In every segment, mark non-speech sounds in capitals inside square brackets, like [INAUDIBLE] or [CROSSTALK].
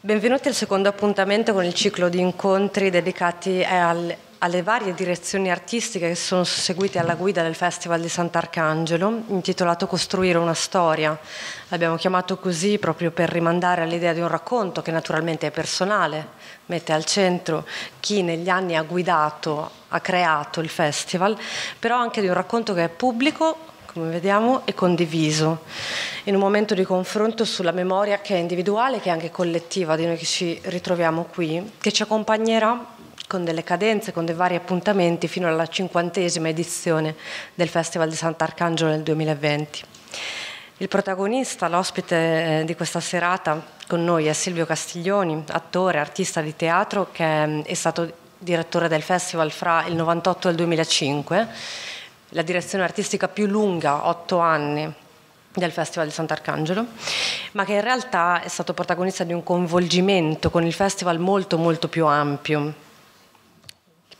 Benvenuti al secondo appuntamento con il ciclo di incontri dedicati al, alle varie direzioni artistiche che sono seguite alla guida del Festival di Sant'Arcangelo, intitolato Costruire una storia. L'abbiamo chiamato così proprio per rimandare all'idea di un racconto che naturalmente è personale, mette al centro chi negli anni ha guidato, ha creato il festival, però anche di un racconto che è pubblico, come vediamo, e condiviso, in un momento di confronto sulla memoria che è individuale, che è anche collettiva di noi che ci ritroviamo qui, che ci accompagnerà con delle cadenze, con dei vari appuntamenti fino alla cinquantesima edizione del Festival di Sant'Arcangelo nel 2020. Il protagonista, l'ospite eh, di questa serata con noi è Silvio Castiglioni, attore, artista di teatro che è stato direttore del festival fra il 98 e il 2005 la direzione artistica più lunga, otto anni, del Festival di Sant'Arcangelo, ma che in realtà è stato protagonista di un coinvolgimento con il festival molto molto più ampio.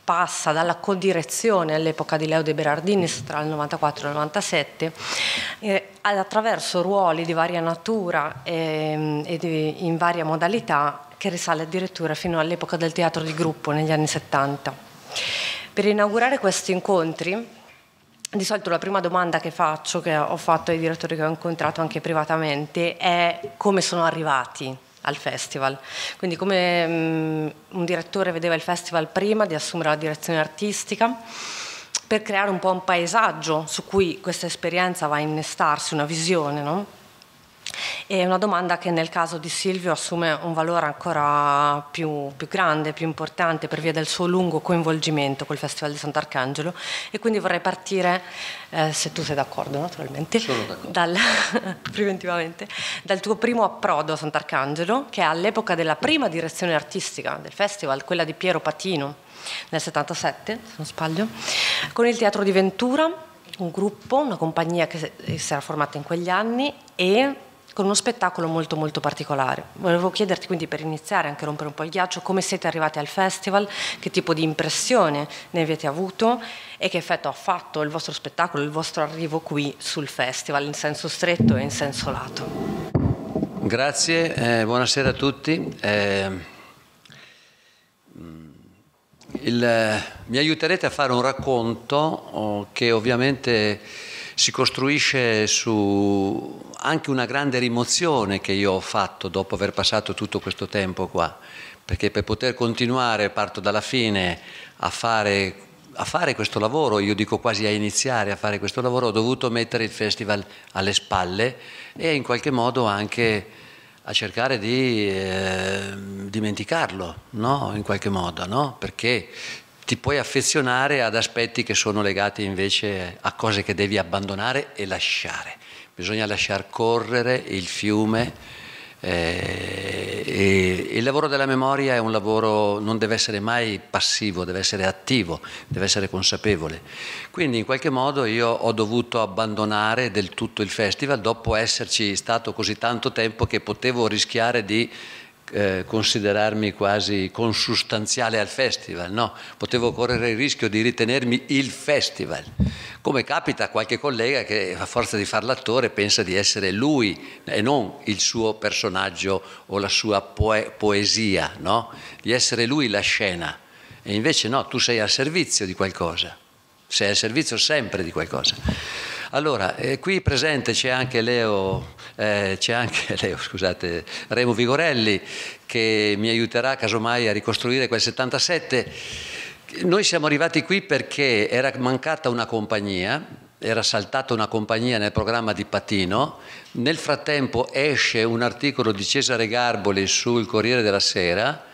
Passa dalla codirezione all'epoca di Leo De Berardinis tra il 94 e il 97 eh, attraverso ruoli di varia natura e, e di, in varie modalità che risale addirittura fino all'epoca del teatro di gruppo negli anni 70. Per inaugurare questi incontri di solito la prima domanda che faccio, che ho fatto ai direttori che ho incontrato anche privatamente, è come sono arrivati al festival. Quindi come um, un direttore vedeva il festival prima di assumere la direzione artistica, per creare un po' un paesaggio su cui questa esperienza va a innestarsi, una visione, no? È una domanda che nel caso di Silvio assume un valore ancora più, più, grande, più importante per via del suo lungo coinvolgimento col Festival di Sant'Arcangelo e quindi vorrei partire, eh, se tu sei d'accordo naturalmente. Dal, [LAUGHS] preventivamente, dal tuo primo approdo a Sant'Arcangelo che all'epoca della prima direzione artistica del festival, quella di Piero Patino nel 77, se non sbaglio, con il Teatro di Ventura, un gruppo, una compagnia che si era formata in quegli anni e con uno spettacolo molto molto particolare. Volevo chiederti quindi per iniziare, anche rompere un po' il ghiaccio, come siete arrivati al festival, che tipo di impressione ne avete avuto e che effetto ha fatto il vostro spettacolo, il vostro arrivo qui sul festival, in senso stretto e in senso lato. Grazie, eh, buonasera a tutti. Eh, il, mi aiuterete a fare un racconto oh, che ovviamente si costruisce su anche una grande rimozione che io ho fatto dopo aver passato tutto questo tempo qua, perché per poter continuare, parto dalla fine, a fare, a fare questo lavoro, io dico quasi a iniziare a fare questo lavoro, ho dovuto mettere il festival alle spalle e in qualche modo anche a cercare di eh, dimenticarlo, no? in qualche modo, no? perché ti puoi affezionare ad aspetti che sono legati invece a cose che devi abbandonare e lasciare. Bisogna lasciar correre il fiume eh, e il lavoro della memoria è un lavoro, non deve essere mai passivo, deve essere attivo, deve essere consapevole. Quindi in qualche modo io ho dovuto abbandonare del tutto il festival dopo esserci stato così tanto tempo che potevo rischiare di eh, considerarmi quasi consustanziale al festival, no, potevo correre il rischio di ritenermi il festival, come capita a qualche collega che a forza di fare l'attore pensa di essere lui e non il suo personaggio o la sua poe- poesia, no? di essere lui la scena, e invece no, tu sei al servizio di qualcosa, sei al servizio sempre di qualcosa. Allora, eh, qui presente c'è anche Leo, eh, c'è anche [LAUGHS] Leo, scusate, Remo Vigorelli che mi aiuterà casomai a ricostruire quel 77. Noi siamo arrivati qui perché era mancata una compagnia, era saltata una compagnia nel programma di Patino, nel frattempo esce un articolo di Cesare Garboli sul Corriere della Sera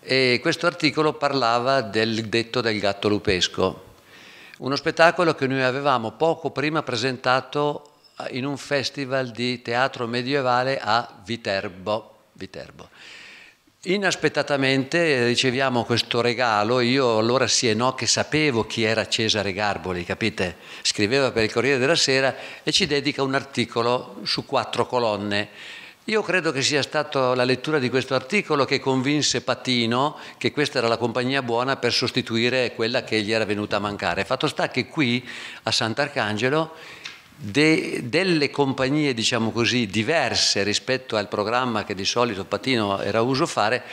e questo articolo parlava del detto del gatto lupesco uno spettacolo che noi avevamo poco prima presentato eh, in un festival di teatro medievale a Viterbo. Viterbo. Inaspettatamente riceviamo questo regalo, io allora sì e no che sapevo chi era Cesare Garboli, capite? Scriveva per il Corriere della Sera e ci dedica un articolo su quattro colonne io credo che sia stata la lettura di questo articolo che convinse Patino che questa era la compagnia buona per sostituire quella che gli era venuta a mancare. Fatto sta che qui a Sant'Arcangelo de, delle compagnie, diciamo così, diverse rispetto al programma che di solito Patino era uso fare,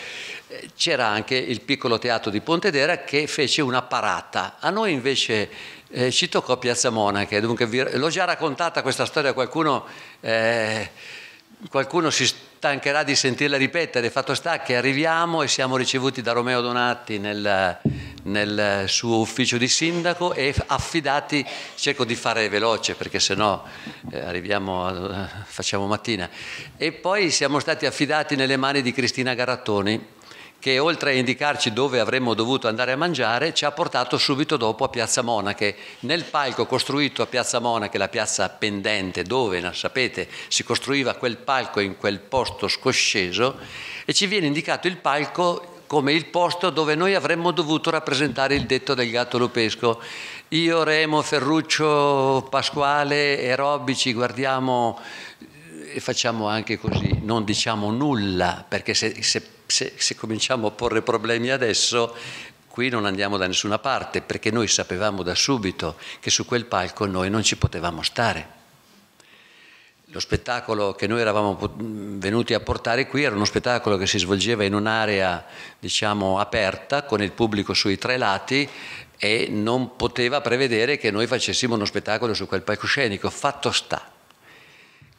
c'era anche il piccolo teatro di Pontedera che fece una parata. A noi invece eh, ci toccò Piazza Monache, dunque vi, l'ho già raccontata questa storia, qualcuno, eh, qualcuno si stancherà di sentirla ripetere, fatto sta che arriviamo e siamo ricevuti da Romeo Donati nel, nel suo ufficio di sindaco e affidati, cerco di fare veloce perché sennò eh, arriviamo, a, facciamo mattina, e poi siamo stati affidati nelle mani di Cristina Garattoni che oltre a indicarci dove avremmo dovuto andare a mangiare, ci ha portato subito dopo a Piazza Monache. Nel palco costruito a Piazza Monache, la piazza pendente, dove, sapete, si costruiva quel palco in quel posto scosceso, e ci viene indicato il palco come il posto dove noi avremmo dovuto rappresentare il detto del gatto lupesco. Io, Remo, Ferruccio, Pasquale e Robbi ci guardiamo e facciamo anche così, non diciamo nulla, perché se, se, se, se cominciamo a porre problemi adesso, qui non andiamo da nessuna parte, perché noi sapevamo da subito che su quel palco noi non ci potevamo stare. Lo spettacolo che noi eravamo venuti a portare qui era uno spettacolo che si svolgeva in un'area diciamo aperta con il pubblico sui tre lati e non poteva prevedere che noi facessimo uno spettacolo su quel palcoscenico. Fatto sta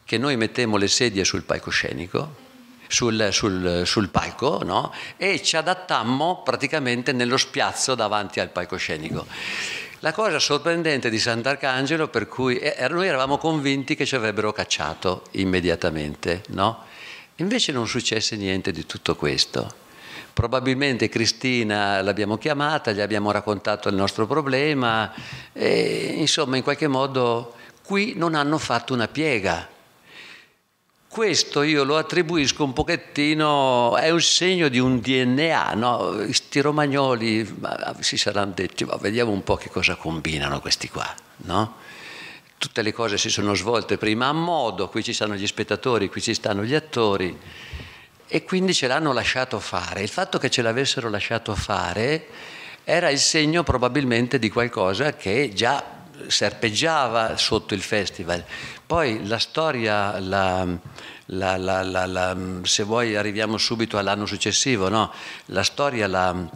che noi mettemmo le sedie sul palcoscenico, sul, sul, sul palco, no? e ci adattammo praticamente nello spiazzo davanti al palcoscenico. La cosa sorprendente di Sant'Arcangelo, per cui eh, noi eravamo convinti che ci avrebbero cacciato immediatamente, no? Invece non successe niente di tutto questo. Probabilmente Cristina l'abbiamo chiamata, gli abbiamo raccontato il nostro problema e insomma in qualche modo qui non hanno fatto una piega questo io lo attribuisco un pochettino, è un segno di un DNA, no? Questi romagnoli si saranno detti, ma vediamo un po' che cosa combinano questi qua, no? Tutte le cose si sono svolte prima a modo, qui ci stanno gli spettatori, qui ci stanno gli attori e quindi ce l'hanno lasciato fare. Il fatto che ce l'avessero lasciato fare era il segno probabilmente di qualcosa che già serpeggiava sotto il festival. Poi la storia, la, la, la, se vuoi arriviamo subito all'anno successivo, no? la storia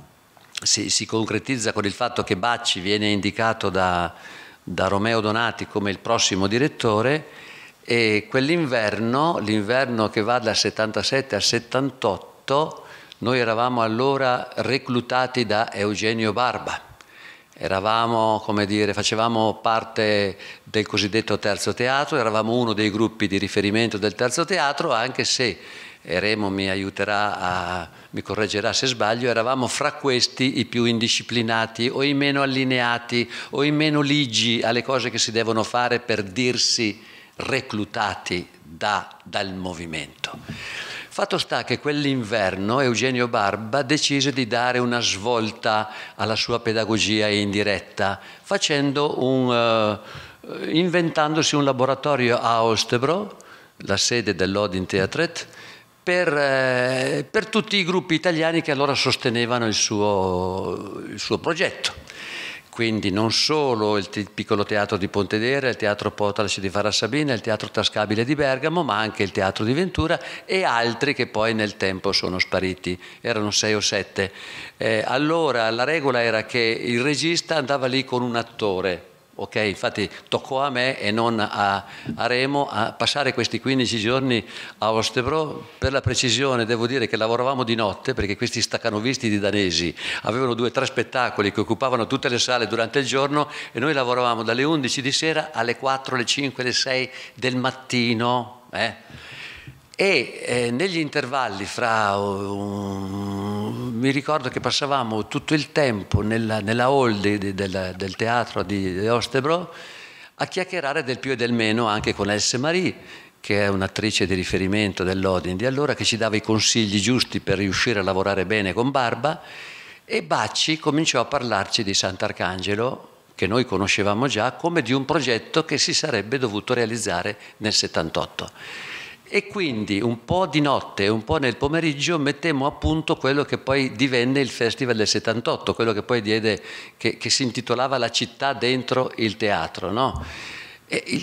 si, si, concretizza con il fatto che Bacci viene indicato da, da Romeo Donati come il prossimo direttore e quell'inverno, l'inverno che va dal 77 al 78, noi eravamo allora reclutati da Eugenio Barba Eravamo, come dire, facevamo parte del cosiddetto terzo teatro, eravamo uno dei gruppi di riferimento del terzo teatro, anche se e Remo mi aiuterà, a, mi correggerà se sbaglio, eravamo fra questi i più indisciplinati o i meno allineati o i meno ligi alle cose che si devono fare per dirsi reclutati da, dal movimento. Fatto sta che quell'inverno Eugenio Barba decise di dare una svolta alla sua pedagogia in diretta, un, uh, inventandosi un laboratorio a Ostebro, la sede dell'Odin Theatret, per, eh, per, tutti i gruppi italiani che allora sostenevano il suo, il suo progetto quindi non solo il piccolo teatro di Pontedera, il teatro Potalaci di Farassabina, il teatro Tascabile di Bergamo, ma anche il teatro di Ventura e altri che poi nel tempo sono spariti, erano sei o sette. Eh, allora la regola era che il regista andava lì con un attore, Ok, infatti toccò a me e non a, a, Remo a passare questi 15 giorni a Ostebro. Per la precisione devo dire che lavoravamo di notte perché questi staccanovisti di danesi avevano due o tre spettacoli che occupavano tutte le sale durante il giorno e noi lavoravamo dalle 11 di sera alle 4, alle 5, alle 6 del mattino. Eh? E eh, negli intervalli fra, um, mi ricordo che passavamo tutto il tempo nella, nella hall di, di, del, del, teatro di, di, Ostebro a chiacchierare del più e del meno anche con Else Marie, che è un'attrice di riferimento dell'Odin di allora, che ci dava i consigli giusti per riuscire a lavorare bene con Barba, e Bacci cominciò a parlarci di Sant'Arcangelo, che noi conoscevamo già, come di un progetto che si sarebbe dovuto realizzare nel 78 e quindi un po' di notte e un po' nel pomeriggio mettemmo a punto quello che poi divenne il Festival del 78, quello che poi diede, che, che si intitolava La città dentro il teatro. No?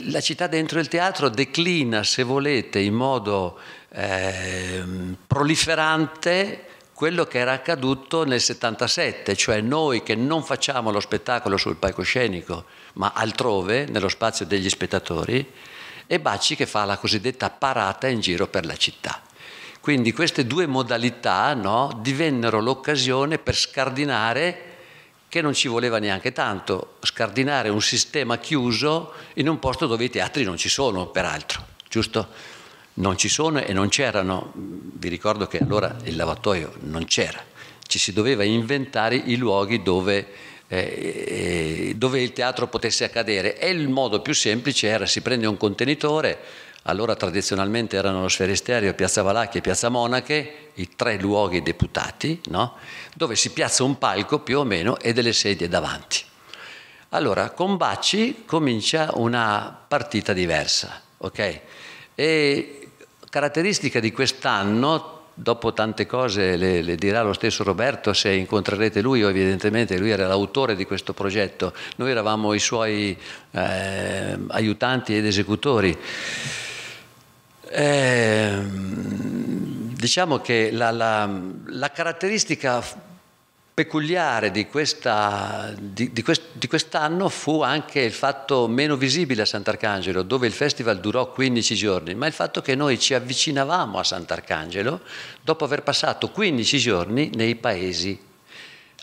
La città dentro il teatro declina, se volete, in modo eh, proliferante quello che era accaduto nel 77, cioè noi che non facciamo lo spettacolo sul palcoscenico, ma altrove, nello spazio degli spettatori, e Bacci che fa la cosiddetta parata in giro per la città. Quindi queste due modalità no, divennero l'occasione per scardinare che non ci voleva neanche tanto, scardinare un sistema chiuso in un posto dove i teatri non ci sono, peraltro, giusto? Non ci sono e non c'erano, vi ricordo che allora il lavatoio non c'era, ci si doveva inventare i luoghi dove, eh, dove il teatro potesse accadere e il modo più semplice era si prende un contenitore, allora tradizionalmente erano lo Sferisterio, Piazza Valacchia e Piazza Monache, i tre luoghi deputati, no? dove si piazza un palco più o meno e delle sedie davanti. Allora, con Bacci comincia una partita diversa, ok? E caratteristica di quest'anno, dopo tante cose le, le, dirà lo stesso Roberto se incontrerete lui evidentemente lui era l'autore di questo progetto, noi eravamo i suoi eh, aiutanti ed esecutori. Eh, diciamo che la, la, la, caratteristica peculiare di, questa, di, di, quest, di, quest'anno fu anche il fatto meno visibile a Sant'Arcangelo, dove il festival durò 15 giorni, ma il fatto che noi ci avvicinavamo a Sant'Arcangelo dopo aver passato 15 giorni nei paesi.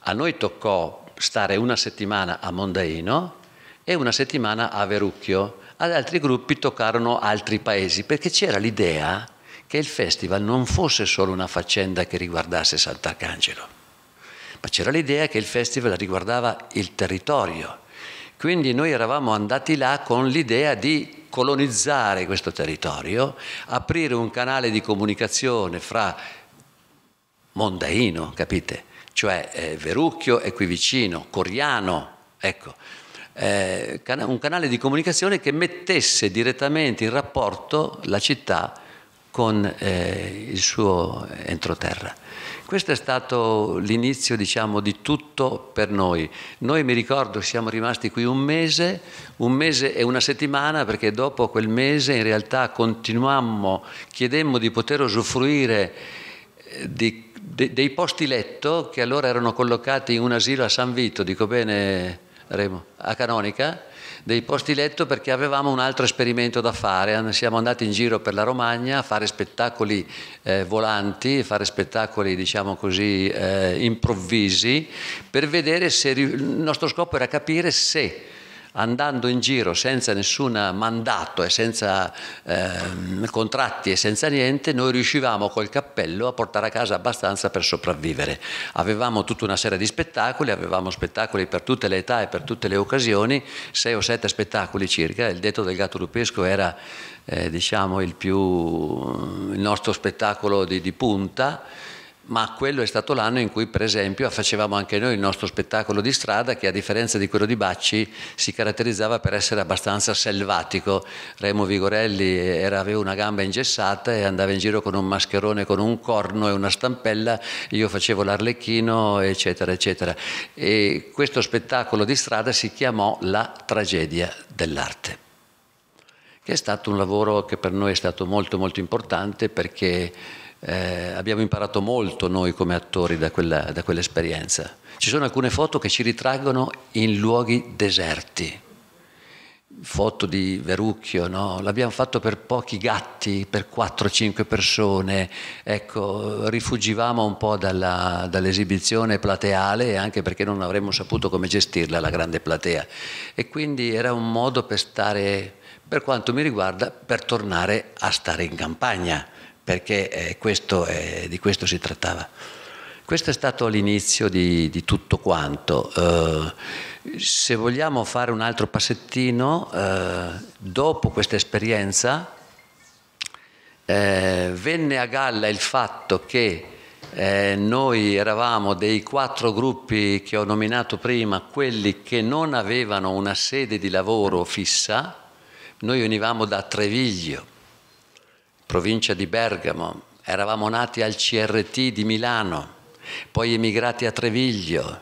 A noi toccò stare una settimana a Mondaino e una settimana a Verucchio ad altri gruppi toccarono altri paesi, perché c'era l'idea che il festival non fosse solo una faccenda che riguardasse Sant'Arcangelo, ma c'era l'idea che il festival riguardava il territorio. Quindi noi eravamo andati là con l'idea di colonizzare questo territorio, aprire un canale di comunicazione fra Mondaino, capite? Cioè eh, Verucchio è qui vicino, Coriano, ecco, eh, un canale di comunicazione che mettesse direttamente in rapporto la città con eh, il suo entroterra. Questo è stato l'inizio diciamo, di tutto per noi. Noi mi ricordo siamo rimasti qui un mese, un mese e una settimana perché dopo quel mese in realtà continuammo, chiedemmo di poter usufruire eh, di, de, dei posti letto che allora erano collocati in un asilo a San Vito, dico bene Remo, a Canonica, dei posti letto perché avevamo un altro esperimento da fare. Siamo andati in giro per la Romagna a fare spettacoli eh, volanti, fare spettacoli diciamo così eh, improvvisi per vedere se il nostro scopo era capire se andando in giro senza nessun mandato e senza eh, contratti e senza niente, noi riuscivamo col cappello a portare a casa abbastanza per sopravvivere. Avevamo tutta una serie di spettacoli, avevamo spettacoli per tutte le età e per tutte le occasioni, sei o sette spettacoli circa, il detto del gatto rupesco era eh, diciamo il, più, il nostro spettacolo di, di punta ma quello è stato l'anno in cui per esempio facevamo anche noi il nostro spettacolo di strada che a differenza di quello di Bacci si caratterizzava per essere abbastanza selvatico. Remo Vigorelli era, aveva una gamba ingessata e andava in giro con un mascherone con un corno e una stampella, io facevo l'arlecchino eccetera eccetera. E questo spettacolo di strada si chiamò La tragedia dell'arte che è stato un lavoro che per noi è stato molto molto importante perché eh, abbiamo imparato molto noi come attori da, quella, da quell'esperienza. Ci sono alcune foto che ci ritraggono in luoghi deserti, foto di Verucchio, no? l'abbiamo fatto per pochi gatti, per 4-5 persone, ecco, rifugivamo un po' dalla, dall'esibizione plateale anche perché non avremmo saputo come gestirla la grande platea e quindi era un modo per stare, per quanto mi riguarda, per tornare a stare in campagna perché eh, questo, eh, di questo si trattava. Questo è stato l'inizio di, di tutto quanto. Eh, se vogliamo fare un altro passettino, eh, dopo questa esperienza eh, venne a galla il fatto che eh, noi eravamo dei quattro gruppi che ho nominato prima, quelli che non avevano una sede di lavoro fissa, noi venivamo da Treviglio, provincia di Bergamo, eravamo nati al CRT di Milano, poi emigrati a Treviglio.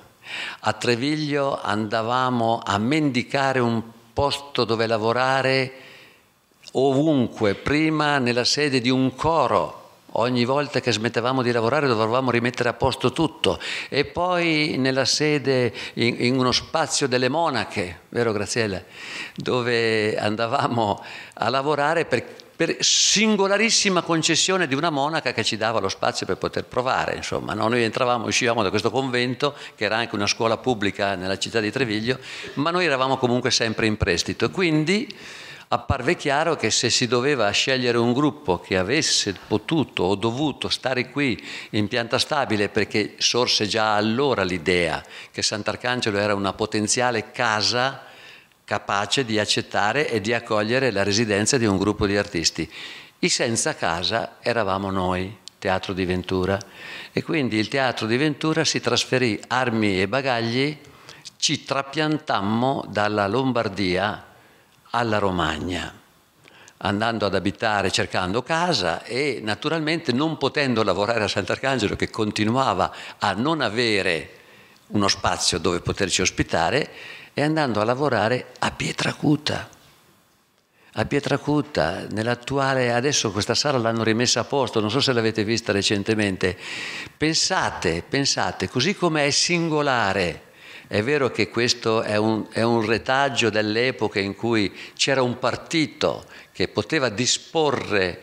A Treviglio andavamo a mendicare un posto dove lavorare ovunque, prima nella sede di un coro. Ogni volta che smettevamo di lavorare dovevamo rimettere a posto tutto e poi nella sede in, in uno spazio delle monache, vero Graziella, dove andavamo a lavorare per per singolarissima concessione di una monaca che ci dava lo spazio per poter provare. Insomma, no? Noi entravamo, uscivamo da questo convento, che era anche una scuola pubblica nella città di Treviglio, ma noi eravamo comunque sempre in prestito. Quindi apparve chiaro che se si doveva scegliere un gruppo che avesse potuto o dovuto stare qui in pianta stabile, perché sorse già allora l'idea che Sant'Arcangelo era una potenziale casa, capace di accettare e di accogliere la residenza di un gruppo di artisti. I senza casa eravamo noi, Teatro di Ventura, e quindi il Teatro di Ventura si trasferì armi e bagagli, ci trapiantammo dalla Lombardia alla Romagna, andando ad abitare cercando casa e naturalmente non potendo lavorare a Sant'Arcangelo che continuava a non avere uno spazio dove poterci ospitare, e andando a lavorare a Pietracuta. A Pietracuta, nell'attuale, adesso questa sala l'hanno rimessa a posto, non so se l'avete vista recentemente. Pensate, pensate, così come è singolare, è vero che questo è un, è un retaggio dell'epoca in cui c'era un partito che poteva disporre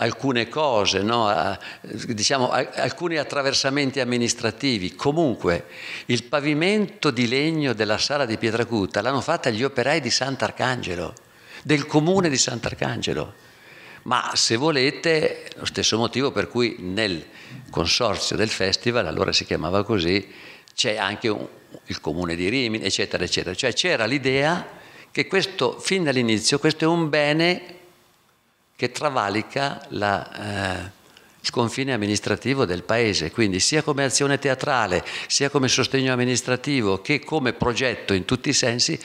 alcune cose, no? diciamo, alcuni attraversamenti amministrativi. Comunque il pavimento di legno della sala di Pietracuta l'hanno fatta gli operai di Sant'Arcangelo, del comune di Sant'Arcangelo. Ma se volete, lo stesso motivo per cui nel consorzio del festival, allora si chiamava così, c'è anche un, il comune di Rimini, eccetera, eccetera. Cioè c'era l'idea che questo, fin dall'inizio, questo è un bene che travalica la, eh, il confine amministrativo del paese, quindi sia come azione teatrale, sia come sostegno amministrativo che come progetto in tutti i sensi,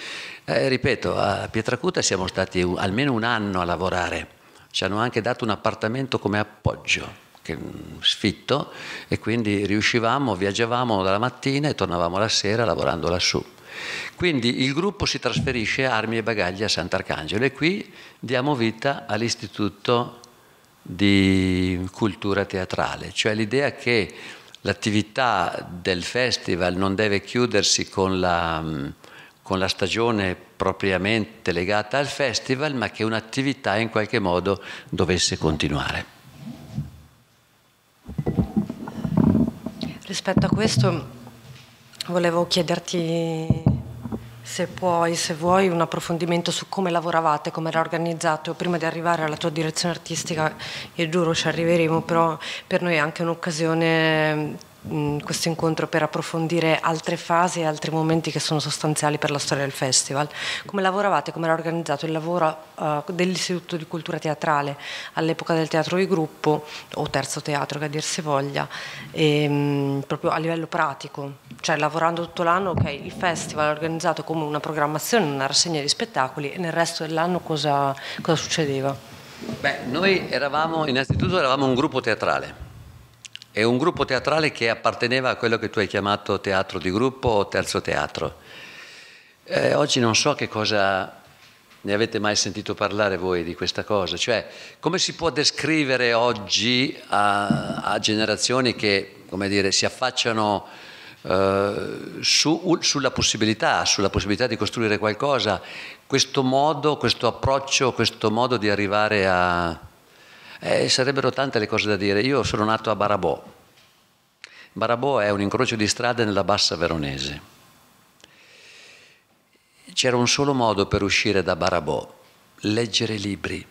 eh, ripeto, a Pietracuta siamo stati un, almeno un anno a lavorare, ci hanno anche dato un appartamento come appoggio, che, mm, sfitto, e quindi riuscivamo, viaggiavamo dalla mattina e tornavamo la sera lavorando lassù. Quindi il gruppo si trasferisce armi e bagagli a Sant'Arcangelo e qui diamo vita all'Istituto di Cultura Teatrale, cioè l'idea che l'attività del festival non deve chiudersi con la, con la stagione propriamente legata al festival, ma che un'attività in qualche modo dovesse continuare. Rispetto a questo Volevo chiederti se puoi, se vuoi, un approfondimento su come lavoravate, come era organizzato. Prima di arrivare alla tua direzione artistica, io giuro ci arriveremo, però per noi è anche un'occasione questo incontro per approfondire altre fasi e altri momenti che sono sostanziali per la storia del festival. Come lavoravate, come era organizzato il lavoro uh, dell'Istituto di Cultura Teatrale all'epoca del teatro di gruppo, o terzo teatro che a dir si voglia, e, um, proprio a livello pratico, cioè lavorando tutto l'anno, ok, il festival è organizzato come una programmazione, una rassegna di spettacoli e nel resto dell'anno cosa, cosa succedeva? Beh, noi eravamo, innanzitutto eravamo un gruppo teatrale è un gruppo teatrale che apparteneva a quello che tu hai chiamato teatro di gruppo o terzo teatro. Eh, oggi non so che cosa ne avete mai sentito parlare voi di questa cosa, cioè come si può descrivere oggi a, a generazioni che come dire, si affacciano eh, su, sulla, possibilità, sulla possibilità di costruire qualcosa, questo modo, questo approccio, questo modo di arrivare a, eh, sarebbero tante le cose da dire. Io sono nato a Barabò. Barabò è un incrocio di strade nella bassa veronese. C'era un solo modo per uscire da Barabò, leggere libri.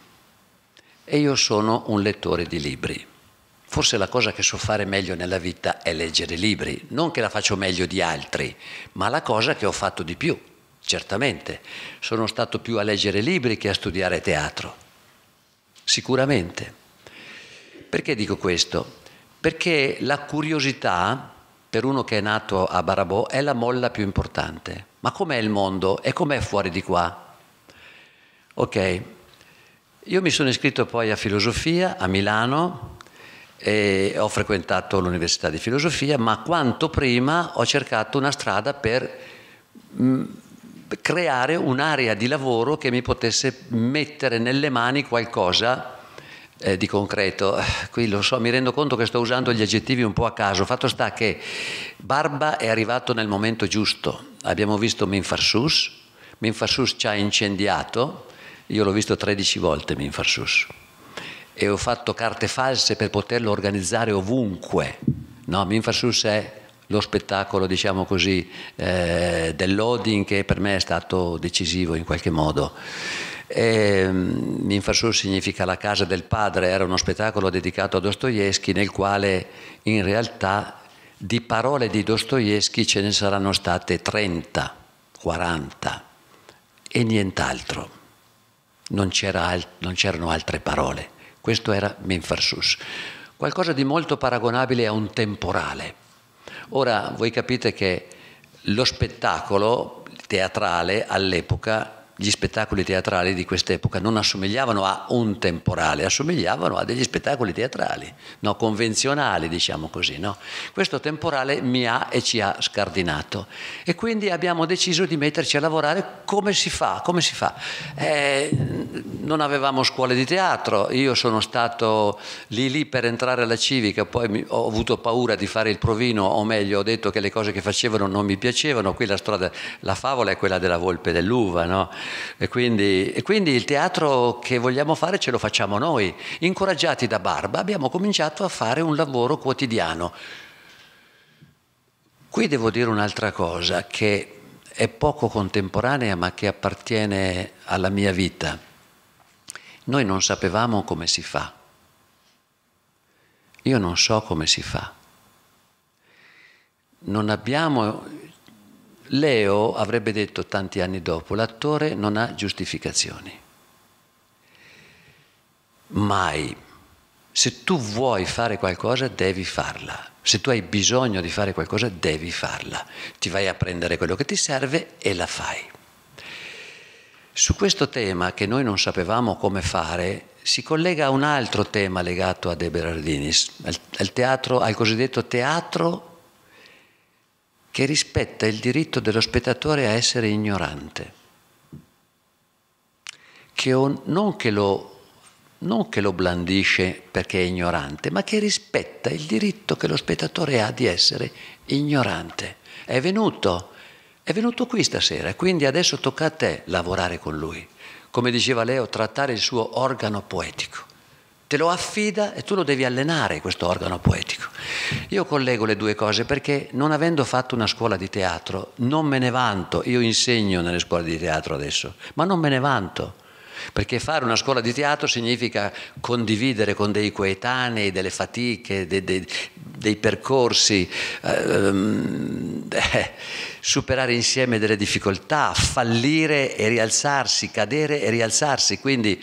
E io sono un lettore di libri. Forse la cosa che so fare meglio nella vita è leggere libri, non che la faccio meglio di altri, ma la cosa che ho fatto di più, certamente. Sono stato più a leggere libri che a studiare teatro, sicuramente. Perché dico questo? Perché la curiosità per uno che è nato a Barabò è la molla più importante. Ma com'è il mondo e com'è fuori di qua? Ok, io mi sono iscritto poi a filosofia a Milano e ho frequentato l'università di filosofia, ma quanto prima ho cercato una strada per mh, mm, creare un'area di lavoro che mi potesse mettere nelle mani qualcosa eh, di concreto. Qui lo so, mi rendo conto che sto usando gli aggettivi un po' a caso. Fatto sta che Barba è arrivato nel momento giusto. Abbiamo visto Minfarsus, Minfarsus ci ha incendiato, io l'ho visto 13 volte Minfarsus e ho fatto carte false per poterlo organizzare ovunque. No, Minfarsus è lo spettacolo, diciamo così, eh, del loading che per me è stato decisivo in qualche modo. E, Minfarsur significa la casa del padre, era uno spettacolo dedicato a Dostoevsky nel quale in realtà di parole di Dostoevsky ce ne saranno state 30, 40 e nient'altro. Non c'erano altre parole. Questo era Minfarsus. Qualcosa di molto paragonabile a un temporale. Ora voi capite che lo spettacolo teatrale all'epoca gli spettacoli teatrali di quest'epoca non assomigliavano a un temporale, assomigliavano a degli spettacoli teatrali, no, convenzionali, diciamo così. No? Questo temporale mi ha e ci ha scardinato e quindi abbiamo deciso di metterci a lavorare come si fa, come si fa. Eh, non avevamo scuole di teatro, io sono stato lì lì per entrare alla civica, poi ho avuto paura di fare il provino, o meglio ho detto che le cose che facevano non mi piacevano, qui la, strada, la favola è quella della volpe dell'uva, no? E quindi, e quindi, il teatro che vogliamo fare ce lo facciamo noi. Incoraggiati da Barba abbiamo cominciato a fare un lavoro quotidiano. Qui devo dire un'altra cosa che è poco contemporanea ma che appartiene alla mia vita. Noi non sapevamo come si fa. Io non so come si fa. Non abbiamo Leo avrebbe detto tanti anni dopo, l'attore non ha giustificazioni. Mai. Se tu vuoi fare qualcosa, devi farla. Se tu hai bisogno di fare qualcosa, devi farla. Ti vai a prendere quello che ti serve e la fai. Su questo tema che noi non sapevamo come fare, si collega a un altro tema legato a De Berardinis, al, al, teatro, al cosiddetto teatro che rispetta il diritto dello spettatore a essere ignorante, che non, che lo, non che lo blandisce perché è ignorante, ma che rispetta il diritto che lo spettatore ha di essere ignorante. È venuto, è venuto qui stasera, quindi adesso tocca a te lavorare con lui. Come diceva Leo, trattare il suo organo poetico te lo affida e tu lo devi allenare questo organo poetico. Io collego le due cose perché non avendo fatto una scuola di teatro non me ne vanto, io insegno nelle scuole di teatro adesso, ma non me ne vanto. Perché fare una scuola di teatro significa condividere con dei coetanei delle fatiche, dei, dei, dei percorsi, ehm, eh, superare insieme delle difficoltà, fallire e rialzarsi, cadere e rialzarsi. Quindi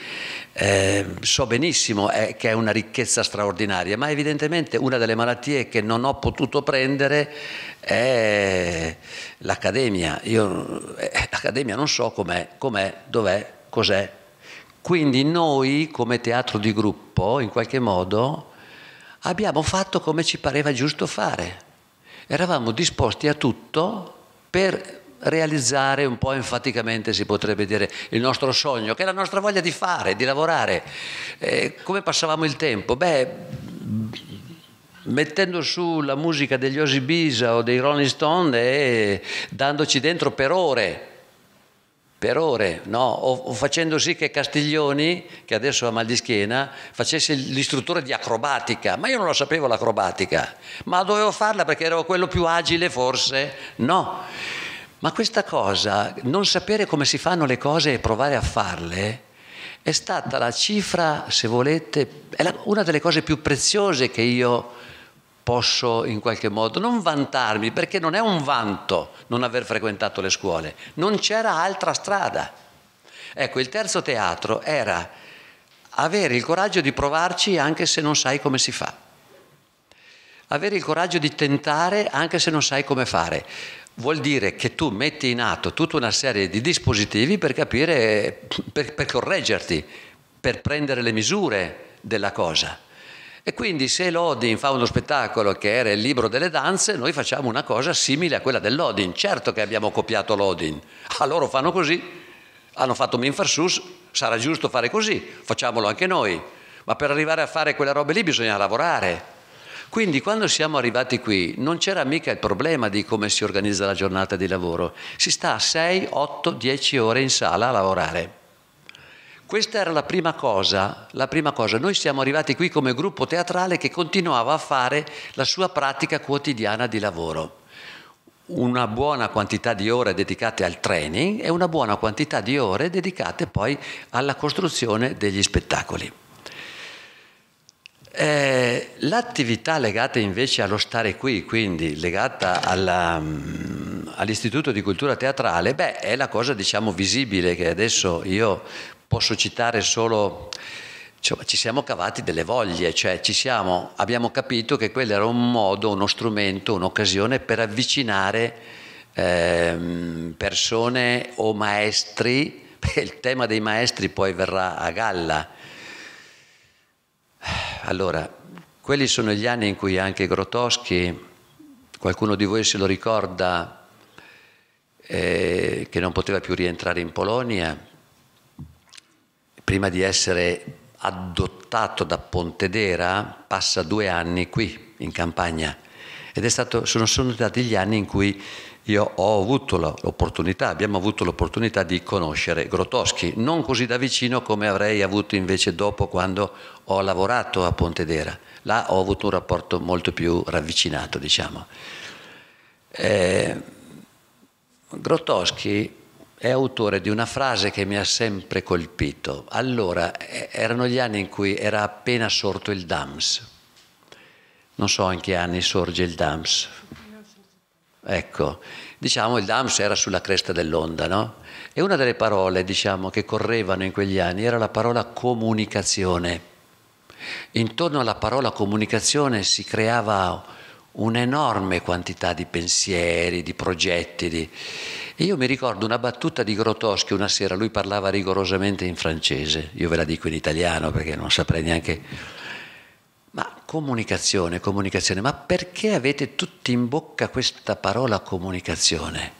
eh, so benissimo eh, che è una ricchezza straordinaria, ma evidentemente una delle malattie che non ho potuto prendere è l'accademia. Io eh, l'accademia non so com'è, com'è, dov'è, cos'è. Quindi noi come teatro di gruppo, in qualche modo, abbiamo fatto come ci pareva giusto fare. Eravamo disposti a tutto per realizzare un po' enfaticamente, si potrebbe dire, il nostro sogno, che è la nostra voglia di fare, di lavorare. Eh, come passavamo il tempo? Beh, mettendo su la musica degli Osibisa o dei Rolling Stone e dandoci dentro per ore per ore, no? o, o, facendo sì che Castiglioni, che adesso ha mal di schiena, facesse l'istruttore di acrobatica, ma io non lo sapevo l'acrobatica, ma dovevo farla perché ero quello più agile forse? No. Ma questa cosa, non sapere come si fanno le cose e provare a farle, è stata la cifra, se volete, è la, una delle cose più preziose che io posso in qualche modo non vantarmi, perché non è un vanto non aver frequentato le scuole, non c'era altra strada. Ecco, il terzo teatro era avere il coraggio di provarci anche se non sai come si fa. Avere il coraggio di tentare anche se non sai come fare vuol dire che tu metti in atto tutta una serie di dispositivi per capire, per, per correggerti, per prendere le misure della cosa. E quindi se l'Odin fa uno spettacolo che era il libro delle danze, noi facciamo una cosa simile a quella dell'Odin. Certo che abbiamo copiato l'Odin, a loro fanno così, hanno fatto Minfarsus, sarà giusto fare così, facciamolo anche noi. Ma per arrivare a fare quelle robe lì bisogna lavorare. Quindi quando siamo arrivati qui non c'era mica il problema di come si organizza la giornata di lavoro, si sta 6, 8, 10 ore in sala a lavorare. Questa era la prima cosa, la prima cosa. Noi siamo arrivati qui come gruppo teatrale che continuava a fare la sua pratica quotidiana di lavoro. Una buona quantità di ore dedicate al training e una buona quantità di ore dedicate poi alla costruzione degli spettacoli. Eh, l'attività legata invece allo stare qui, quindi legata alla, um, all'Istituto di Cultura Teatrale, beh, è la cosa diciamo visibile che adesso io Posso citare solo, cioè, ci siamo cavati delle voglie, cioè siamo, abbiamo capito che quello era un modo, uno strumento, un'occasione per avvicinare eh, persone o maestri, [LAUGHS] il tema dei maestri poi verrà a galla. Allora, quelli sono gli anni in cui anche Grotowski, qualcuno di voi se lo ricorda, eh, che non poteva più rientrare in Polonia, prima di essere adottato da Pontedera, passa due anni qui in campagna ed è stato, sono, sono stati gli anni in cui io ho avuto l'opportunità, abbiamo avuto l'opportunità di conoscere Grotowski, non così da vicino come avrei avuto invece dopo quando ho lavorato a Pontedera. Là ho avuto un rapporto molto più ravvicinato, diciamo. Eh, Grotowski è autore di una frase che mi ha sempre colpito. Allora, eh, erano gli anni in cui era appena sorto il DAMS. Non so in che anni sorge il DAMS. Ecco, diciamo il DAMS era sulla cresta dell'onda, no? E una delle parole, diciamo, che correvano in quegli anni era la parola comunicazione. Intorno alla parola comunicazione si creava un'enorme quantità di pensieri, di progetti. Di... E io mi ricordo una battuta di Grotowski una sera, lui parlava rigorosamente in francese, io ve la dico in italiano perché non saprei neanche... Ma comunicazione, comunicazione, ma perché avete tutti in bocca questa parola comunicazione?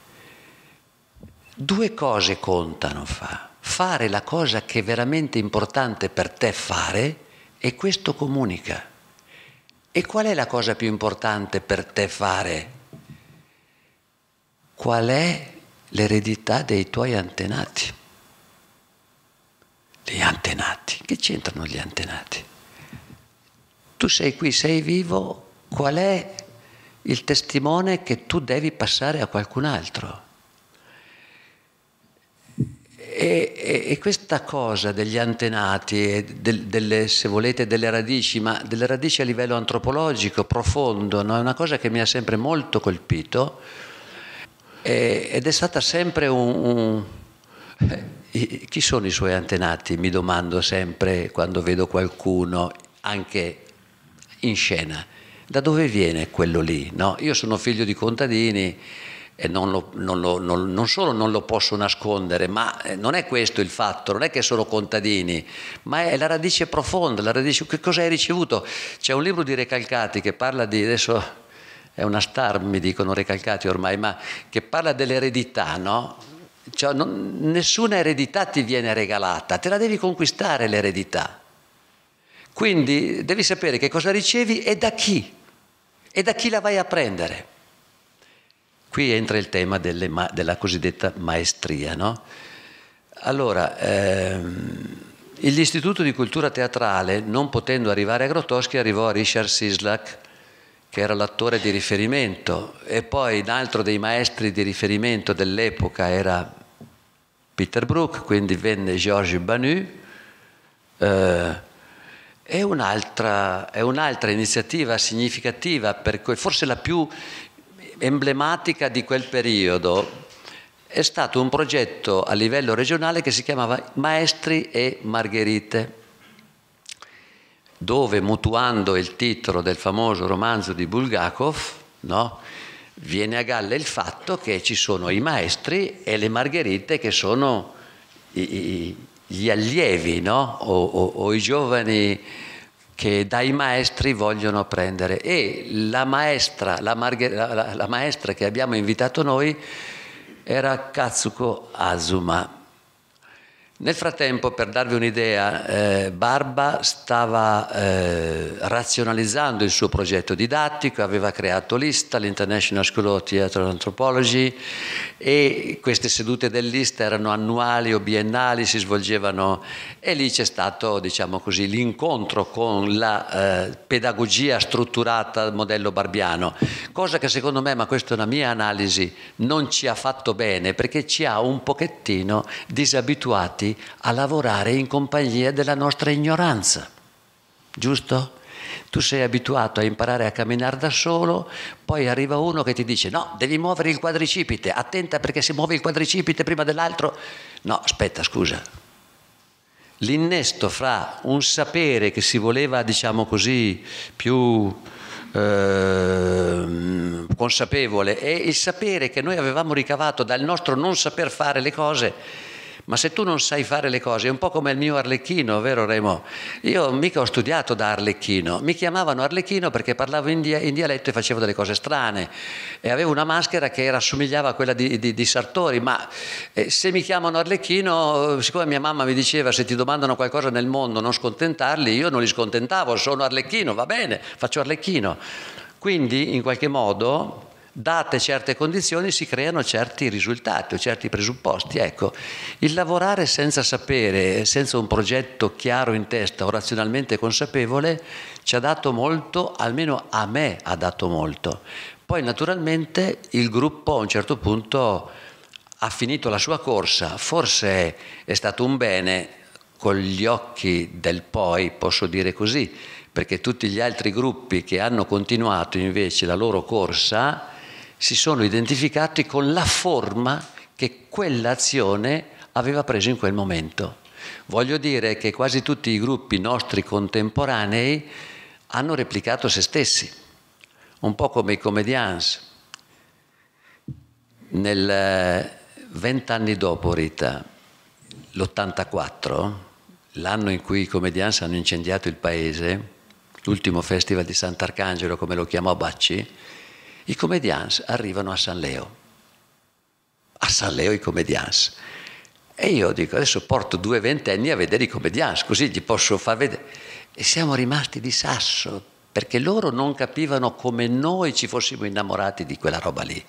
Due cose contano fa. Fare la cosa che è veramente importante per te fare e questo comunica. E qual è la cosa più importante per te fare? Qual è l'eredità dei tuoi antenati. Gli antenati, che c'entrano gli antenati? Tu sei qui, sei vivo, qual è il testimone che tu devi passare a qualcun altro? E, e, e, questa cosa degli antenati, e del, delle, se volete, delle radici, ma delle radici a livello antropologico profondo, no? è una cosa che mi ha sempre molto colpito ed è stata sempre un, un eh, chi sono i suoi antenati? Mi domando sempre quando vedo qualcuno, anche in scena. Da dove viene quello lì? No? Io sono figlio di contadini e non, lo, non, lo, non, non, solo non lo posso nascondere, ma eh, non è questo il fatto, non è che sono contadini, ma è la radice profonda, la radice, che cosa hai ricevuto? C'è un libro di Recalcati che parla di, adesso è una star, mi dicono recalcati ormai, ma che parla dell'eredità, no? Cioè, nessuna eredità ti viene regalata, te la devi conquistare l'eredità. Quindi devi sapere che cosa ricevi e da chi, e da chi la vai a prendere. Qui entra il tema delle, della cosiddetta maestria, no? Allora, ehm, l'Istituto di Cultura Teatrale, non potendo arrivare a Grotowski, arrivò a Richard Sislak, che era l'attore di riferimento, e poi un altro dei maestri di riferimento dell'epoca era Peter Brook, quindi venne Georges Banu. Eh, è un'altra, è un'altra, iniziativa significativa, per que- forse la più emblematica di quel periodo, è stato un progetto a livello regionale che si chiamava Maestri e Margherite dove mutuando il titolo del famoso romanzo di Bulgakov, no, viene a galla il fatto che ci sono i maestri e le margherite che sono i, i, gli allievi no? o, o, o, i giovani che dai maestri vogliono prendere. E la maestra, la, Marghe, la, la maestra che abbiamo invitato noi era Katsuko Azuma nel frattempo, per darvi un'idea, eh, Barba stava eh, razionalizzando il suo progetto didattico, aveva creato l'ISTA, l'International School of Theatre Anthropology, e queste sedute dell'ISTA erano annuali o biennali, si svolgevano e lì c'è stato, diciamo così, l'incontro con la eh, pedagogia strutturata modello barbiano, cosa che secondo me, ma questa è una mia analisi, non ci ha fatto bene perché ci ha un pochettino disabituati a lavorare in compagnia della nostra ignoranza. Giusto? Tu sei abituato a imparare a camminare da solo, poi arriva uno che ti dice no, devi muovere il quadricipite, attenta perché se muovi il quadricipite prima dell'altro... No, aspetta, scusa. L'innesto fra un sapere che si voleva, diciamo così, più eh, consapevole e il sapere che noi avevamo ricavato dal nostro non saper fare le cose ma se tu non sai fare le cose, è un po' come il mio Arlecchino, vero Remo? Io mica ho studiato da Arlecchino, mi chiamavano Arlecchino perché parlavo in, dia- in dialetto e facevo delle cose strane e avevo una maschera che rassomigliava a quella di, di, di Sartori, ma eh, se mi chiamano Arlecchino, siccome mia mamma mi diceva se ti domandano qualcosa nel mondo non scontentarli, io non li scontentavo, sono Arlecchino, va bene, faccio Arlecchino. Quindi in qualche modo date certe condizioni si creano certi risultati o certi presupposti. Ecco, il lavorare senza sapere, senza un progetto chiaro in testa o razionalmente consapevole, ci ha dato molto, almeno a me ha dato molto. Poi naturalmente il gruppo a un certo punto ha finito la sua corsa, forse è stato un bene con gli occhi del poi, posso dire così, perché tutti gli altri gruppi che hanno continuato invece la loro corsa, si sono identificati con la forma che quell'azione aveva preso in quel momento. Voglio dire che quasi tutti i gruppi nostri contemporanei hanno replicato se stessi, un po' come i comedians. Nel eh, vent'anni dopo Rita, l'84, l'anno in cui i comedians hanno incendiato il paese, l'ultimo festival di Sant'Arcangelo, come lo chiamò Bacci, i comedians arrivano a San Leo. A San Leo i comedians. E io dico, adesso porto due ventenni a vedere i comedians, così gli posso far vedere. E siamo rimasti di sasso, perché loro non capivano come noi ci fossimo innamorati di quella roba lì,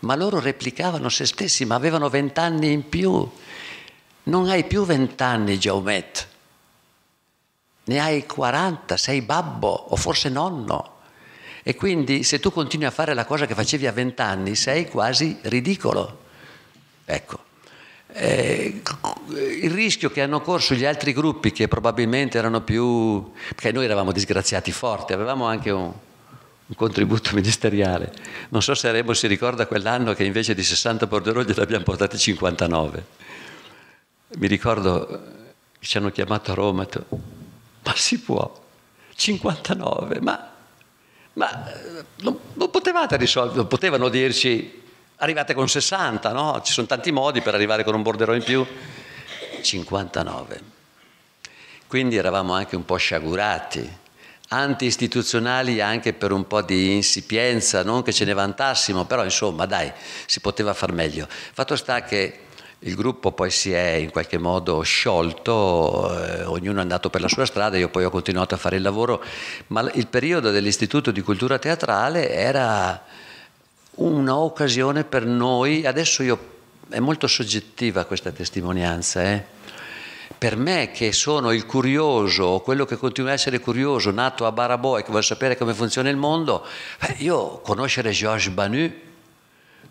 ma loro replicavano se stessi, ma avevano vent'anni in più. Non hai più vent'anni, Jaumet, ne hai 40, sei babbo o forse nonno. E quindi se tu continui a fare la cosa che facevi a vent'anni sei quasi ridicolo. Ecco. Eh, il rischio che hanno corso gli altri gruppi che probabilmente erano più... perché noi eravamo disgraziati forti, avevamo anche un, un contributo ministeriale. Non so se Remo si ricorda quell'anno che invece di 60 borderò gliene abbiamo portati 59. Mi ricordo che ci hanno chiamato a Roma, ma si può, 59, ma ma eh, non, non potevate risolvere, potevano dirci arrivate con 60, no? Ci sono tanti modi per arrivare con un borderò in più. 59. Quindi eravamo anche un po' sciagurati, anti-istituzionali anche per un po' di insipienza, non che ce ne vantassimo, però insomma dai, si poteva far meglio. Fatto sta che il gruppo poi si è in qualche modo sciolto, eh, ognuno è andato per la sua strada, io poi ho continuato a fare il lavoro, ma il periodo dell'Istituto di Cultura Teatrale era un'occasione per noi, adesso io, è molto soggettiva questa testimonianza, eh? per me che sono il curioso, quello che continua a essere curioso, nato a Barabò e che vuole sapere come funziona il mondo, io conoscere Georges Banu,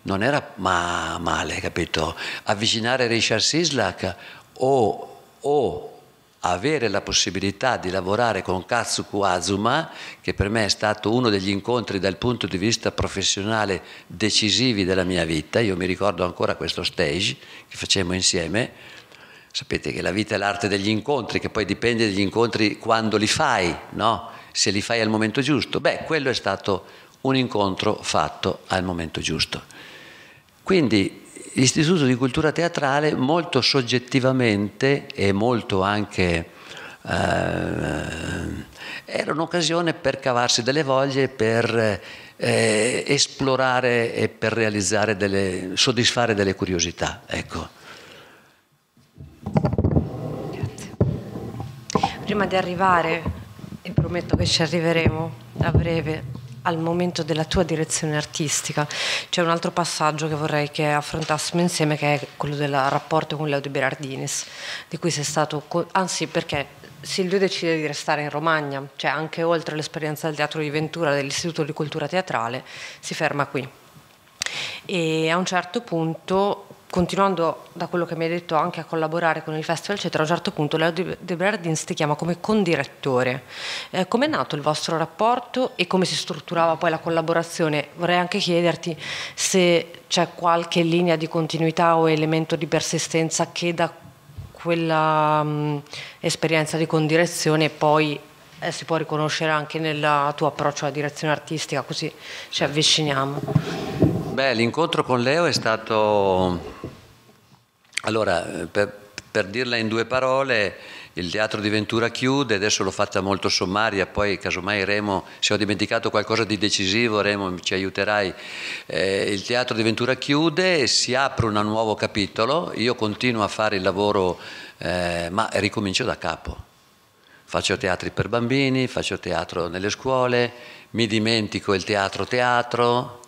non era ma male, capito? Avvicinare Richard Sislak o, o, avere la possibilità di lavorare con Katsuku Azuma, che per me è stato uno degli incontri dal punto di vista professionale decisivi della mia vita. Io mi ricordo ancora questo stage che facemmo insieme. Sapete che la vita è l'arte degli incontri, che poi dipende dagli incontri quando li fai, no? Se li fai al momento giusto. Beh, quello è stato un incontro fatto al momento giusto. Quindi l'Istituto di Cultura Teatrale molto soggettivamente e molto anche eh, era un'occasione per cavarsi delle voglie, per eh, esplorare e per realizzare delle, soddisfare delle curiosità. Ecco. Prima di arrivare, e prometto che ci arriveremo a breve, al momento della tua direzione artistica, c'è un altro passaggio che vorrei che affrontassimo insieme, che è quello del rapporto con Leo De Berardinis, di cui sei stato, anzi perché Silvio decide di restare in Romagna, cioè anche oltre l'esperienza del Teatro di Ventura, dell'Istituto di Cultura Teatrale, si ferma qui. E a un certo punto continuando da quello che mi hai detto anche a collaborare con il festival eccetera a un certo punto Leo De Berdins ti chiama come condirettore. Eh, com'è nato il vostro rapporto e come si strutturava poi la collaborazione? Vorrei anche chiederti se c'è qualche linea di continuità o elemento di persistenza che da quella mh, esperienza di condirezione poi eh, si può riconoscere anche nel tuo approccio alla direzione artistica così ci avviciniamo Beh, l'incontro con Leo è stato, allora, per, per, dirla in due parole, il teatro di Ventura chiude, adesso l'ho fatta molto sommaria, poi casomai Remo, se ho dimenticato qualcosa di decisivo, Remo ci aiuterai. Eh, il teatro di Ventura chiude, si apre un nuovo capitolo, io continuo a fare il lavoro, eh, ma ricomincio da capo. Faccio teatri per bambini, faccio teatro nelle scuole, mi dimentico il teatro teatro,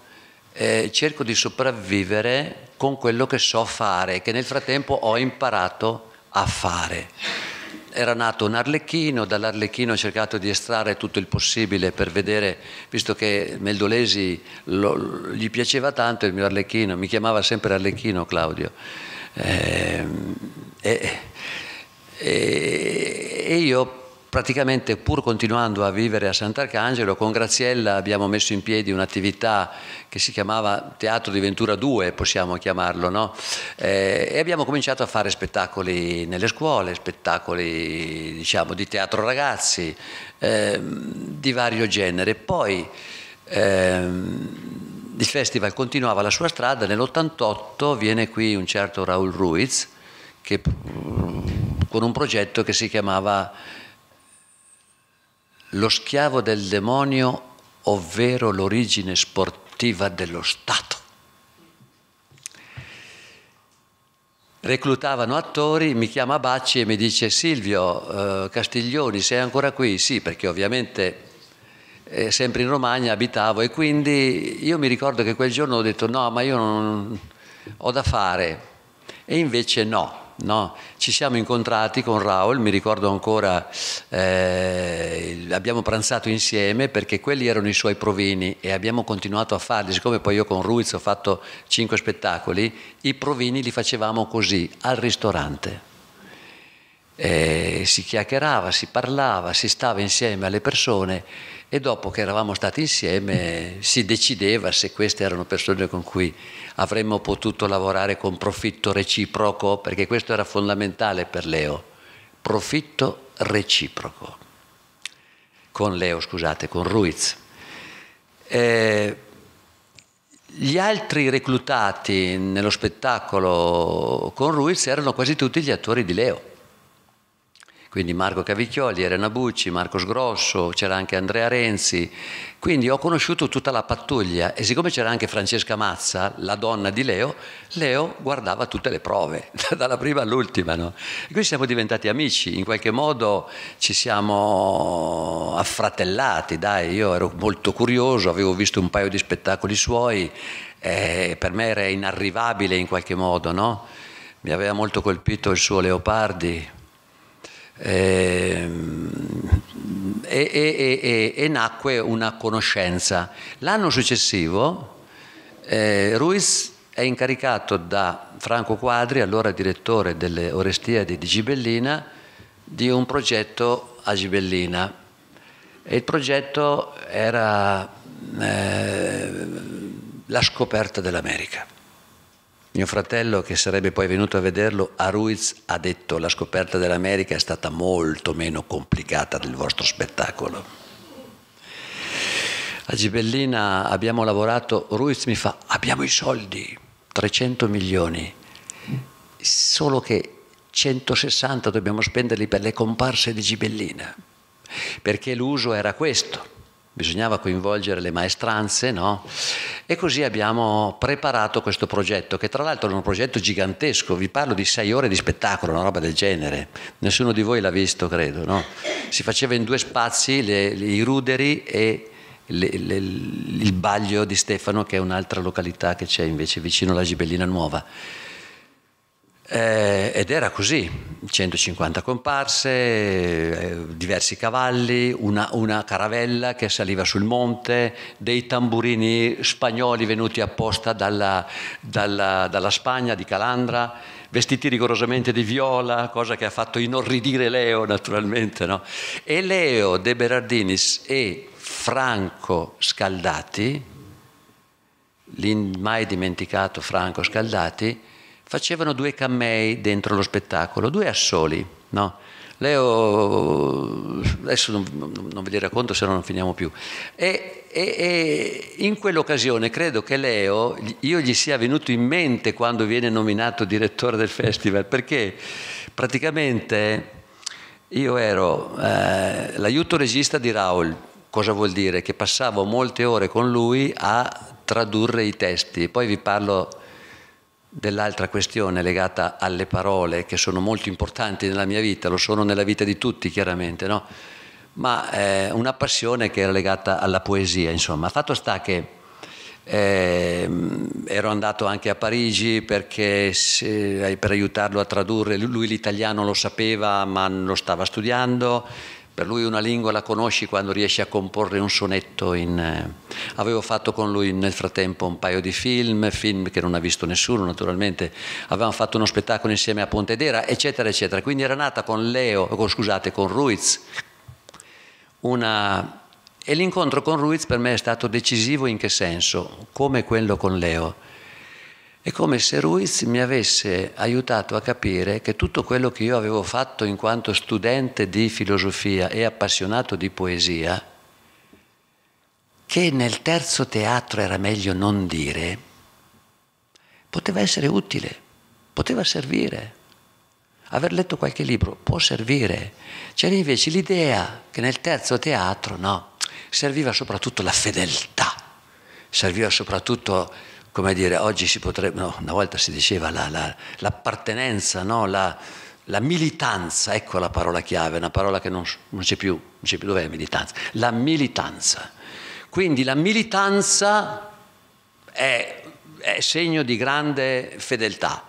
eh, cerco di sopravvivere con quello che so fare, che nel frattempo ho imparato a fare. Era nato un arlecchino, dall'arlecchino ho cercato di estrarre tutto il possibile per vedere, visto che Meldolesi lo, gli piaceva tanto il mio arlecchino, mi chiamava sempre arlecchino Claudio. Eh, e, e, e io praticamente pur continuando a vivere a Sant'Arcangelo, con Graziella abbiamo messo in piedi un'attività che si chiamava Teatro di Ventura 2, possiamo chiamarlo, no? eh, e abbiamo cominciato a fare spettacoli nelle scuole, spettacoli diciamo, di teatro ragazzi, eh, di vario genere. Poi eh, il festival continuava la sua strada, nell'88 viene qui un certo Raul Ruiz, che, con un progetto che si chiamava lo schiavo del demonio, ovvero l'origine sportiva dello Stato. Reclutavano attori, mi chiama Bacci e mi dice Silvio eh, Castiglioni, sei ancora qui? Sì, perché ovviamente eh, sempre in Romagna abitavo e quindi io mi ricordo che quel giorno ho detto no, ma io non ho da fare e invece no. No? Ci siamo incontrati con Raul, mi ricordo ancora, eh, abbiamo pranzato insieme perché quelli erano i suoi provini e abbiamo continuato a farli, siccome poi io con Ruiz ho fatto cinque spettacoli, i provini li facevamo così, al ristorante. Eh, si chiacchierava, si parlava, si stava insieme alle persone e dopo che eravamo stati insieme si decideva se queste erano persone con cui avremmo potuto lavorare con profitto reciproco, perché questo era fondamentale per Leo, profitto reciproco. Con Leo, scusate, con Ruiz. Eh, gli altri reclutati nello spettacolo con Ruiz erano quasi tutti gli attori di Leo quindi Marco Cavicchioli, Elena Bucci, Marco Sgrosso, c'era anche Andrea Renzi, quindi ho conosciuto tutta la pattuglia e siccome c'era anche Francesca Mazza, la donna di Leo, Leo guardava tutte le prove, [LAUGHS] dalla prima all'ultima. No? E quindi siamo diventati amici, in qualche modo ci siamo affratellati, dai, io ero molto curioso, avevo visto un paio di spettacoli suoi, e per me era inarrivabile in qualche modo, no? Mi aveva molto colpito il suo Leopardi, e, e, e, e, nacque una conoscenza. L'anno successivo eh, Ruiz è incaricato da Franco Quadri, allora direttore delle Orestiadi di Gibellina, di un progetto a Gibellina. E il progetto era eh, la scoperta dell'America. Mio fratello, che sarebbe poi venuto a vederlo, a Ruiz ha detto la scoperta dell'America è stata molto meno complicata del vostro spettacolo. A Gibellina abbiamo lavorato, Ruiz mi fa, abbiamo i soldi, 300 milioni, solo che 160 dobbiamo spenderli per le comparse di Gibellina. perché l'uso era questo bisognava coinvolgere le maestranze, no? E così abbiamo preparato questo progetto, che tra l'altro è un progetto gigantesco, vi parlo di sei ore di spettacolo, una roba del genere, nessuno di voi l'ha visto, credo, no? Si faceva in due spazi, le, le, i ruderi e le, il Baglio di Stefano, che è un'altra località che c'è invece vicino alla Gibellina Nuova. Eh, ed era così, 150 comparse, eh, diversi cavalli, una, una, caravella che saliva sul monte, dei tamburini spagnoli venuti apposta dalla, dalla, dalla Spagna, di Calandra, vestiti rigorosamente di viola, cosa che ha fatto inorridire Leo naturalmente. No? E Leo De Berardinis e Franco Scaldati, mai dimenticato Franco Scaldati, facevano due cammei dentro lo spettacolo, due assoli, no? Leo, adesso non, non, ve li racconto se no non finiamo più. E, e, e, in quell'occasione credo che Leo, io gli sia venuto in mente quando viene nominato direttore del festival, perché praticamente io ero eh, l'aiuto regista di Raul, cosa vuol dire? Che passavo molte ore con lui a tradurre i testi, poi vi parlo dell'altra questione legata alle parole che sono molto importanti nella mia vita, lo sono nella vita di tutti chiaramente, no? ma eh, una passione che era legata alla poesia, insomma. Fatto sta che eh, ero andato anche a Parigi perché se, per aiutarlo a tradurre, lui l'italiano lo sapeva ma lo stava studiando per lui una lingua la conosci quando riesci a comporre un sonetto. In, eh, avevo fatto con lui nel frattempo un paio di film, film che non ha visto nessuno naturalmente. Avevamo fatto uno spettacolo insieme a Pontedera, eccetera, eccetera. Quindi era nata con Leo, oh, scusate, con Ruiz una... E l'incontro con Ruiz per me è stato decisivo in che senso? Come quello con Leo è come se Ruiz mi avesse aiutato a capire che tutto quello che io avevo fatto in quanto studente di filosofia e appassionato di poesia, che nel terzo teatro era meglio non dire, poteva essere utile, poteva servire. Aver letto qualche libro può servire. C'era invece l'idea che nel terzo teatro, no, serviva soprattutto la fedeltà, serviva soprattutto come dire, oggi si potrebbe, no, una volta si diceva la, la, l'appartenenza, no? la, la, militanza, ecco la parola chiave, una parola che non, non, c'è più, non c'è più, dov'è militanza? La militanza. Quindi la militanza è, è segno di grande fedeltà.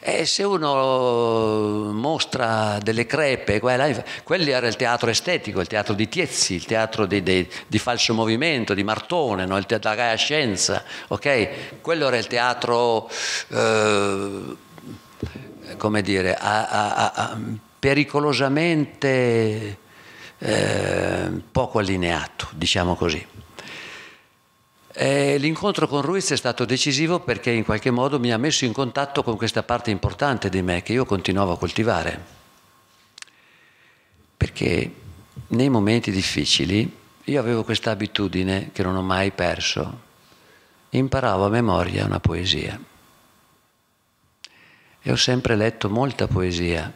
E se uno mostra delle crepe, quello era il teatro estetico, il teatro di Tiezzi, il teatro di, di, di falso movimento, di Martone, no? il teatro della Gaia Scienza, ok? Quello era il teatro, eh, come dire, a, a, a, pericolosamente eh, poco allineato, diciamo così. E l'incontro con Ruiz è stato decisivo perché in qualche modo mi ha messo in contatto con questa parte importante di me che io continuavo a coltivare. Perché nei momenti difficili io avevo questa abitudine che non ho mai perso. Imparavo a memoria una poesia. E ho sempre letto molta poesia,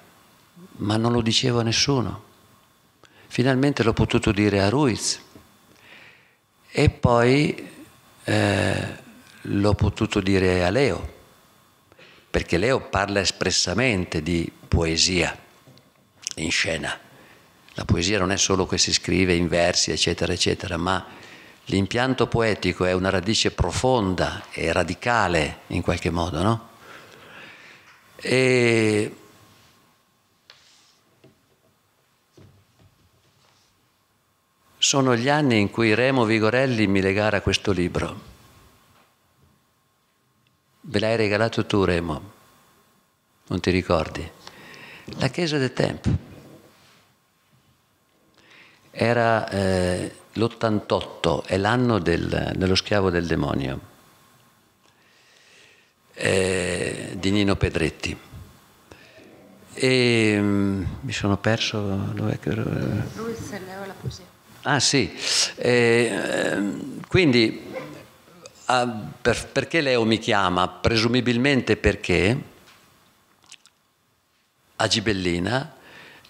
ma non lo dicevo a nessuno. Finalmente l'ho potuto dire a Ruiz. E poi eh, l'ho potuto dire a Leo, perché Leo parla espressamente di poesia in scena. La poesia non è solo che si scrive in versi, eccetera, eccetera, ma l'impianto poetico è una radice profonda e radicale in qualche modo, no? E sono gli anni in cui Remo Vigorelli mi regala questo libro. Ve l'hai regalato tu, Remo? Non ti ricordi? La Chiesa del Tempo. Era eh, l'88, è l'anno del, dello schiavo del demonio, eh, di Nino Pedretti. E mm, mi sono perso. Dov'è che... Lui se leva la poesia. Ah sì, eh, quindi ah, per, perché Leo mi chiama? Presumibilmente perché a Gibellina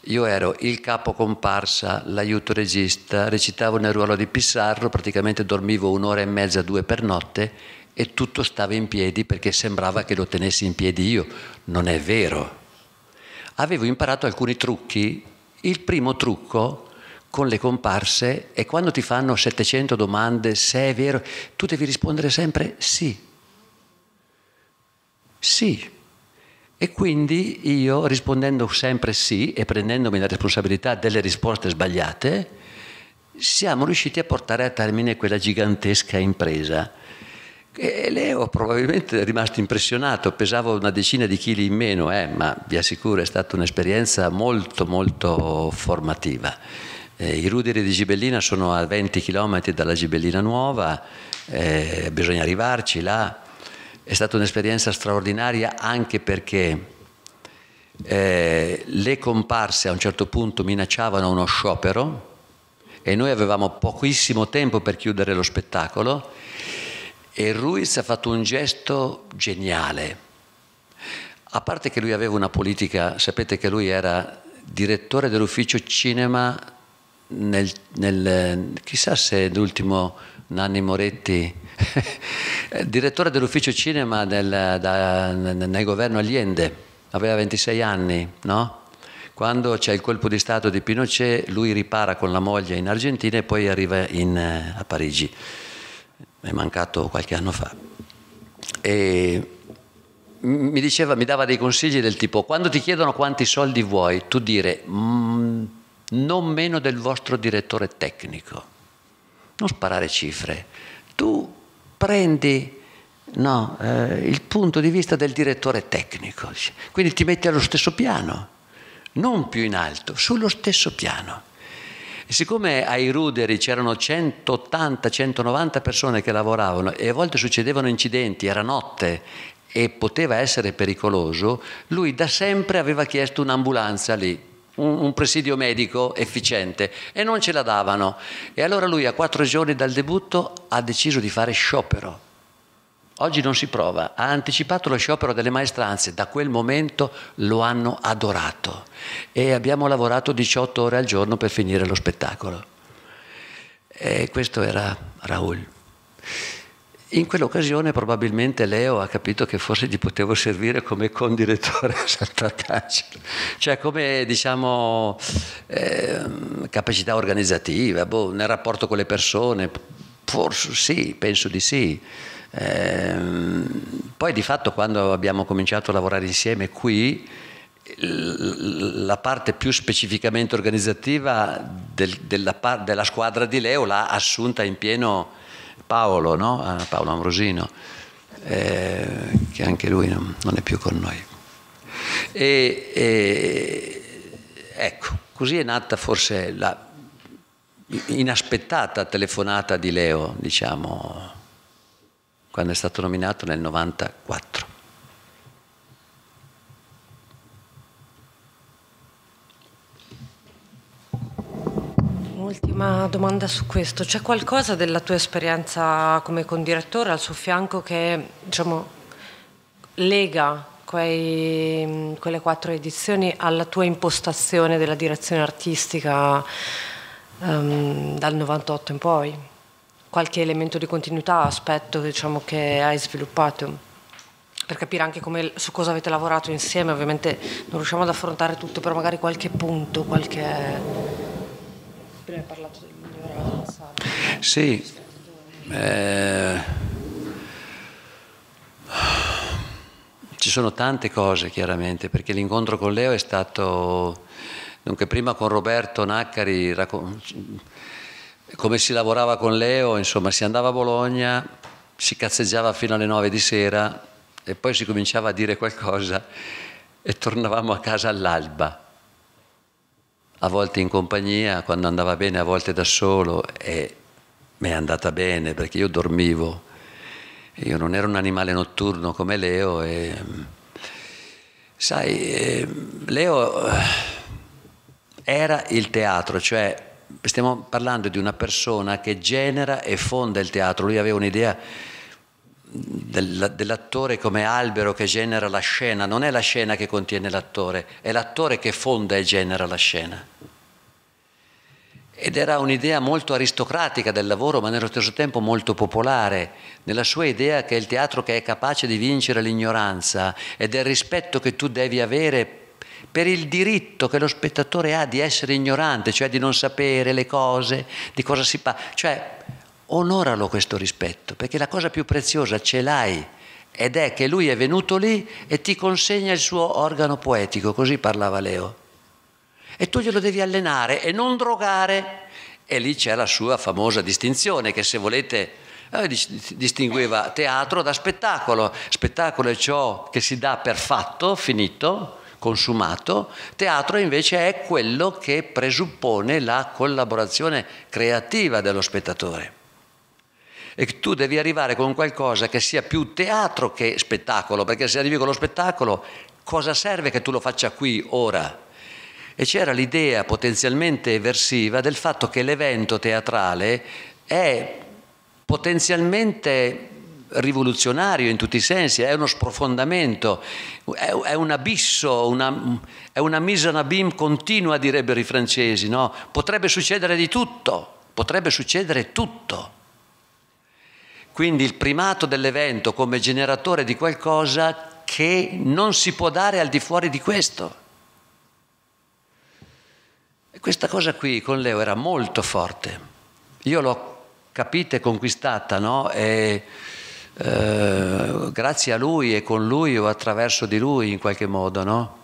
io ero il capo comparsa, l'aiuto regista, recitavo nel ruolo di Pissarro, praticamente dormivo un'ora e mezza, due per notte e tutto stava in piedi perché sembrava che lo tenessi in piedi io. Non è vero. Avevo imparato alcuni trucchi. Il primo trucco con le comparse è quando ti fanno 700 domande se è vero, tu devi rispondere sempre sì. Sì. E quindi io, rispondendo sempre sì e prendendomi la responsabilità delle risposte sbagliate, siamo riusciti a portare a termine quella gigantesca impresa. E Leo probabilmente è rimasto impressionato, pesavo una decina di chili in meno, eh, ma vi assicuro è stata un'esperienza molto molto formativa. Eh, I ruderi di Gibellina sono a 20 km dalla Gibellina nuova, eh, bisogna arrivarci là è stata un'esperienza straordinaria anche perché eh, le comparse a un certo punto minacciavano uno sciopero e noi avevamo pochissimo tempo per chiudere lo spettacolo e Ruiz ha fatto un gesto geniale. A parte che lui aveva una politica, sapete che lui era direttore dell'ufficio cinema nel, nel chissà se l'ultimo Nanni Moretti, [LAUGHS] direttore dell'ufficio cinema del, da, nel governo Allende, aveva 26 anni, no? Quando c'è il colpo di Stato di Pinochet, lui ripara con la moglie in Argentina e poi arriva in, a Parigi. È mancato qualche anno fa. E mi diceva, mi dava dei consigli del tipo, quando ti chiedono quanti soldi vuoi, tu dire mm, non meno del vostro direttore tecnico. Non sparare cifre, tu prendi no, eh, il punto di vista del direttore tecnico, quindi ti metti allo stesso piano, non più in alto, sullo stesso piano. E siccome ai ruderi c'erano 180-190 persone che lavoravano e a volte succedevano incidenti, era notte e poteva essere pericoloso, lui da sempre aveva chiesto un'ambulanza lì un, un, presidio medico efficiente e non ce la davano. E allora lui a quattro giorni dal debutto ha deciso di fare sciopero. Oggi non si prova, ha anticipato lo sciopero delle maestranze, da quel momento lo hanno adorato e abbiamo lavorato 18 ore al giorno per finire lo spettacolo. E questo era Raul. In quell'occasione probabilmente Leo ha capito che forse gli potevo servire come condirettore a Sant'Arcangelo, cioè come diciamo eh, capacità organizzativa, boh, nel rapporto con le persone, forse sì, penso di sì. Eh, poi di fatto quando abbiamo cominciato a lavorare insieme qui, la parte più specificamente organizzativa del, della, della squadra di Leo l'ha assunta in pieno Paolo, no? Ah, Paolo Ambrosino, eh, che anche lui non, non, è più con noi. E, e, ecco, così è nata forse la inaspettata telefonata di Leo, diciamo, quando è stato nominato nel 94. Ultima domanda su questo. C'è qualcosa della tua esperienza come condirettore al suo fianco che diciamo, lega quei, quelle quattro edizioni alla tua impostazione della direzione artistica um, dal 98 in poi? Qualche elemento di continuità, aspetto diciamo, che hai sviluppato? Per capire anche come, su cosa avete lavorato insieme, ovviamente non riusciamo ad affrontare tutto, però magari qualche punto, qualche prima hai parlato del migliorato passato. Sì. Eh, ci sono tante cose chiaramente, perché l'incontro con Leo è stato, dunque prima con Roberto Naccari, come si lavorava con Leo, insomma si andava a Bologna, si cazzeggiava fino alle nove di sera e poi si cominciava a dire qualcosa e tornavamo a casa all'alba a volte in compagnia, quando andava bene, a volte da solo e mi è andata bene perché io dormivo. Io non ero un animale notturno come Leo e sai, Leo era il teatro, cioè stiamo parlando di una persona che genera e fonda il teatro. Lui aveva un'idea dell'attore come albero che genera la scena, non è la scena che contiene l'attore, è l'attore che fonda e genera la scena. Ed era un'idea molto aristocratica del lavoro, ma nello stesso tempo molto popolare, nella sua idea che è il teatro che è capace di vincere l'ignoranza ed è il rispetto che tu devi avere per il diritto che lo spettatore ha di essere ignorante, cioè di non sapere le cose, di cosa si parla. Cioè, onoralo questo rispetto, perché la cosa più preziosa ce l'hai ed è che lui è venuto lì e ti consegna il suo organo poetico, così parlava Leo. E tu glielo devi allenare e non drogare. E lì c'è la sua famosa distinzione che se volete eh, distingueva teatro da spettacolo. Spettacolo è ciò che si dà per fatto, finito, consumato, teatro invece è quello che presuppone la collaborazione creativa dello spettatore e tu devi arrivare con qualcosa che sia più teatro che spettacolo, perché se arrivi con lo spettacolo, cosa serve che tu lo faccia qui ora? E c'era l'idea potenzialmente eversiva del fatto che l'evento teatrale è potenzialmente rivoluzionario in tutti i sensi, è uno sprofondamento, è, un abisso, una, è una mise en abîme continua, direbbero i francesi, no? Potrebbe succedere di tutto, potrebbe succedere tutto. Quindi il primato dell'evento come generatore di qualcosa che non si può dare al di fuori di questo. E questa cosa qui con Leo era molto forte. Io l'ho capita e conquistata, no? E, eh, grazie a lui e con lui o attraverso di lui in qualche modo, no?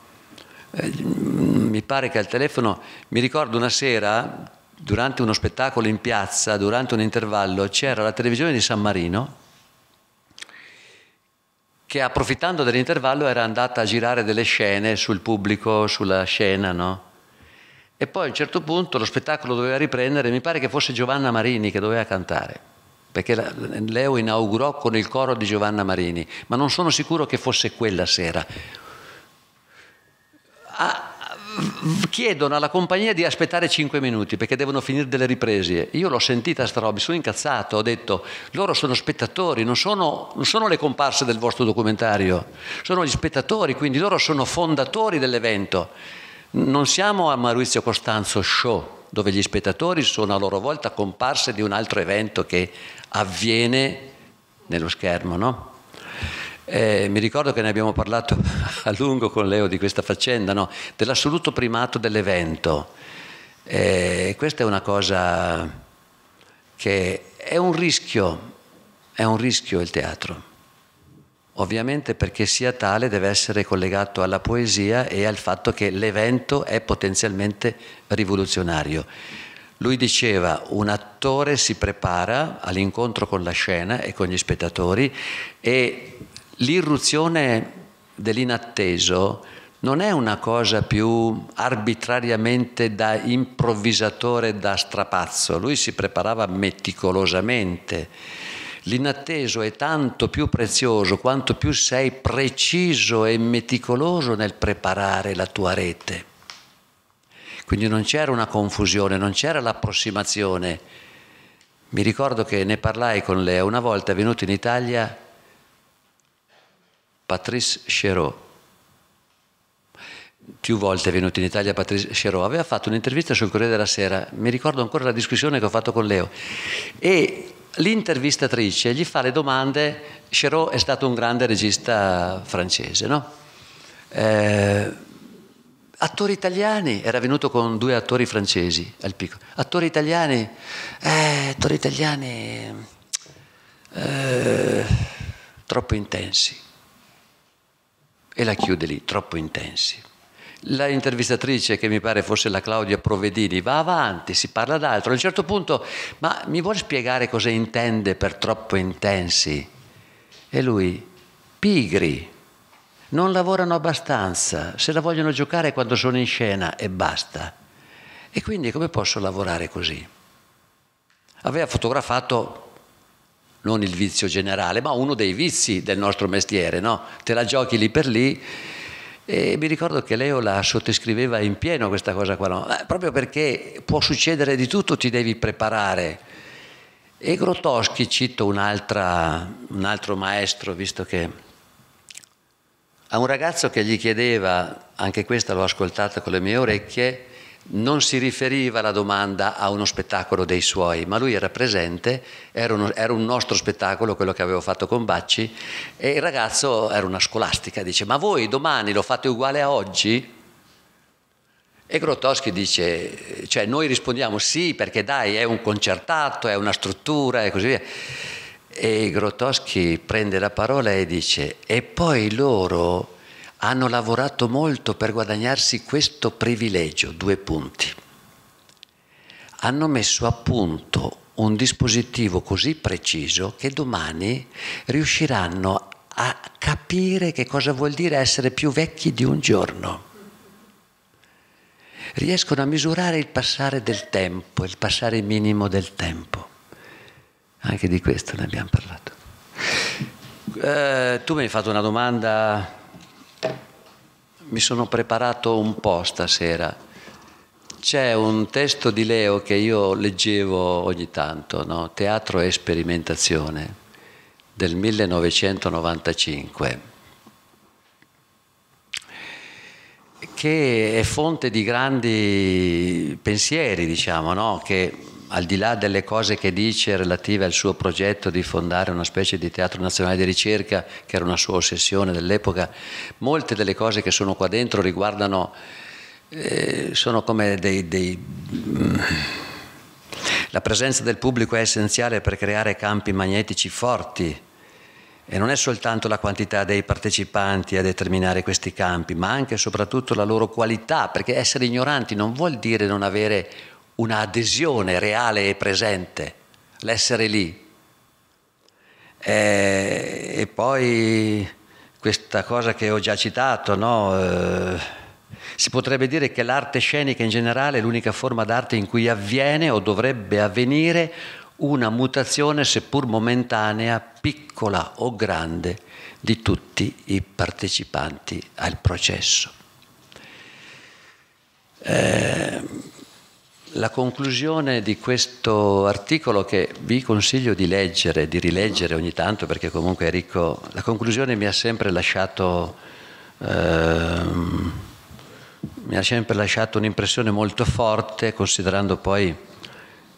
Eh, mi pare che al telefono, mi ricordo una sera, durante uno spettacolo in piazza, durante un intervallo, c'era la televisione di San Marino che approfittando dell'intervallo era andata a girare delle scene sul pubblico, sulla scena, no? E poi a un certo punto lo spettacolo doveva riprendere, mi pare che fosse Giovanna Marini che doveva cantare, perché Leo inaugurò con il coro di Giovanna Marini, ma non sono sicuro che fosse quella sera. Ah, chiedono alla compagnia di aspettare 5 minuti perché devono finire delle riprese. Io l'ho sentita sta roba, sono incazzato, ho detto loro sono spettatori, non sono, non sono, le comparse del vostro documentario, sono gli spettatori, quindi loro sono fondatori dell'evento. Non siamo a Maurizio Costanzo Show, dove gli spettatori sono a loro volta comparse di un altro evento che avviene nello schermo, no? Eh, mi ricordo che ne abbiamo parlato [LAUGHS] a lungo con Leo di questa faccenda, no? dell'assoluto primato dell'evento. Eh, questa è una cosa che è un rischio, è un rischio il teatro. Ovviamente perché sia tale deve essere collegato alla poesia e al fatto che l'evento è potenzialmente rivoluzionario. Lui diceva un attore si prepara all'incontro con la scena e con gli spettatori e l'irruzione dell'inatteso non è una cosa più arbitrariamente da improvvisatore, da strapazzo, lui si preparava meticolosamente. L'inatteso è tanto più prezioso quanto più sei preciso e meticoloso nel preparare la tua rete. Quindi non c'era una confusione, non c'era l'approssimazione. Mi ricordo che ne parlai con Lea, una volta è venuto in Italia Patrice Chéreau. Più volte è venuto in Italia Patrice Chéreau, aveva fatto un'intervista sul Corriere della Sera, mi ricordo ancora la discussione che ho fatto con Leo, e l'intervistatrice gli fa le domande, Chéreau è stato un grande regista francese, no? Eh, attori italiani, era venuto con due attori francesi al picco, attori italiani, eh, attori italiani eh, troppo intensi e la chiude lì, troppo intensi. La intervistatrice, che mi pare fosse la Claudia Provedini, va avanti, si parla d'altro. A un certo punto, ma mi vuole spiegare cosa intende per troppo intensi? E lui, pigri, non lavorano abbastanza, se la vogliono giocare quando sono in scena e basta. E quindi come posso lavorare così? Aveva fotografato non il vizio generale, ma uno dei vizi del nostro mestiere, no? Te la giochi lì per lì. E mi ricordo che Leo la sottoscriveva in pieno questa cosa qua, no? eh, proprio perché può succedere di tutto, ti devi preparare. E Grotowski, cito un altro maestro, visto che a un ragazzo che gli chiedeva, anche questa l'ho ascoltata con le mie orecchie, non si riferiva la domanda a uno spettacolo dei suoi, ma lui era presente, era, uno, era, un nostro spettacolo, quello che avevo fatto con Bacci, e il ragazzo era una scolastica, dice, ma voi domani lo fate uguale a oggi? E Grotowski dice, cioè noi rispondiamo sì perché dai è un concertato, è una struttura e così via. E Grotowski prende la parola e dice, e poi loro hanno lavorato molto per guadagnarsi questo privilegio, due punti. Hanno messo a punto un dispositivo così preciso che domani riusciranno a capire che cosa vuol dire essere più vecchi di un giorno riescono a misurare il passare del tempo, il passare minimo del tempo. Anche di questo ne abbiamo parlato. Eh, tu mi hai fatto una domanda, mi sono preparato un po' stasera. C'è un testo di Leo che io leggevo ogni tanto, no? Teatro e sperimentazione del 1995 che è fonte di grandi pensieri, diciamo, no? che al di là delle cose che dice relative al suo progetto di fondare una specie di teatro nazionale di ricerca, che era una sua ossessione dell'epoca, molte delle cose che sono qua dentro riguardano, eh, sono come dei... dei mm, la presenza del pubblico è essenziale per creare campi magnetici forti. E non è soltanto la quantità dei partecipanti a determinare questi campi, ma anche e soprattutto la loro qualità, perché essere ignoranti non vuol dire non avere un'adesione reale e presente, l'essere lì. E, e poi questa cosa che ho già citato, no? eh, si potrebbe dire che l'arte scenica in generale è l'unica forma d'arte in cui avviene o dovrebbe avvenire una mutazione seppur momentanea, piccola o grande, di tutti i partecipanti al processo. Eh, la conclusione di questo articolo che vi consiglio di leggere, di rileggere ogni tanto perché comunque è ricco, la conclusione mi ha sempre lasciato, eh, mi ha sempre lasciato un'impressione molto forte considerando poi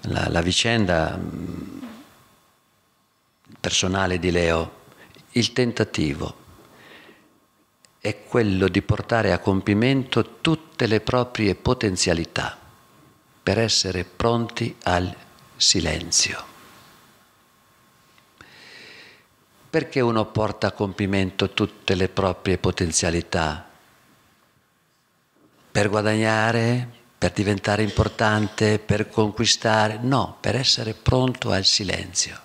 la, la vicenda personale di Leo, il tentativo è quello di portare a compimento tutte le proprie potenzialità per essere pronti al silenzio. Perché uno porta a compimento tutte le proprie potenzialità? Per guadagnare, per diventare importante, per conquistare, no, per essere pronto al silenzio.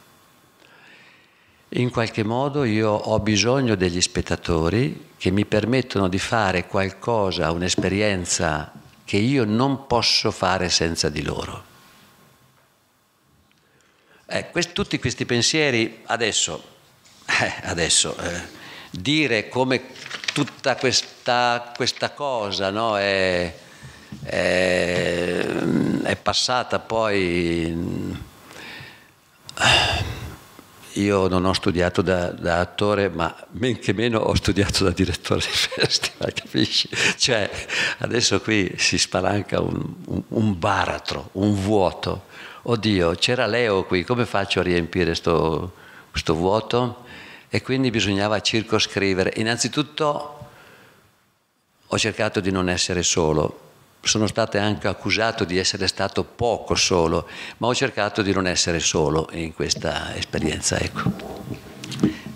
In qualche modo io ho bisogno degli spettatori che mi permettono di fare qualcosa, un'esperienza che io non posso fare senza di loro. Eh, quest- tutti questi pensieri adesso, eh, adesso eh, dire come tutta questa, questa cosa no, è è, è passata poi... Io non ho studiato da, da, attore, ma men che meno ho studiato da direttore di festival, [LAUGHS] capisci? Cioè, adesso qui si spalanca un, un, un baratro, un vuoto. Oddio, c'era Leo qui, come faccio a riempire questo vuoto? E quindi bisognava circoscrivere. Innanzitutto ho cercato di non essere solo, sono stato anche accusato di essere stato poco solo, ma ho cercato di non essere solo in questa esperienza. Ecco.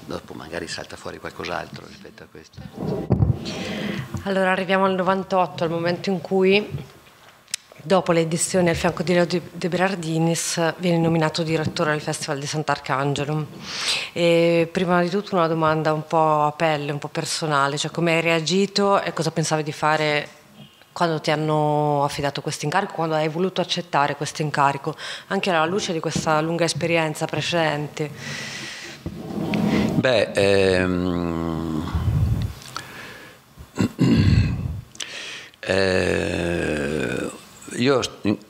Dopo magari salta fuori qualcos'altro rispetto a questo. Allora arriviamo al 98, al momento in cui, dopo le edizioni al fianco di Leo De Berardinis, viene nominato direttore del Festival di Sant'Arcangelo. E prima di tutto una domanda un po' a pelle, un po' personale, cioè come hai reagito e cosa pensavi di fare quando ti hanno affidato questo incarico, quando hai voluto accettare questo incarico, anche alla luce di questa lunga esperienza precedente? Beh, ehm, [CLEARS THROAT] eh, io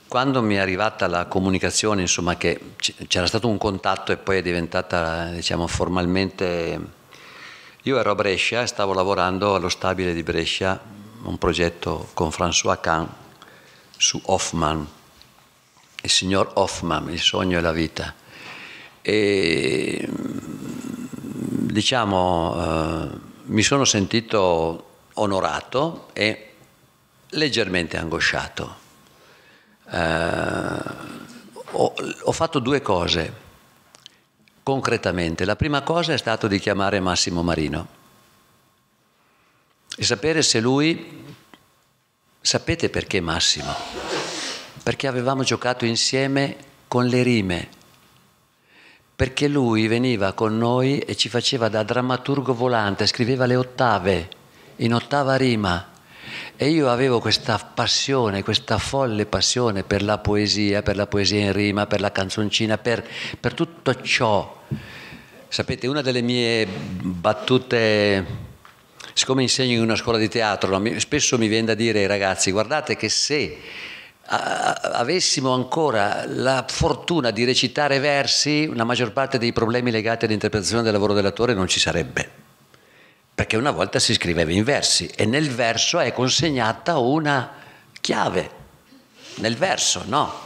quando mi è arrivata la comunicazione, insomma, che c'era stato un contatto e poi è diventata, diciamo, formalmente... Io ero a Brescia e stavo lavorando allo stabile di Brescia, un progetto con François Kahn su Hoffman, il signor Hoffman, il sogno e la vita. E diciamo, eh, mi sono sentito onorato e leggermente angosciato. Eh, ho, ho fatto due cose concretamente. La prima cosa è stato di chiamare Massimo Marino e sapere se lui... Sapete perché Massimo? Perché avevamo giocato insieme con le rime, perché lui veniva con noi e ci faceva da drammaturgo volante, scriveva le ottave in ottava rima e io avevo questa passione, questa folle passione per la poesia, per la poesia in rima, per la canzoncina, per, per tutto ciò. Sapete, una delle mie battute, siccome insegno in una scuola di teatro, spesso mi viene da dire ai ragazzi, guardate che se avessimo ancora la fortuna di recitare versi, la maggior parte dei problemi legati all'interpretazione del lavoro dell'attore non ci sarebbe. Perché una volta si scriveva in versi e nel verso è consegnata una chiave, nel verso, no?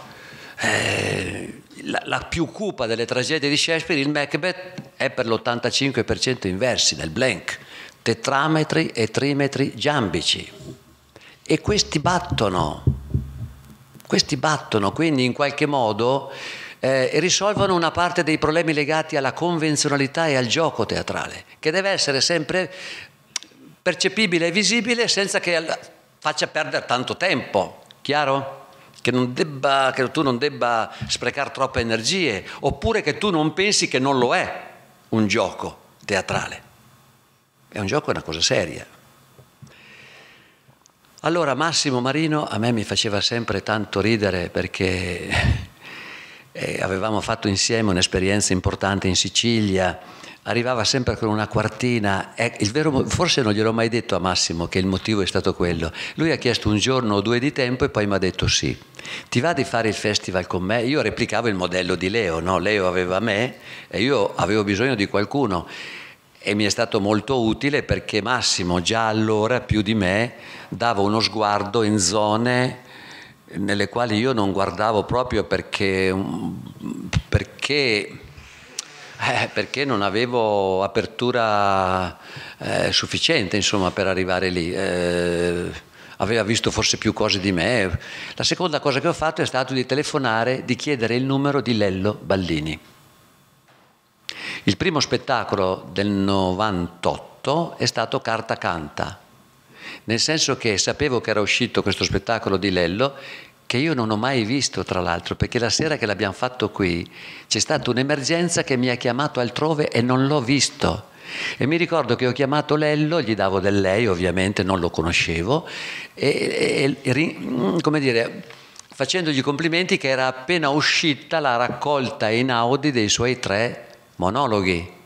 Eh, la, la, più cupa delle tragedie di Shakespeare, il Macbeth, è per l'85% in versi, nel blank, tetrametri e trimetri giambici. E questi battono, questi battono, quindi in qualche modo eh, risolvono una parte dei problemi legati alla convenzionalità e al gioco teatrale, che deve essere sempre percepibile e visibile senza che faccia perdere tanto tempo, chiaro? Che, debba, che tu non debba sprecare troppe energie, oppure che tu non pensi che non lo è un gioco teatrale. È un gioco, è una cosa seria. Allora Massimo Marino a me mi faceva sempre tanto ridere perché [LAUGHS] eh, avevamo fatto insieme un'esperienza importante in Sicilia, arrivava sempre con una quartina, eh, vero, forse non gliel'ho mai detto a Massimo che il motivo è stato quello, lui ha chiesto un giorno o due di tempo e poi mi ha detto sì, ti va di fare il festival con me? Io replicavo il modello di Leo, no? Leo aveva me e io avevo bisogno di qualcuno e mi è stato molto utile perché Massimo già allora più di me dava uno sguardo in zone nelle quali io non guardavo proprio perché, perché, eh, perché non avevo apertura eh, sufficiente insomma, per arrivare lì. Eh, aveva visto forse più cose di me. La seconda cosa che ho fatto è stato di telefonare, di chiedere il numero di Lello Ballini. Il primo spettacolo del 98 è stato Carta Canta nel senso che sapevo che era uscito questo spettacolo di Lello che io non ho mai visto tra l'altro, perché la sera che l'abbiamo fatto qui c'è stata un'emergenza che mi ha chiamato altrove e non l'ho visto. E mi ricordo che ho chiamato Lello, gli davo del lei, ovviamente non lo conoscevo, e, e, e come dire, facendogli complimenti che era appena uscita la raccolta in Audi dei suoi tre monologhi.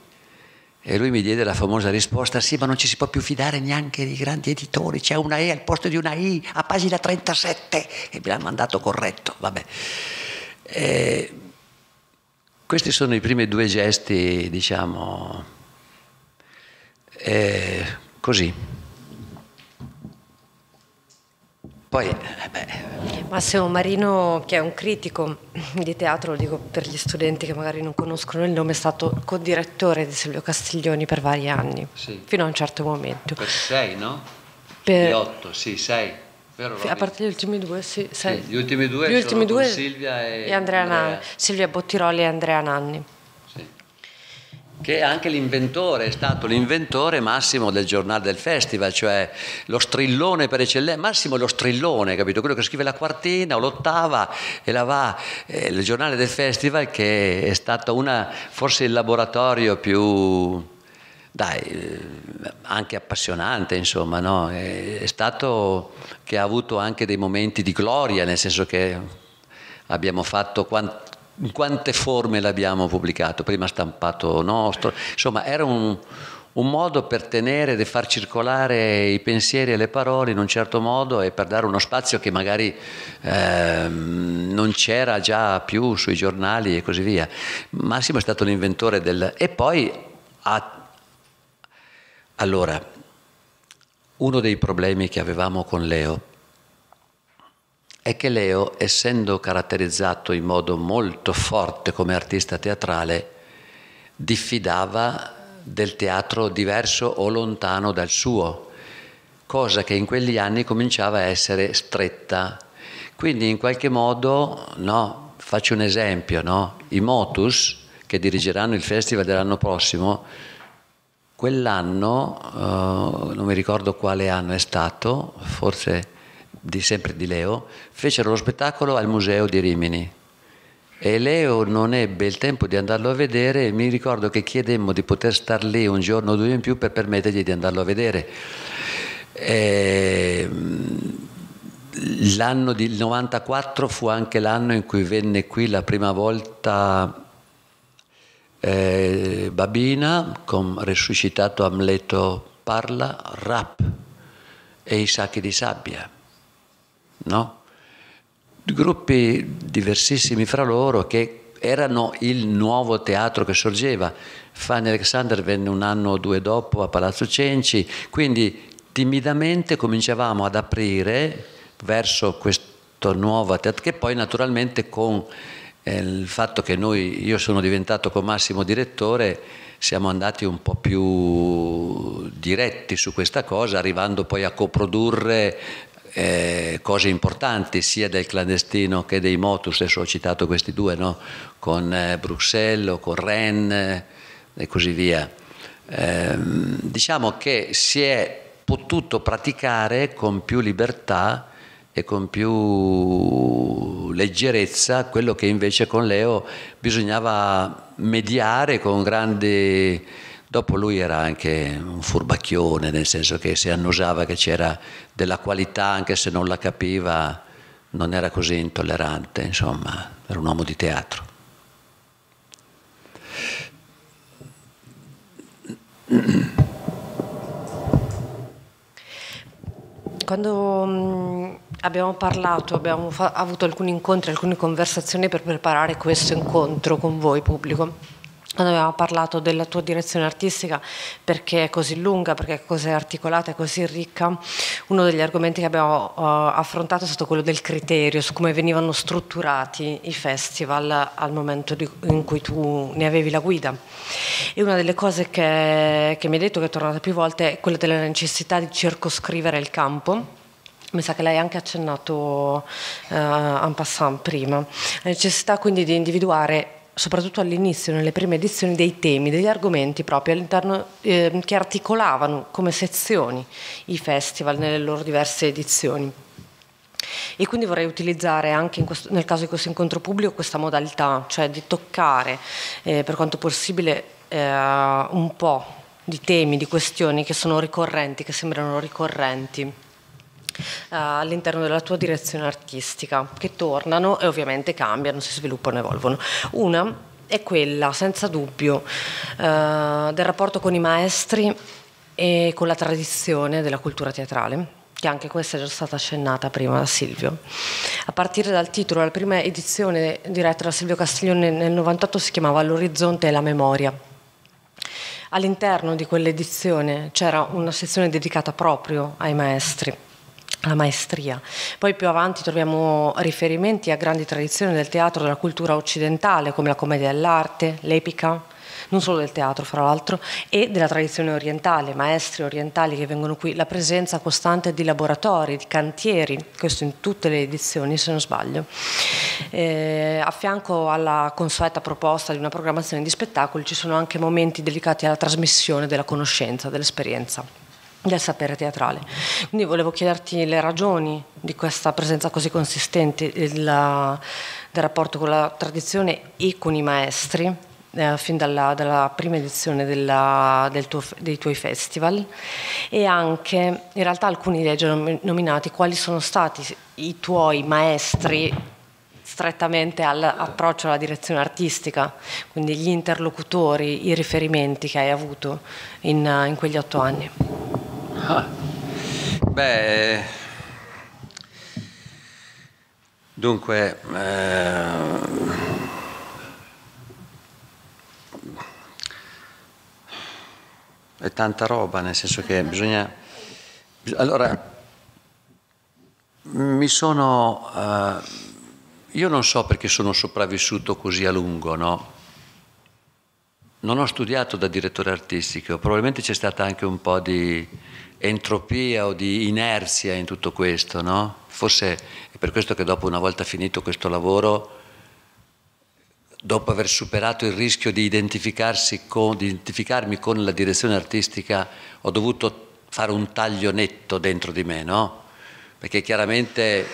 E lui mi diede la famosa risposta, sì, ma non ci si può più fidare neanche dei grandi editori, c'è una E al posto di una I a pagina 37 e me l'ha mandato corretto, vabbè. E questi sono i primi due gesti, diciamo, e così. Poi, eh, beh. Massimo Marino, che è un critico di teatro, lo dico per gli studenti che magari non conoscono il nome, è stato co-direttore di Silvio Castiglioni per vari anni, sì. fino a un certo momento. Per sei, no? Per... Di otto, sì, sei. Vero, a parte gli ultimi due, sì. Sei. Sì, gli ultimi due, gli ultimi due Silvia e, e Andrea, Andrea. Nanni, Silvia Bottiroli e Andrea Nanni che è anche l'inventore, è stato l'inventore massimo del giornale del festival, cioè lo strillone per eccellenza, massimo lo strillone, capito? Quello che scrive la quartina o l'ottava e la va, eh, il giornale del festival che è stato una, forse il laboratorio più, dai, eh, anche appassionante, insomma, no? è, è stato che ha avuto anche dei momenti di gloria, nel senso che abbiamo fatto quant, in quante forme l'abbiamo pubblicato, prima stampato nostro, insomma era un, un modo per tenere e far circolare i pensieri e le parole in un certo modo e per dare uno spazio che magari eh, non c'era già più sui giornali e così via. Massimo è stato l'inventore del... E poi ha... Allora, uno dei problemi che avevamo con Leo è che Leo, essendo caratterizzato in modo molto forte come artista teatrale, diffidava del teatro diverso o lontano dal suo, cosa che in quegli anni cominciava a essere stretta. Quindi in qualche modo, no, faccio un esempio, no? i Motus, che dirigeranno il festival dell'anno prossimo, quell'anno, uh, non mi ricordo quale anno è stato, forse di, sempre di Leo, fecero lo spettacolo al Museo di Rimini e Leo non ebbe il tempo di andarlo a vedere e mi ricordo che chiedemmo di poter star lì un giorno o due in più per permettergli di andarlo a vedere. E ehm, l'anno del 94 fu anche l'anno in cui venne qui la prima volta eh, Babina con resuscitato Amleto parla, rap e i sacchi di sabbia, no? gruppi diversissimi fra loro che erano il nuovo teatro che sorgeva. Fanny Alexander venne un anno o due dopo a Palazzo Cenci, quindi timidamente cominciavamo ad aprire verso questo nuovo teatro che poi naturalmente con eh, il fatto che noi, io sono diventato con Massimo direttore, siamo andati un po' più diretti su questa cosa, arrivando poi a coprodurre eh, cose importanti sia del clandestino che dei motus, adesso ho citato questi due, no? con eh, Bruxelles, con Rennes e così via. Eh, diciamo che si è potuto praticare con più libertà e con più leggerezza quello che invece con Leo bisognava mediare con grandi Dopo lui era anche un furbacchione, nel senso che si annusava che c'era della qualità, anche se non la capiva, non era così intollerante, insomma, era un uomo di teatro. Quando mm, abbiamo parlato, abbiamo avuto alcuni incontri, alcune conversazioni per preparare questo incontro con voi pubblico, quando abbiamo parlato della tua direzione artistica, perché è così lunga, perché è così articolata e così ricca, uno degli argomenti che abbiamo uh, affrontato è stato quello del criterio, su come venivano strutturati i festival al momento di, in cui tu ne avevi la guida. E una delle cose che, che mi hai detto, che è tornata più volte, è quella della necessità di circoscrivere il campo. Mi sa che ha anche accennato uh, en passant prima. La necessità quindi di individuare soprattutto all'inizio, nelle prime edizioni, dei temi, degli argomenti proprio all'interno eh, che articolavano come sezioni i festival nelle loro diverse edizioni. E quindi vorrei utilizzare anche questo, nel caso di questo incontro pubblico questa modalità, cioè di toccare eh, per quanto possibile eh, un po' di temi, di questioni che sono ricorrenti, che sembrano ricorrenti all'interno della tua direzione artistica, che tornano e ovviamente cambiano, si sviluppano, evolvono. Una è quella, senza dubbio, uh, del rapporto con i maestri e con la tradizione della cultura teatrale che anche questa è già stata accennata prima da Silvio. A partire dal titolo, la prima edizione diretta da Silvio Castiglione nel 98 si chiamava L'orizzonte e la memoria. All'interno di quell'edizione c'era una sezione dedicata proprio ai maestri la maestria. Poi più avanti troviamo riferimenti a grandi tradizioni del teatro, della cultura occidentale, come la commedia dell'arte, l'epica, non solo del teatro fra l'altro, e della tradizione orientale, maestri orientali che vengono qui, la presenza costante di laboratori, di cantieri, questo in tutte le edizioni se non sbaglio. Eh, a fianco alla consueta proposta di una programmazione di spettacoli ci sono anche momenti dedicati alla trasmissione della conoscenza, dell'esperienza del sapere teatrale. Quindi volevo chiederti le ragioni di questa presenza così consistente del, del rapporto con la tradizione e con i maestri, eh, fin dalla, dalla, prima edizione della, del tuo, dei tuoi festival e anche in realtà alcuni dei già nominati quali sono stati i tuoi maestri strettamente all'approccio alla direzione artistica, quindi gli interlocutori, i riferimenti che hai avuto in, in quegli otto anni? [LAUGHS] Beh, dunque, eh, è tanta roba, nel senso che bisogna... Allora, mi sono... Uh, io non so perché sono sopravvissuto così a lungo, no? Non ho studiato da direttore artistico, probabilmente c'è stata anche un po' di entropia o di inerzia in tutto questo, no? Forse è per questo che dopo una volta finito questo lavoro, dopo aver superato il rischio di, con, di identificarmi con la direzione artistica, ho dovuto fare un taglio netto dentro di me, no? Perché chiaramente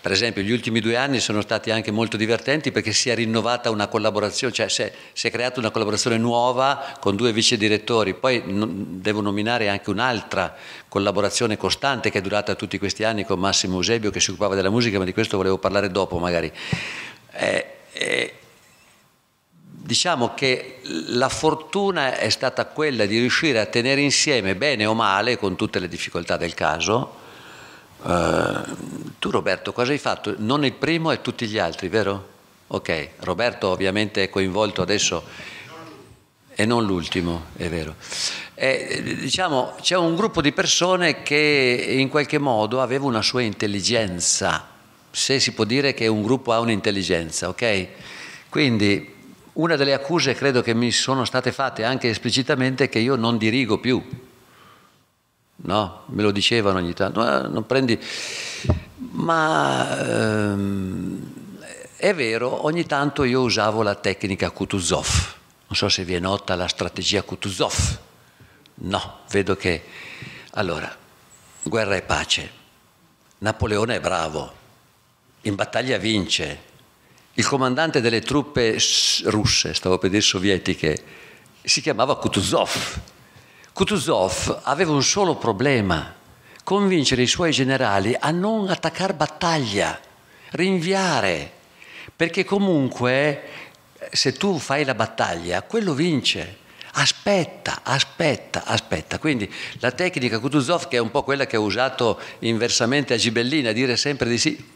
per esempio gli ultimi due anni sono stati anche molto divertenti perché si è rinnovata una collaborazione, cioè si è, si è creata una collaborazione nuova con due vice direttori, poi devo nominare anche un'altra collaborazione costante che è durata tutti questi anni con Massimo Eusebio che si occupava della musica, ma di questo volevo parlare dopo magari. Eh, eh, diciamo che la fortuna è stata quella di riuscire a tenere insieme, bene o male, con tutte le difficoltà del caso, Uh, tu Roberto cosa hai fatto? Non il primo e tutti gli altri, vero? Ok, Roberto ovviamente è coinvolto adesso e non l'ultimo, è vero. E, diciamo, c'è un gruppo di persone che in qualche modo aveva una sua intelligenza, se si può dire che un gruppo ha un'intelligenza, ok? Quindi una delle accuse credo che mi sono state fatte anche esplicitamente è che io non dirigo più, no? Me lo dicevano ogni tanto, eh, non prendi... Ma ehm, è vero, ogni tanto io usavo la tecnica Kutuzov. Non so se vi è nota la strategia Kutuzov. No, vedo che... Allora, guerra e pace. Napoleone è bravo, in battaglia vince. Il comandante delle truppe russe, stavo per dire sovietiche, si chiamava Kutuzov Kutuzov aveva un solo problema, convincere i suoi generali a non attaccare battaglia, rinviare, perché comunque se tu fai la battaglia, quello vince. Aspetta, aspetta, aspetta. Quindi la tecnica Kutuzov, che è un po' quella che ha usato inversamente a Gibellina, dire sempre di sì,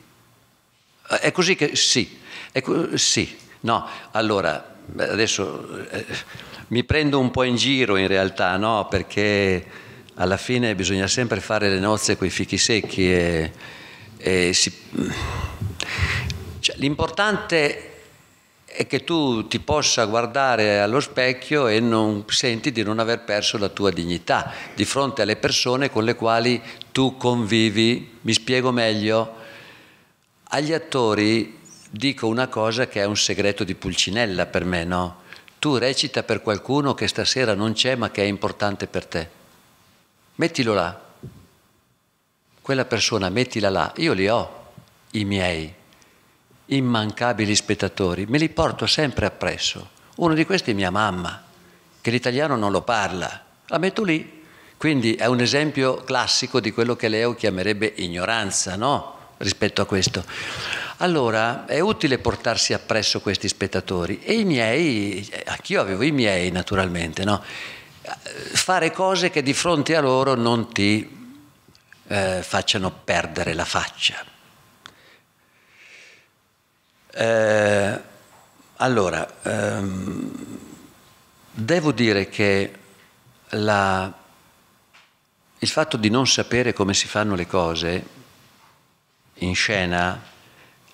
è così che sì, è co- sì, no. Allora, adesso... Eh, mi prendo un po' in giro in realtà, no? perché alla fine bisogna sempre fare le nozze con i fichi secchi e, e si... cioè, l'importante è che tu ti possa guardare allo specchio e non senti di non aver perso la tua dignità di fronte alle persone con le quali tu convivi. Mi spiego meglio. Agli attori dico una cosa che è un segreto di Pulcinella per me, no? Tu recita per qualcuno che stasera non c'è ma che è importante per te. Mettilo là. Quella persona mettila là. Io li ho, i miei immancabili spettatori, me li porto sempre appresso. Uno di questi è mia mamma, che l'italiano non lo parla. La metto lì. Quindi è un esempio classico di quello che Leo chiamerebbe ignoranza, no? Rispetto a questo. Allora è utile portarsi appresso questi spettatori e i miei, anch'io avevo i miei naturalmente, no? fare cose che di fronte a loro non ti eh, facciano perdere la faccia. Eh, allora, ehm, devo dire che la, il fatto di non sapere come si fanno le cose in scena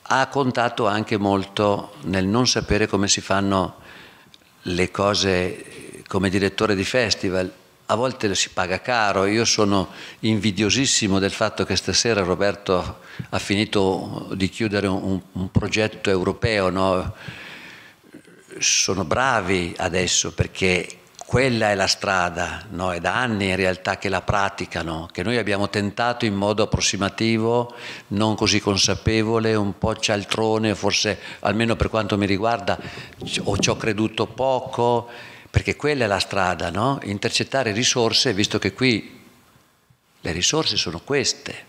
ha contato anche molto nel non sapere come si fanno le cose come direttore di festival. A volte si paga caro, io sono invidiosissimo del fatto che stasera Roberto ha finito di chiudere un, un progetto europeo, no? sono bravi adesso perché quella è la strada, no? è da anni in realtà che la praticano, che noi abbiamo tentato in modo approssimativo, non così consapevole, un po' cialtrone, forse almeno per quanto mi riguarda, o ci ho creduto poco, perché quella è la strada, no? intercettare risorse, visto che qui le risorse sono queste.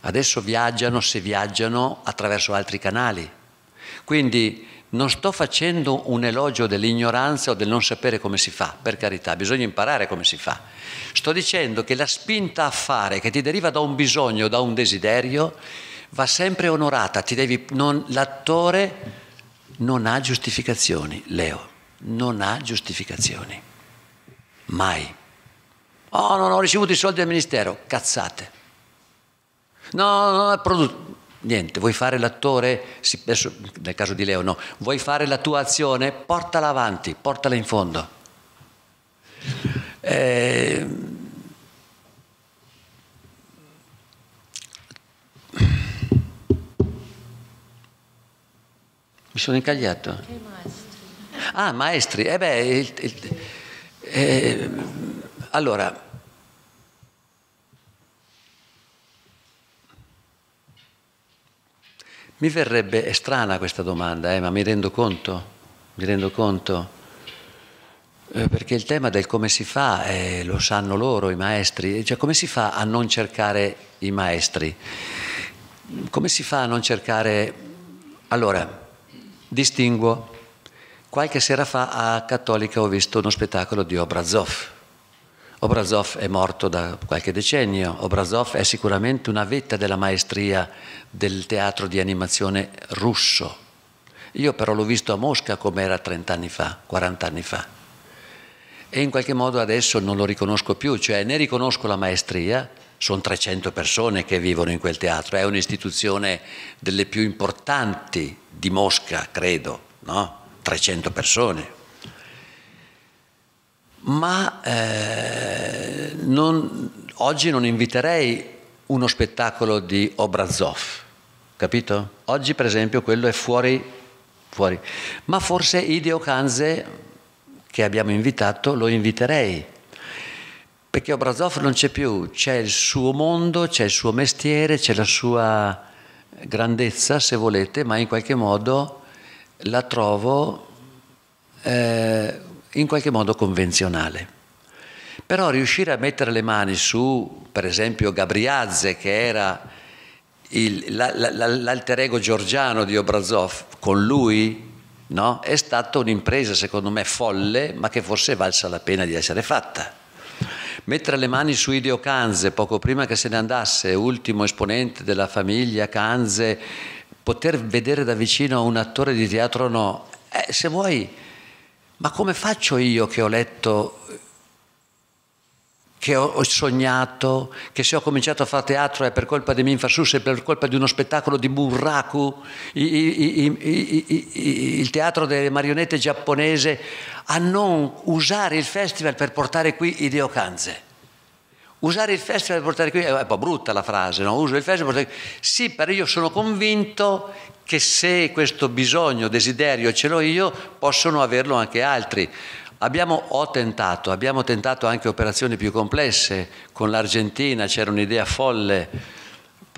Adesso viaggiano, se viaggiano, attraverso altri canali, Quindi non sto facendo un elogio dell'ignoranza o del non sapere come si fa, per carità, bisogna imparare come si fa. Sto dicendo che la spinta a fare che ti deriva da un bisogno, da un desiderio, va sempre onorata. Devi, non, l'attore non ha giustificazioni, Leo, non ha giustificazioni. Mai. Oh, non ho ricevuto i soldi del ministero, cazzate. No, no, no, produ- niente, vuoi fare l'attore, sì, adesso nel caso di Leo no, vuoi fare la tua azione, portala avanti, portala in fondo. Eh, mi sono incagliato. Maestri. Ah, maestri, eh beh, il, il, eh, allora, Mi verrebbe strana questa domanda, eh, ma mi rendo conto, mi rendo conto, eh, perché il tema del come si fa, eh, lo sanno loro i maestri, cioè come si fa a non cercare i maestri? Come si fa a non cercare... Allora, distinguo, qualche sera fa a Cattolica ho visto uno spettacolo di Obrazov, Obrazov è morto da qualche decennio, Obrazov è sicuramente una vetta della maestria del teatro di animazione russo. Io però l'ho visto a Mosca come era 30 anni fa, 40 anni fa. E in qualche modo adesso non lo riconosco più, cioè ne riconosco la maestria, sono 300 persone che vivono in quel teatro, è un'istituzione delle più importanti di Mosca, credo, no? 300 persone, ma eh, non, oggi non inviterei uno spettacolo di Obrazov, capito? Oggi per esempio quello è fuori, fuori. ma forse Ideo Kanze che abbiamo invitato lo inviterei, perché Obrazov non c'è più, c'è il suo mondo, c'è il suo mestiere, c'è la sua grandezza se volete, ma in qualche modo la trovo... Eh, in qualche modo convenzionale. Però riuscire a mettere le mani su, per esempio, Gabriazze, che era il, la, la, l'alter ego georgiano di Obrazov, con lui, no? è stata un'impresa, secondo me, folle, ma che forse valsa la pena di essere fatta. Mettere le mani su Ideo Kanze poco prima che se ne andasse, ultimo esponente della famiglia Kanze, poter vedere da vicino un attore di teatro no, eh, se vuoi ma come faccio io che ho letto, che ho sognato, che se ho cominciato a fare teatro è per colpa di Minfasus, è per colpa di uno spettacolo di Burraku, il teatro delle marionette giapponese, a non usare il festival per portare qui Ideo Kanze? Usare il festival per portare qui, è un po' brutta la frase, no? Uso il festival per portare qui. Sì, però io sono convinto che se questo bisogno, desiderio ce l'ho io, possono averlo anche altri. Abbiamo, ho tentato, abbiamo tentato anche operazioni più complesse, con l'Argentina c'era un'idea folle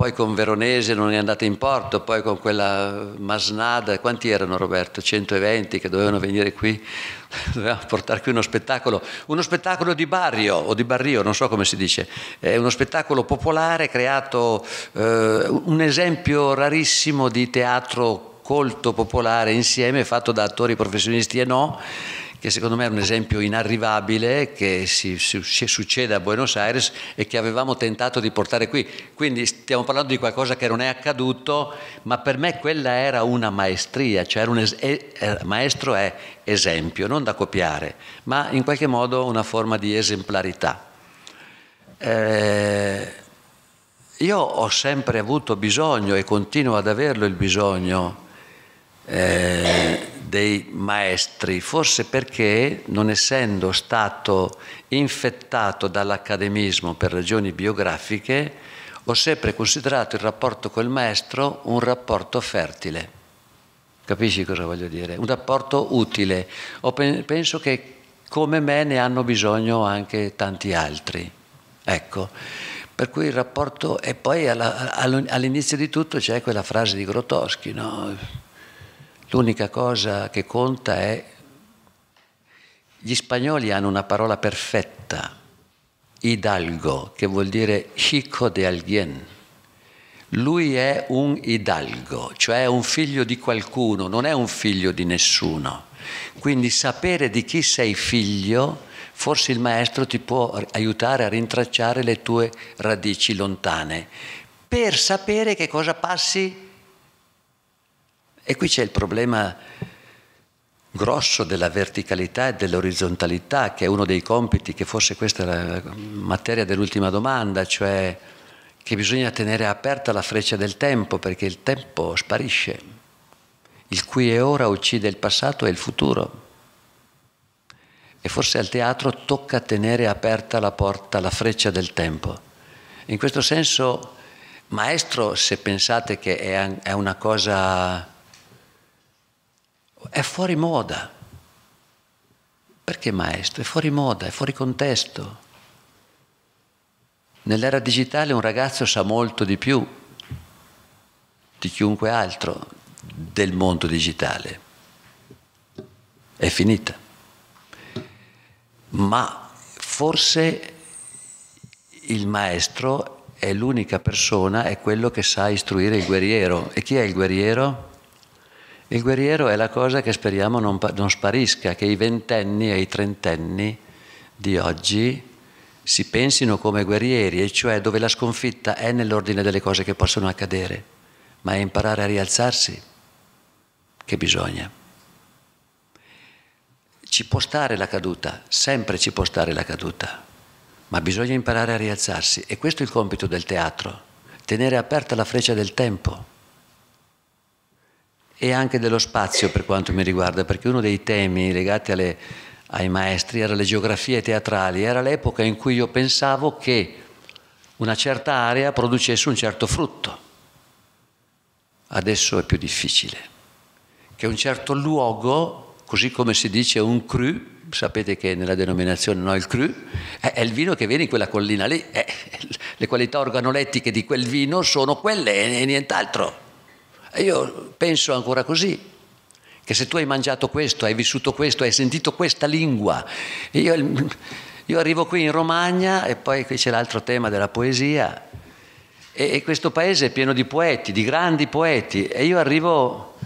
poi con Veronese non è andata in porto, poi con quella Masnada, quanti erano Roberto? 120 che dovevano venire qui, [LAUGHS] dovevamo portare qui uno spettacolo, uno spettacolo di barrio o di barrio, non so come si dice, è uno spettacolo popolare creato, eh, un esempio rarissimo di teatro colto popolare insieme fatto da attori professionisti e no che secondo me è un esempio inarrivabile che si, si, si succede a Buenos Aires e che avevamo tentato di portare qui. Quindi stiamo parlando di qualcosa che non è accaduto, ma per me quella era una maestria, cioè un es- eh, maestro è esempio, non da copiare, ma in qualche modo una forma di esemplarità. Eh, io ho sempre avuto bisogno e continuo ad averlo il bisogno eh, dei maestri, forse perché non essendo stato infettato dall'accademismo per ragioni biografiche, ho sempre considerato il rapporto col maestro un rapporto fertile. Capisci cosa voglio dire? Un rapporto utile. O penso che come me ne hanno bisogno anche tanti altri. Ecco, per cui il rapporto... E poi all'inizio di tutto c'è quella frase di Grotowski, no? L'unica cosa che conta è gli spagnoli hanno una parola perfetta, hidalgo, che vuol dire hijo de alguien. Lui è un hidalgo, cioè un figlio di qualcuno, non è un figlio di nessuno. Quindi sapere di chi sei figlio, forse il maestro ti può aiutare a rintracciare le tue radici lontane, per sapere che cosa passi. E qui c'è il problema grosso della verticalità e dell'orizzontalità, che è uno dei compiti, che forse questa è la materia dell'ultima domanda, cioè che bisogna tenere aperta la freccia del tempo perché il tempo sparisce. Il qui e ora uccide il passato e il futuro. E forse al teatro tocca tenere aperta la porta, la freccia del tempo. In questo senso, maestro, se pensate che è una cosa... è fuori moda. Perché maestro? È fuori moda, è fuori contesto. Nell'era digitale un ragazzo sa molto di più di chiunque altro del mondo digitale. È finita. Ma forse il maestro è l'unica persona, è quello che sa istruire il guerriero. E chi è il guerriero? Il guerriero è la cosa che speriamo non, non sparisca, che i ventenni e i trentenni di oggi si pensino come guerrieri, e cioè dove la sconfitta è nell'ordine delle cose che possono accadere, ma è imparare a rialzarsi che bisogna. Ci può stare la caduta, sempre ci può stare la caduta, ma bisogna imparare a rialzarsi e questo è il compito del teatro, tenere aperta la freccia del tempo e anche dello spazio per quanto mi riguarda, perché uno dei temi legati alle ai maestri era le geografie teatrali, era l'epoca in cui io pensavo che una certa area producesse un certo frutto. Adesso è più difficile, che un certo luogo, così come si dice un cru, sapete che nella denominazione no, il cru, è, il vino che viene in quella collina lì, è, le qualità organolettiche di quel vino sono quelle e nient'altro. E io penso ancora così che se tu hai mangiato questo, hai vissuto questo, hai sentito questa lingua, io, io arrivo qui in Romagna e poi qui c'è l'altro tema della poesia e, e questo paese è pieno di poeti, di grandi poeti e io arrivo,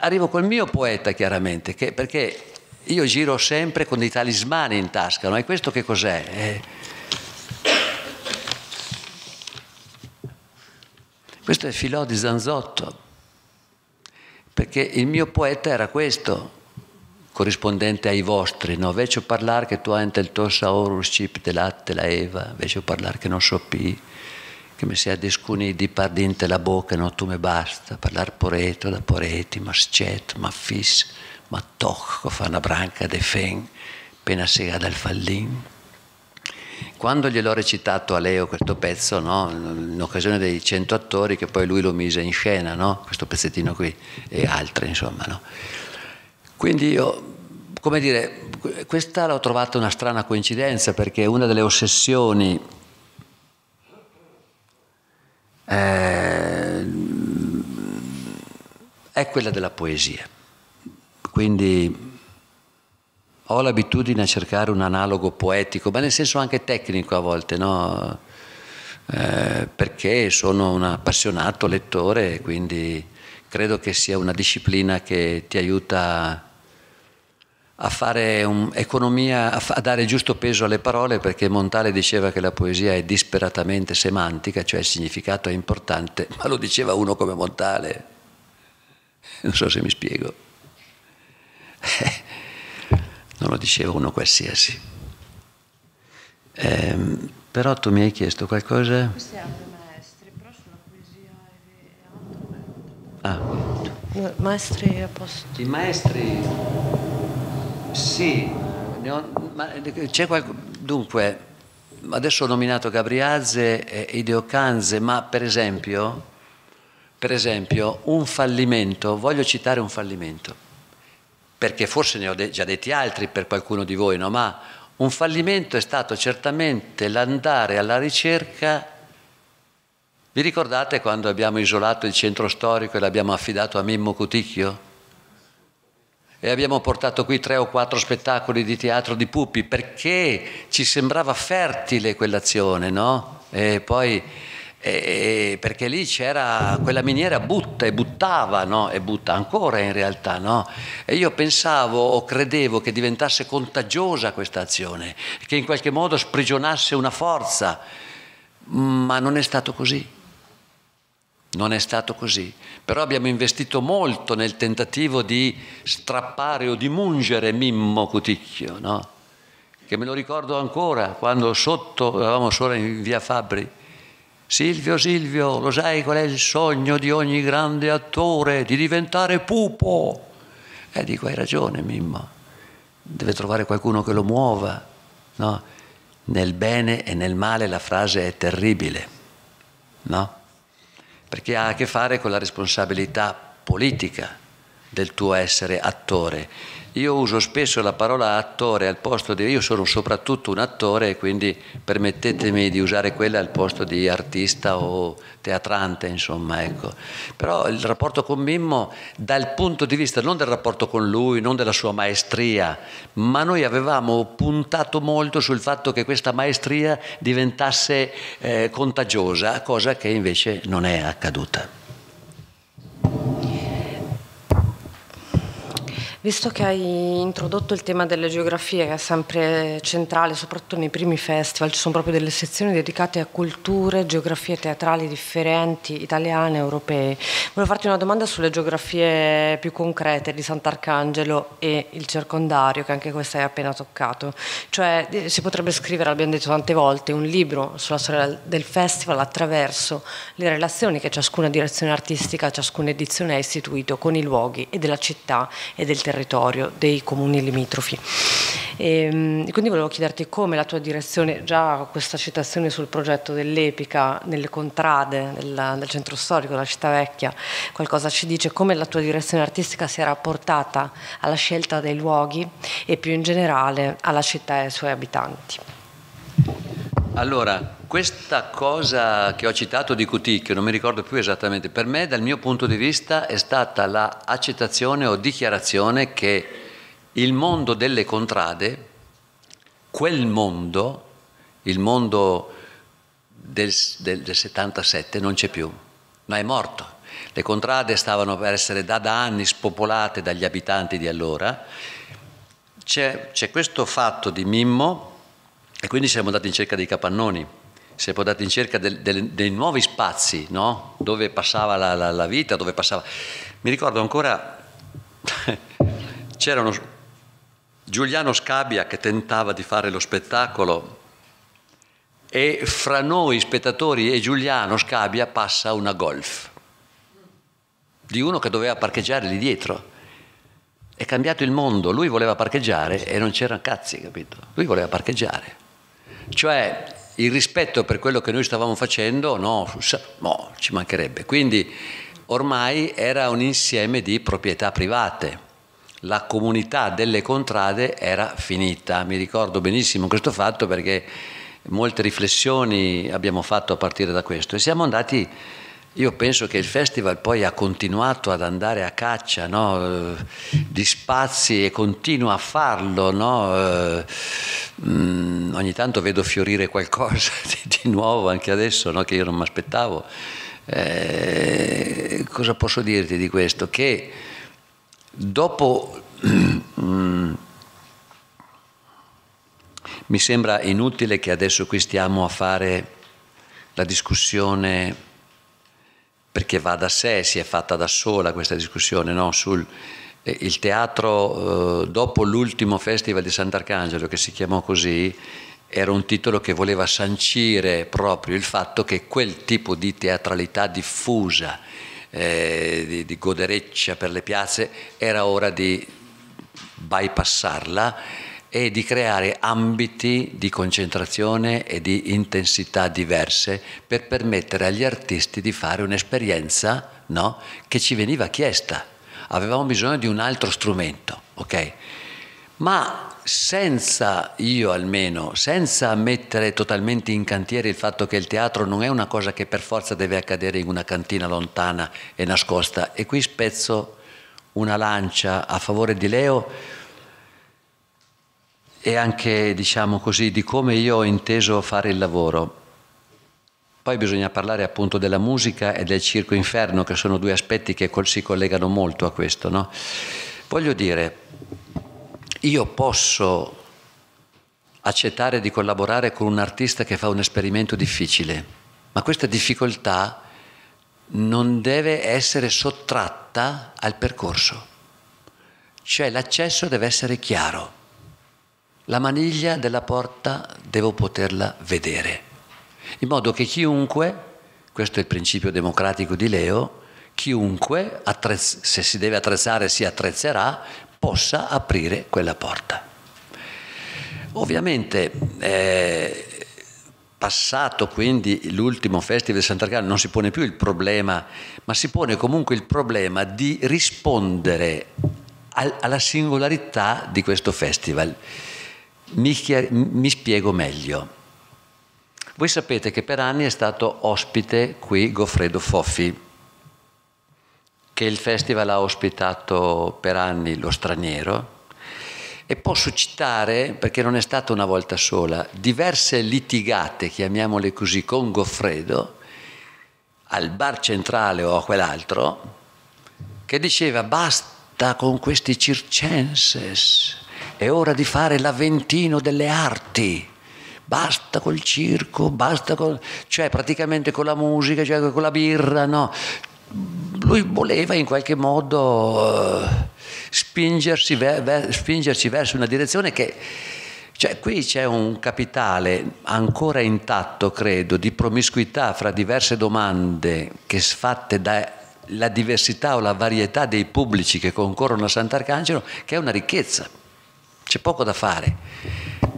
arrivo col mio poeta chiaramente, che, perché io giro sempre con dei talismani in tasca, no? e questo che cos'è? Eh, questo è Filò di Zanzotto perché il mio poeta era questo, corrispondente ai vostri, no? Vecio parlare che tu hai il tuo saurus chip de latte la eva, vecio parlare che non so pi, che mi sia discuni di pardinte la bocca, no tu me basta, parlare poreto da poreti, ma scet, ma fis, ma toch, fa una branca de fen, appena sega dal fallin. Quando gliel'ho recitato a Leo questo pezzo, no? in occasione dei cento attori, che poi lui lo mise in scena, no? questo pezzettino qui, e altre, insomma. No? Quindi io, come dire, questa l'ho trovata una strana coincidenza, perché una delle ossessioni eh, è quella della poesia. Quindi ho l'abitudine a cercare un analogo poetico, ma nel senso anche tecnico a volte, no? eh, perché sono un appassionato lettore quindi credo che sia una disciplina che ti aiuta a fare economia, a, dare giusto peso alle parole, perché Montale diceva che la poesia è disperatamente semantica, cioè il significato è importante, [LAUGHS] ma lo diceva uno come Montale. Non so se mi spiego. [LAUGHS] non lo diceva uno qualsiasi. Eh, però tu mi hai chiesto qualcosa? Questi altri maestri, però sulla poesia altro. Ah. Maestri a posto. I maestri, sì, c'è qualcosa, dunque, adesso ho nominato Gabriazze e Ideo Canze, ma per esempio, per esempio, un fallimento, voglio citare un fallimento perché forse ne ho de- già detti altri per qualcuno di voi, no? ma un fallimento è stato certamente l'andare alla ricerca. Vi ricordate quando abbiamo isolato il centro storico e l'abbiamo affidato a Mimmo Cuticchio? E abbiamo portato qui tre o quattro spettacoli di teatro di pupi perché ci sembrava fertile quell'azione, no? E poi E, perché lì c'era quella miniera butta e buttava, no? e butta ancora in realtà. No? E io pensavo o credevo che diventasse contagiosa questa azione, che in qualche modo sprigionasse una forza, ma non è stato così. Non è stato così, però abbiamo investito molto nel tentativo di strappare o di mungere Mimmo Cuticchio, no? che me lo ricordo ancora quando sotto, eravamo solo in via Fabri, Silvio, Silvio, lo sai qual è il sogno di ogni grande attore? Di diventare pupo. E eh, dico, hai ragione Mimmo, deve trovare qualcuno che lo muova, no? Nel bene e nel male la frase è terribile, no? perché ha a che fare con la responsabilità politica del tuo essere attore. Io uso spesso la parola attore al posto di io sono soprattutto un attore quindi permettetemi di usare quella al posto di artista o teatrante, insomma, ecco. Però il rapporto con Mimmo dal punto di vista non del rapporto con lui, non della sua maestria, ma noi avevamo puntato molto sul fatto che questa maestria diventasse eh, contagiosa, cosa che invece non è accaduta. Visto che hai introdotto il tema delle geografie, che è sempre centrale, soprattutto nei primi festival, ci sono proprio delle sezioni dedicate a culture, geografie teatrali differenti, italiane, europee. Volevo farti una domanda sulle geografie più concrete di Sant'Arcangelo e il circondario, che anche questa hai appena toccato. Cioè, eh, si potrebbe scrivere, l'abbiamo detto tante volte, un libro sulla storia del festival attraverso le relazioni che ciascuna direzione artistica, ciascuna edizione ha istituito con i luoghi e della città e del territorio territorio dei comuni limitrofi. Ehm, e, quindi volevo chiederti come la tua direzione, già questa citazione sul progetto dell'Epica nelle contrade del, del centro storico della città vecchia, qualcosa ci dice come la tua direzione artistica si era portata alla scelta dei luoghi e più in generale alla città e ai suoi abitanti. Allora, questa cosa che ho citato di Cuticchio, non mi ricordo più esattamente, per me dal mio punto di vista è stata l'accettazione o dichiarazione che il mondo delle contrade, quel mondo, il mondo del, del, del 77 non c'è più, ma è morto. Le contrade stavano per essere da, da anni spopolate dagli abitanti di allora. C'è, c'è questo fatto di Mimmo e quindi siamo andati in cerca dei capannoni si è portato in cerca del, del, dei nuovi spazi, no? dove passava la, la, la, vita, dove passava... Mi ricordo ancora, [LAUGHS] c'era uno, Giuliano Scabia che tentava di fare lo spettacolo e fra noi spettatori e Giuliano Scabia passa una golf di uno che doveva parcheggiare lì dietro. È cambiato il mondo, lui voleva parcheggiare e non c'erano cazzi, capito? Lui voleva parcheggiare. Cioè il rispetto per quello che noi stavamo facendo, no, no, ci mancherebbe. Quindi ormai era un insieme di proprietà private. La comunità delle contrade era finita. Mi ricordo benissimo questo fatto perché molte riflessioni abbiamo fatto a partire da questo e siamo andati io penso che il festival poi ha continuato ad andare a caccia no? di spazi e continua a farlo. No? Eh, mm, ogni tanto vedo fiorire qualcosa [LAUGHS] di, di nuovo anche adesso no? che io non mi aspettavo. Eh, cosa posso dirti di questo? Che dopo [CLEARS THROAT] mm, mi sembra inutile che adesso qui stiamo a fare la discussione perché va da sé, si è fatta da sola questa discussione no? sul eh, il teatro, eh, dopo l'ultimo festival di Sant'Arcangelo, che si chiamò così, era un titolo che voleva sancire proprio il fatto che quel tipo di teatralità diffusa, eh, di, di godereccia per le piazze, era ora di bypassarla e di creare ambiti di concentrazione e di intensità diverse per permettere agli artisti di fare un'esperienza no, che ci veniva chiesta. Avevamo bisogno di un altro strumento, ok? Ma senza, io almeno, senza mettere totalmente in cantiere il fatto che il teatro non è una cosa che per forza deve accadere in una cantina lontana e nascosta. E qui spezzo una lancia a favore di Leo e anche diciamo così di come io ho inteso fare il lavoro. Poi bisogna parlare appunto della musica e del circo inferno, che sono due aspetti che si collegano molto a questo. No? Voglio dire, io posso accettare di collaborare con un artista che fa un esperimento difficile, ma questa difficoltà non deve essere sottratta al percorso, cioè l'accesso deve essere chiaro, la maniglia della porta devo poterla vedere in modo che chiunque, questo è il principio democratico di Leo, chiunque, se si deve attrezzare si attrezzerà, possa aprire quella porta. Ovviamente, eh, passato quindi l'ultimo Festival di Sant'Arcano, non si pone più il problema, ma si pone comunque il problema di rispondere al, alla singolarità di questo festival. Mi, mi spiego meglio. Voi sapete che per anni è stato ospite qui Goffredo Foffi, che il festival ha ospitato per anni lo straniero, e posso citare, perché non è stata una volta sola, diverse litigate, chiamiamole così, con Goffredo, al bar centrale o a quell'altro, che diceva basta con questi circenses, è ora di fare l'Aventino delle arti basta col circo, basta con... cioè praticamente con la musica, cioè con la birra, no. Lui voleva in qualche modo uh, spingersi, ver- spingerci verso una direzione che... Cioè, qui c'è un capitale ancora intatto, credo, di promiscuità fra diverse domande che fatte dalla diversità o la varietà dei pubblici che concorrono a Sant'Arcangelo, che è una ricchezza. C'è poco da fare.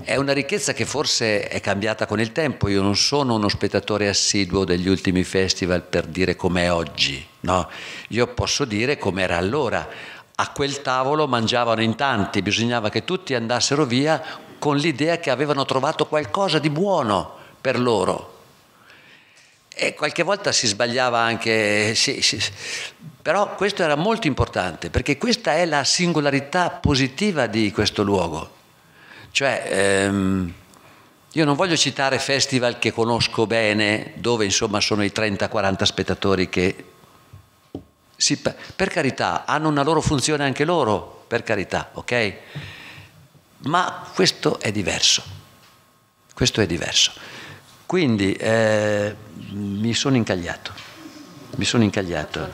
È una ricchezza che forse è cambiata con il tempo. Io non sono uno spettatore assiduo degli ultimi festival per dire com'è oggi, no? Io posso dire com'era allora. A quel tavolo mangiavano in tanti, bisognava che tutti andassero via con l'idea che avevano trovato qualcosa di buono per loro. E qualche volta si sbagliava anche, sì, sì. però questo era molto importante perché questa è la singolarità positiva di questo luogo. Cioè, ehm, io non voglio citare festival che conosco bene, dove insomma sono i 30-40 spettatori che, sì, per carità, hanno una loro funzione anche loro, per carità, ok? Ma questo è diverso, questo è diverso. Quindi eh, mi sono incagliato, mi sono incagliato.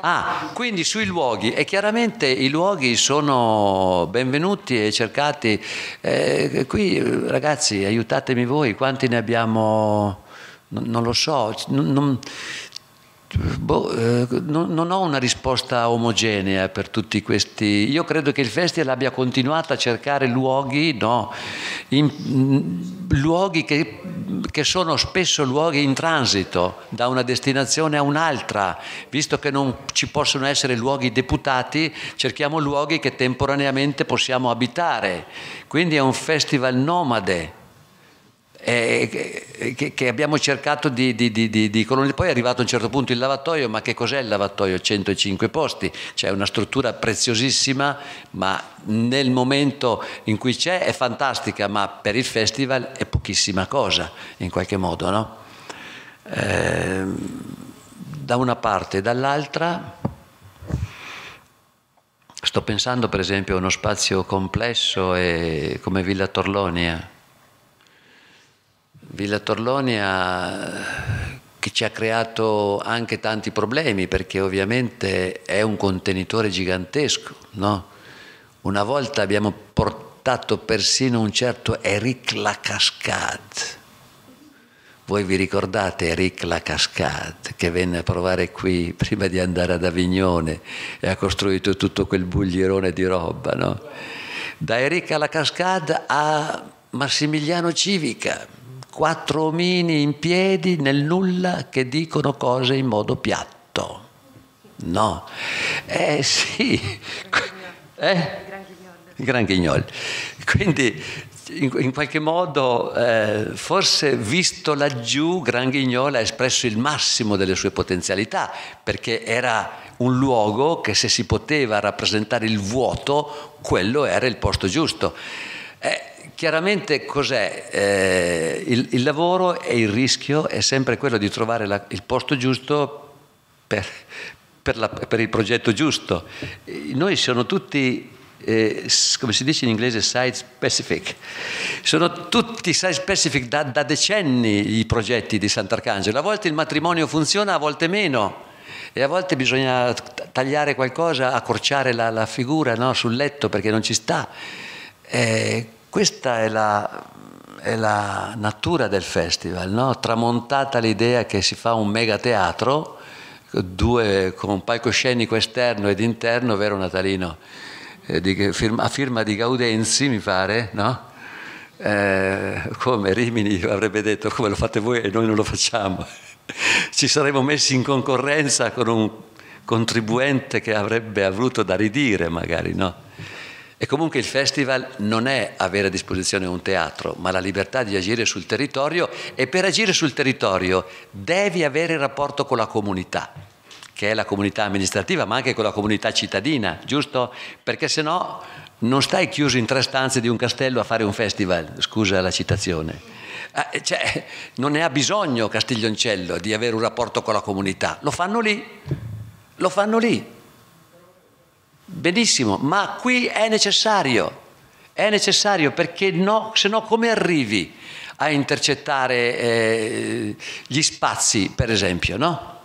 Ah, quindi sui luoghi e chiaramente i luoghi sono benvenuti e cercati. Eh, qui ragazzi, aiutatemi voi, quanti ne abbiamo? Non, lo so, non, Boh, eh, non, non, ho una risposta omogenea per tutti questi. Io credo che il festival abbia continuato a cercare luoghi, no, in, luoghi che, che, sono spesso luoghi in transito da una destinazione a un'altra. Visto che non ci possono essere luoghi deputati, cerchiamo luoghi che temporaneamente possiamo abitare. Quindi è un festival nomade eh, che, che, abbiamo cercato di, di, di, di, colonizzare. Poi è arrivato a un certo punto il lavatoio, ma che cos'è il lavatoio? 105 posti, c'è una struttura preziosissima, ma nel momento in cui c'è è fantastica, ma per il festival è pochissima cosa, in qualche modo, no? eh, da una parte e dall'altra. Sto pensando per esempio a uno spazio complesso come Villa Torlonia, Villa Torlonia che ci ha creato anche tanti problemi perché ovviamente è un contenitore gigantesco. No? Una volta abbiamo portato persino un certo Eric Lacascade. Voi vi ricordate Eric Lacascade che venne a provare qui prima di andare ad Avignone e ha costruito tutto quel buglierone di roba, no? Da Eric Lacascade a Massimiliano Civica, quattro omini in piedi nel nulla che dicono cose in modo piatto. No, eh sì, eh? Gran Ghignol. Quindi in, qualche modo, eh, forse visto laggiù, Gran Ghignol ha espresso il massimo delle sue potenzialità, perché era un luogo che se si poteva rappresentare il vuoto, quello era il posto giusto. Eh, chiaramente cos'è? Eh, il, il, lavoro e il rischio è sempre quello di trovare la, il posto giusto per, per, la, per, il progetto giusto. Noi siamo tutti, eh, come si dice in inglese, site specific. Sono tutti site specific da, da decenni i progetti di Sant'Arcangelo. A volte il matrimonio funziona, a volte meno e a volte bisogna tagliare qualcosa, accorciare la, la figura no, sul letto perché non ci sta. Eh, questa è la, è la, natura del festival, no? tramontata l'idea che si fa un megateatro, due, con un palcoscenico esterno ed interno, vero Natalino? Eh, di, firma, a firma di Gaudenzi, mi pare, no? Eh, come Rimini avrebbe detto come lo fate voi e noi non lo facciamo [LAUGHS] ci saremmo messi in concorrenza con un contribuente che avrebbe avuto da ridire magari, no? E comunque il festival non è avere a disposizione un teatro, ma la libertà di agire sul territorio e per agire sul territorio devi avere rapporto con la comunità, che è la comunità amministrativa, ma anche con la comunità cittadina, giusto? Perché se no non stai chiuso in tre stanze di un castello a fare un festival, scusa la citazione. Eh, cioè, non ne ha bisogno Castiglioncello di avere un rapporto con la comunità, lo fanno lì, lo fanno lì. Benissimo, ma qui è necessario, è necessario perché no, se no come arrivi a intercettare eh, gli spazi, per esempio, no?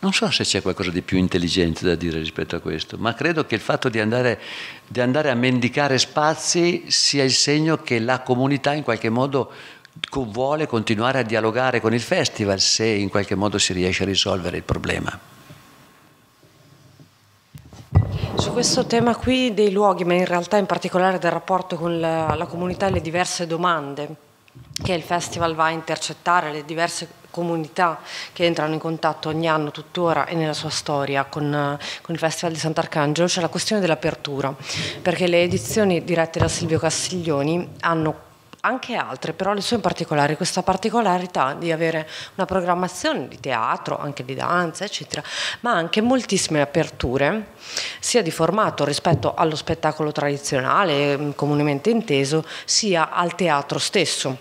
Non so se c'è qualcosa di più intelligente da dire rispetto a questo, ma credo che il fatto di andare, di andare, a mendicare spazi sia il segno che la comunità in qualche modo vuole continuare a dialogare con il festival se in qualche modo si riesce a risolvere il problema. Su questo tema qui dei luoghi, ma in realtà in particolare del rapporto con la, la comunità e le diverse domande che il festival va a intercettare, le diverse comunità che entrano in contatto ogni anno tuttora e nella sua storia con, con il Festival di Sant'Arcangelo c'è la questione dell'apertura, perché le edizioni dirette da Silvio Castiglioni hanno anche altre, però le sue in particolare, questa particolarità di avere una programmazione di teatro, anche di danza, eccetera, ma anche moltissime aperture, sia di formato rispetto allo spettacolo tradizionale, comunemente inteso, sia al teatro stesso.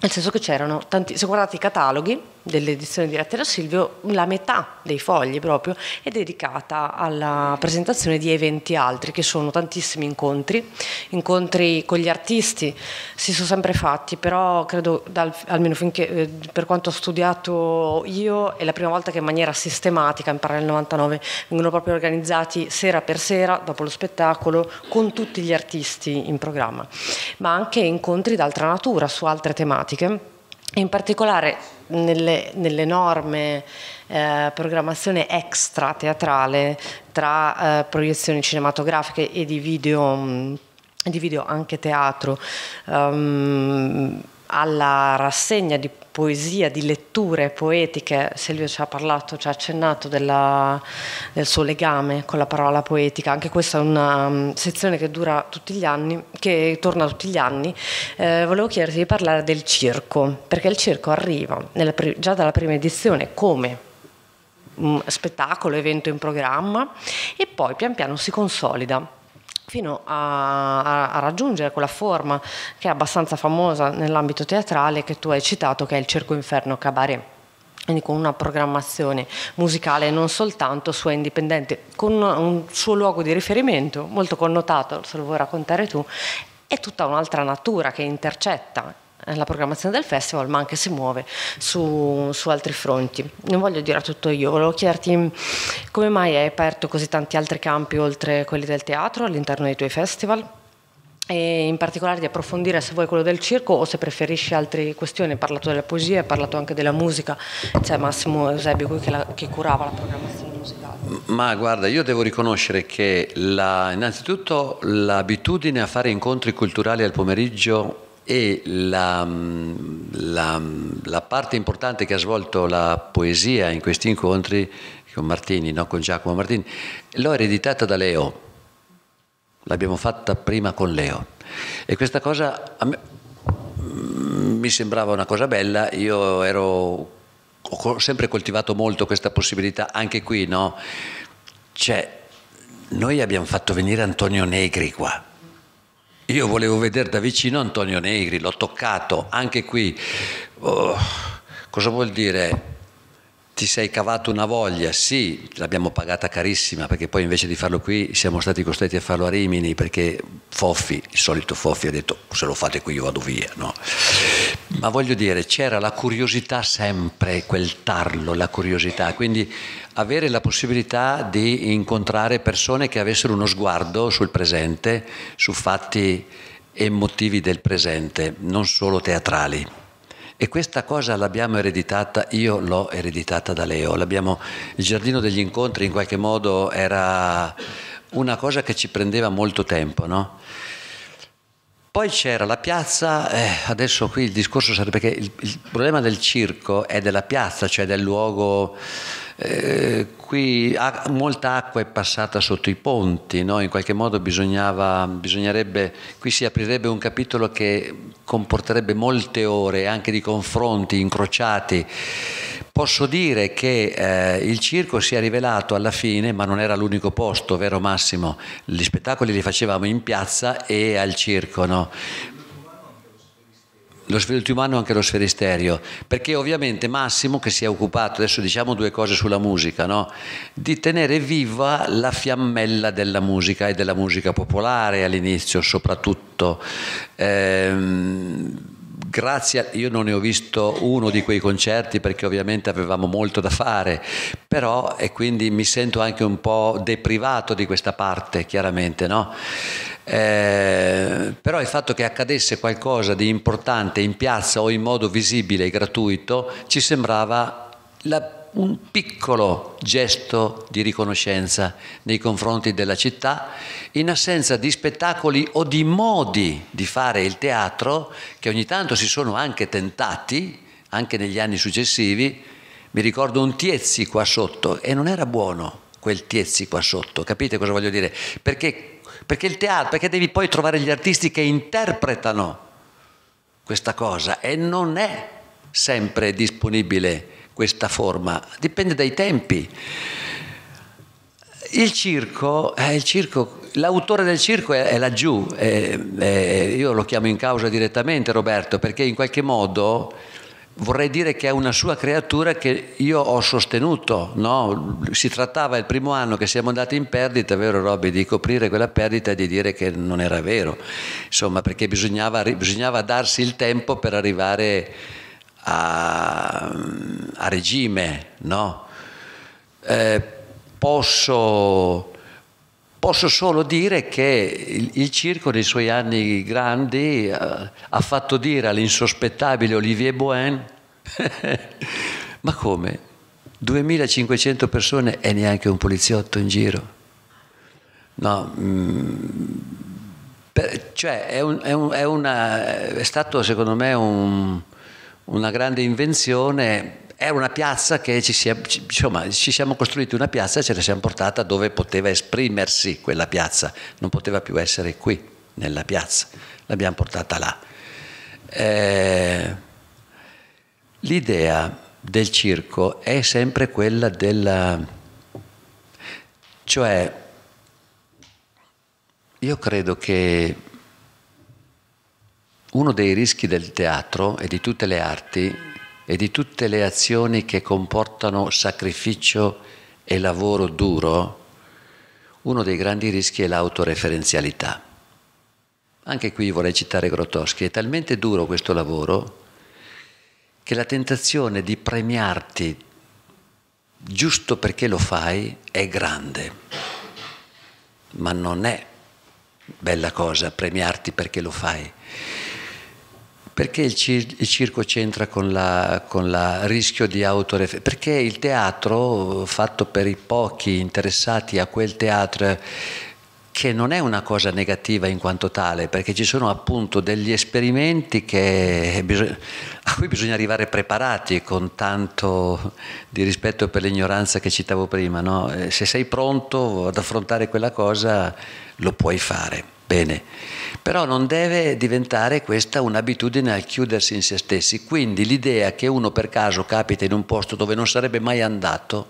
Nel senso che c'erano tanti, se guardate i cataloghi delle edizioni dirette da Silvio, la metà dei fogli proprio è dedicata alla presentazione di eventi altri, che sono tantissimi incontri, incontri con gli artisti si sono sempre fatti, però credo dal, almeno finché eh, per quanto ho studiato io è la prima volta che in maniera sistematica, in parallelo nel 99, vengono proprio organizzati sera per sera, dopo lo spettacolo, con tutti gli artisti in programma, ma anche incontri d'altra natura su altre tematiche in particolare nelle, nell'enorme eh, programmazione extra teatrale tra eh, proiezioni cinematografiche e di video, mh, di video anche teatro, um, alla rassegna di poesia, di letture poetiche, Silvio ci ha parlato, ci ha accennato della, del suo legame con la parola poetica, anche questa è una um, sezione che dura tutti gli anni, che torna tutti gli anni, eh, volevo chiederti di parlare del circo, perché il circo arriva nella, già dalla prima edizione come un spettacolo, evento in programma e poi pian piano si consolida fino a, a, a, raggiungere quella forma che è abbastanza famosa nell'ambito teatrale che tu hai citato, che è il Circo Inferno Cabaret. Quindi con una programmazione musicale non soltanto sua indipendente, con un suo luogo di riferimento molto connotato, se lo vuoi raccontare tu, è tutta un'altra natura che intercetta la programmazione del festival, ma anche si muove su, su, altri fronti. Non voglio dire tutto io, volevo chiederti come mai hai aperto così tanti altri campi oltre quelli del teatro all'interno dei tuoi festival? E in particolare di approfondire se vuoi quello del circo o se preferisci altre questioni, hai parlato della poesia, hai parlato anche della musica, c'è Massimo Eusebio qui che, la, che curava la programmazione musicale. Ma guarda, io devo riconoscere che la, innanzitutto l'abitudine a fare incontri culturali al pomeriggio e la, la, la, parte importante che ha svolto la poesia in questi incontri con Martini, no? con Giacomo Martini, l'ho ereditata da Leo, l'abbiamo fatta prima con Leo e questa cosa me, mm, mi sembrava una cosa bella, io ero, ho sempre coltivato molto questa possibilità, anche qui no? Cioè, noi abbiamo fatto venire Antonio Negri qua. Io volevo vedere da vicino Antonio Negri, l'ho toccato anche qui. Oh, cosa vuol dire? Ti sei cavato una voglia? Sì, l'abbiamo pagata carissima perché poi invece di farlo qui siamo stati costretti a farlo a Rimini perché Foffi, il solito Foffi, ha detto se lo fate qui io vado via. No? Ma voglio dire, c'era la curiosità sempre, quel tarlo, la curiosità, quindi avere la possibilità di incontrare persone che avessero uno sguardo sul presente, su fatti emotivi del presente, non solo teatrali. E questa cosa l'abbiamo ereditata, io l'ho ereditata da Leo. Il giardino degli incontri in qualche modo era una cosa che ci prendeva molto tempo, no? Poi c'era la piazza, eh, adesso qui il discorso sarebbe che il, il problema del circo è della piazza, cioè del luogo eh, qui a, molta acqua è passata sotto i ponti, no? in qualche modo bisognerebbe, qui si aprirebbe un capitolo che comporterebbe molte ore anche di confronti incrociati. Posso dire che eh, il circo si è rivelato alla fine, ma non era l'unico posto, vero Massimo? Gli spettacoli li facevamo in piazza e al circo, no? Lo spirito umano e anche lo sferisterio, perché ovviamente Massimo che si è occupato, adesso diciamo due cose sulla musica, no? di tenere viva la fiammella della musica e della musica popolare all'inizio soprattutto. Ehm, grazie, a, io non ne ho visto uno di quei concerti perché ovviamente avevamo molto da fare, però e quindi mi sento anche un po' deprivato di questa parte, chiaramente, no? Eh, però il fatto che accadesse qualcosa di importante in piazza o in modo visibile e gratuito ci sembrava la, un piccolo gesto di riconoscenza nei confronti della città, in assenza di spettacoli o di modi di fare il teatro che ogni tanto si sono anche tentati, anche negli anni successivi. Mi ricordo un Tiezzi qua sotto e non era buono quel Tiezzi qua sotto, capite cosa voglio dire? Perché perché il teatro, perché devi poi trovare gli artisti che interpretano questa cosa e non è sempre disponibile questa forma, dipende dai tempi. Il circo, eh, il circo l'autore del circo è, è laggiù, è, è, io lo chiamo in causa direttamente Roberto, perché in qualche modo vorrei dire che è una sua creatura che io ho sostenuto. No? Si trattava il primo anno che siamo andati in perdita, vero Robby, di coprire quella perdita e di dire che non era vero, insomma, perché bisognava, bisognava darsi il tempo per arrivare a, a regime. No? Eh, posso Posso solo dire che il, il, circo nei suoi anni grandi uh, ha fatto dire all'insospettabile Olivier Boen, [LAUGHS] ma come? 2500 persone e neanche un poliziotto in giro? No, mm, per, cioè è, un, è, un, è, una, è, stato secondo me un, una grande invenzione era una piazza che ci, si, insomma, ci siamo costruiti una piazza e ce la siamo portata dove poteva esprimersi quella piazza, non poteva più essere qui, nella piazza, l'abbiamo portata là. Eh, l'idea del circo è sempre quella della... cioè io credo che uno dei rischi del teatro e di tutte le arti e di tutte le azioni che comportano sacrificio e lavoro duro, uno dei grandi rischi è l'autoreferenzialità. Anche qui vorrei citare Grotowski, è talmente duro questo lavoro che la tentazione di premiarti giusto perché lo fai è grande, ma non è bella cosa premiarti perché lo fai. Perché il, cir- il circo c'entra con il rischio di autoreferenza? Perché il teatro, fatto per i pochi interessati a quel teatro, che non è una cosa negativa in quanto tale, perché ci sono appunto degli esperimenti bisog- a cui bisogna arrivare preparati con tanto di rispetto per l'ignoranza che citavo prima. No? Eh, se sei pronto ad affrontare quella cosa, lo puoi fare. Bene, però non deve diventare questa un'abitudine al chiudersi in se stessi. Quindi l'idea che uno per caso capita in un posto dove non sarebbe mai andato,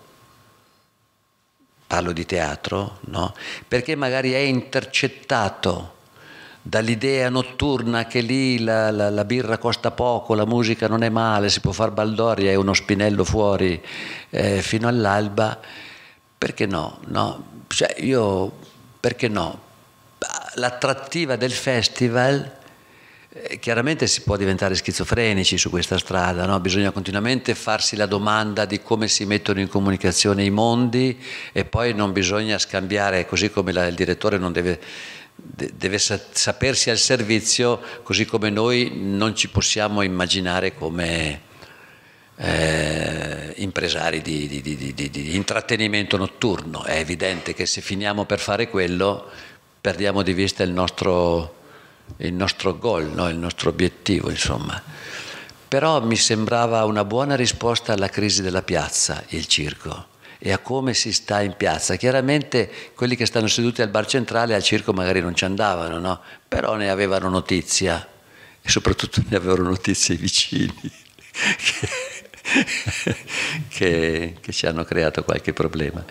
parlo di teatro, no? perché magari è intercettato dall'idea notturna che lì la, la, la, birra costa poco, la musica non è male, si può far baldoria e uno spinello fuori eh, fino all'alba, perché no? no? Cioè io, perché no? L'attrattiva del festival, eh, chiaramente si può diventare schizofrenici su questa strada, no? bisogna continuamente farsi la domanda di come si mettono in comunicazione i mondi e poi non bisogna scambiare, così come la, il direttore non deve deve sapersi al servizio così come noi non ci possiamo immaginare come eh, impresari di, di, di, di, intrattenimento notturno. È evidente che se finiamo per fare quello perdiamo di vista il nostro, il nostro goal, no? il nostro obiettivo, insomma. Però mi sembrava una buona risposta alla crisi della piazza, il circo e a come si sta in piazza. Chiaramente quelli che stanno seduti al bar centrale al circo magari non ci andavano, no? però ne avevano notizia e soprattutto ne avevano notizia i vicini che, [LAUGHS] che, che ci hanno creato qualche problema.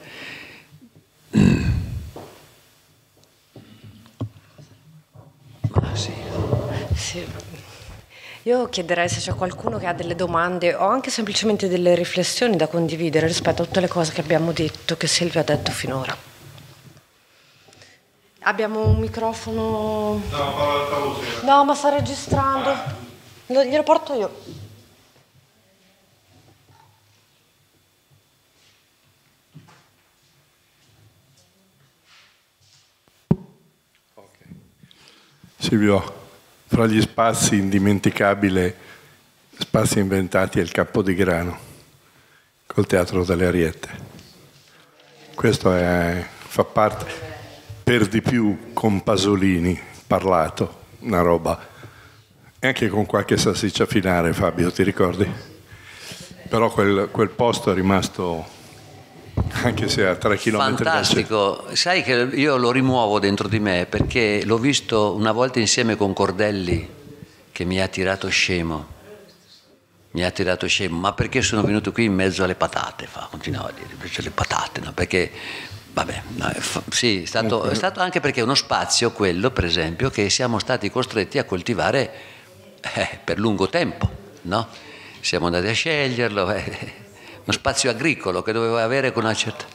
Sì. sì. Io chiederei se c'è qualcuno che ha delle domande o anche semplicemente delle riflessioni da condividere rispetto a tutte le cose che abbiamo detto, che Silvia ha detto finora. Abbiamo un microfono. No, no ma sta registrando. glielo porto io. Silvio, fra gli spazi indimenticabili, spazi inventati è il Campo di Grano, col Teatro delle Ariette. Questo è, fa parte, per di più con Pasolini, parlato, una roba, e anche con qualche salsiccia finale, Fabio, ti ricordi? Però quel, quel posto è rimasto anche se a 3 km Fantastico, sai che io lo rimuovo dentro di me perché l'ho visto una volta insieme con Cordelli che mi ha tirato scemo. Mi ha tirato scemo, ma perché sono venuto qui in mezzo alle patate? Fa, continuava a dire, invece le patate, no? perché Vabbè, no, sì, è stato, è stato, anche perché è uno spazio, quello per esempio, che siamo stati costretti a coltivare eh, per lungo tempo, no? Siamo andati a sceglierlo, eh, uno spazio agricolo che doveva avere con una certa...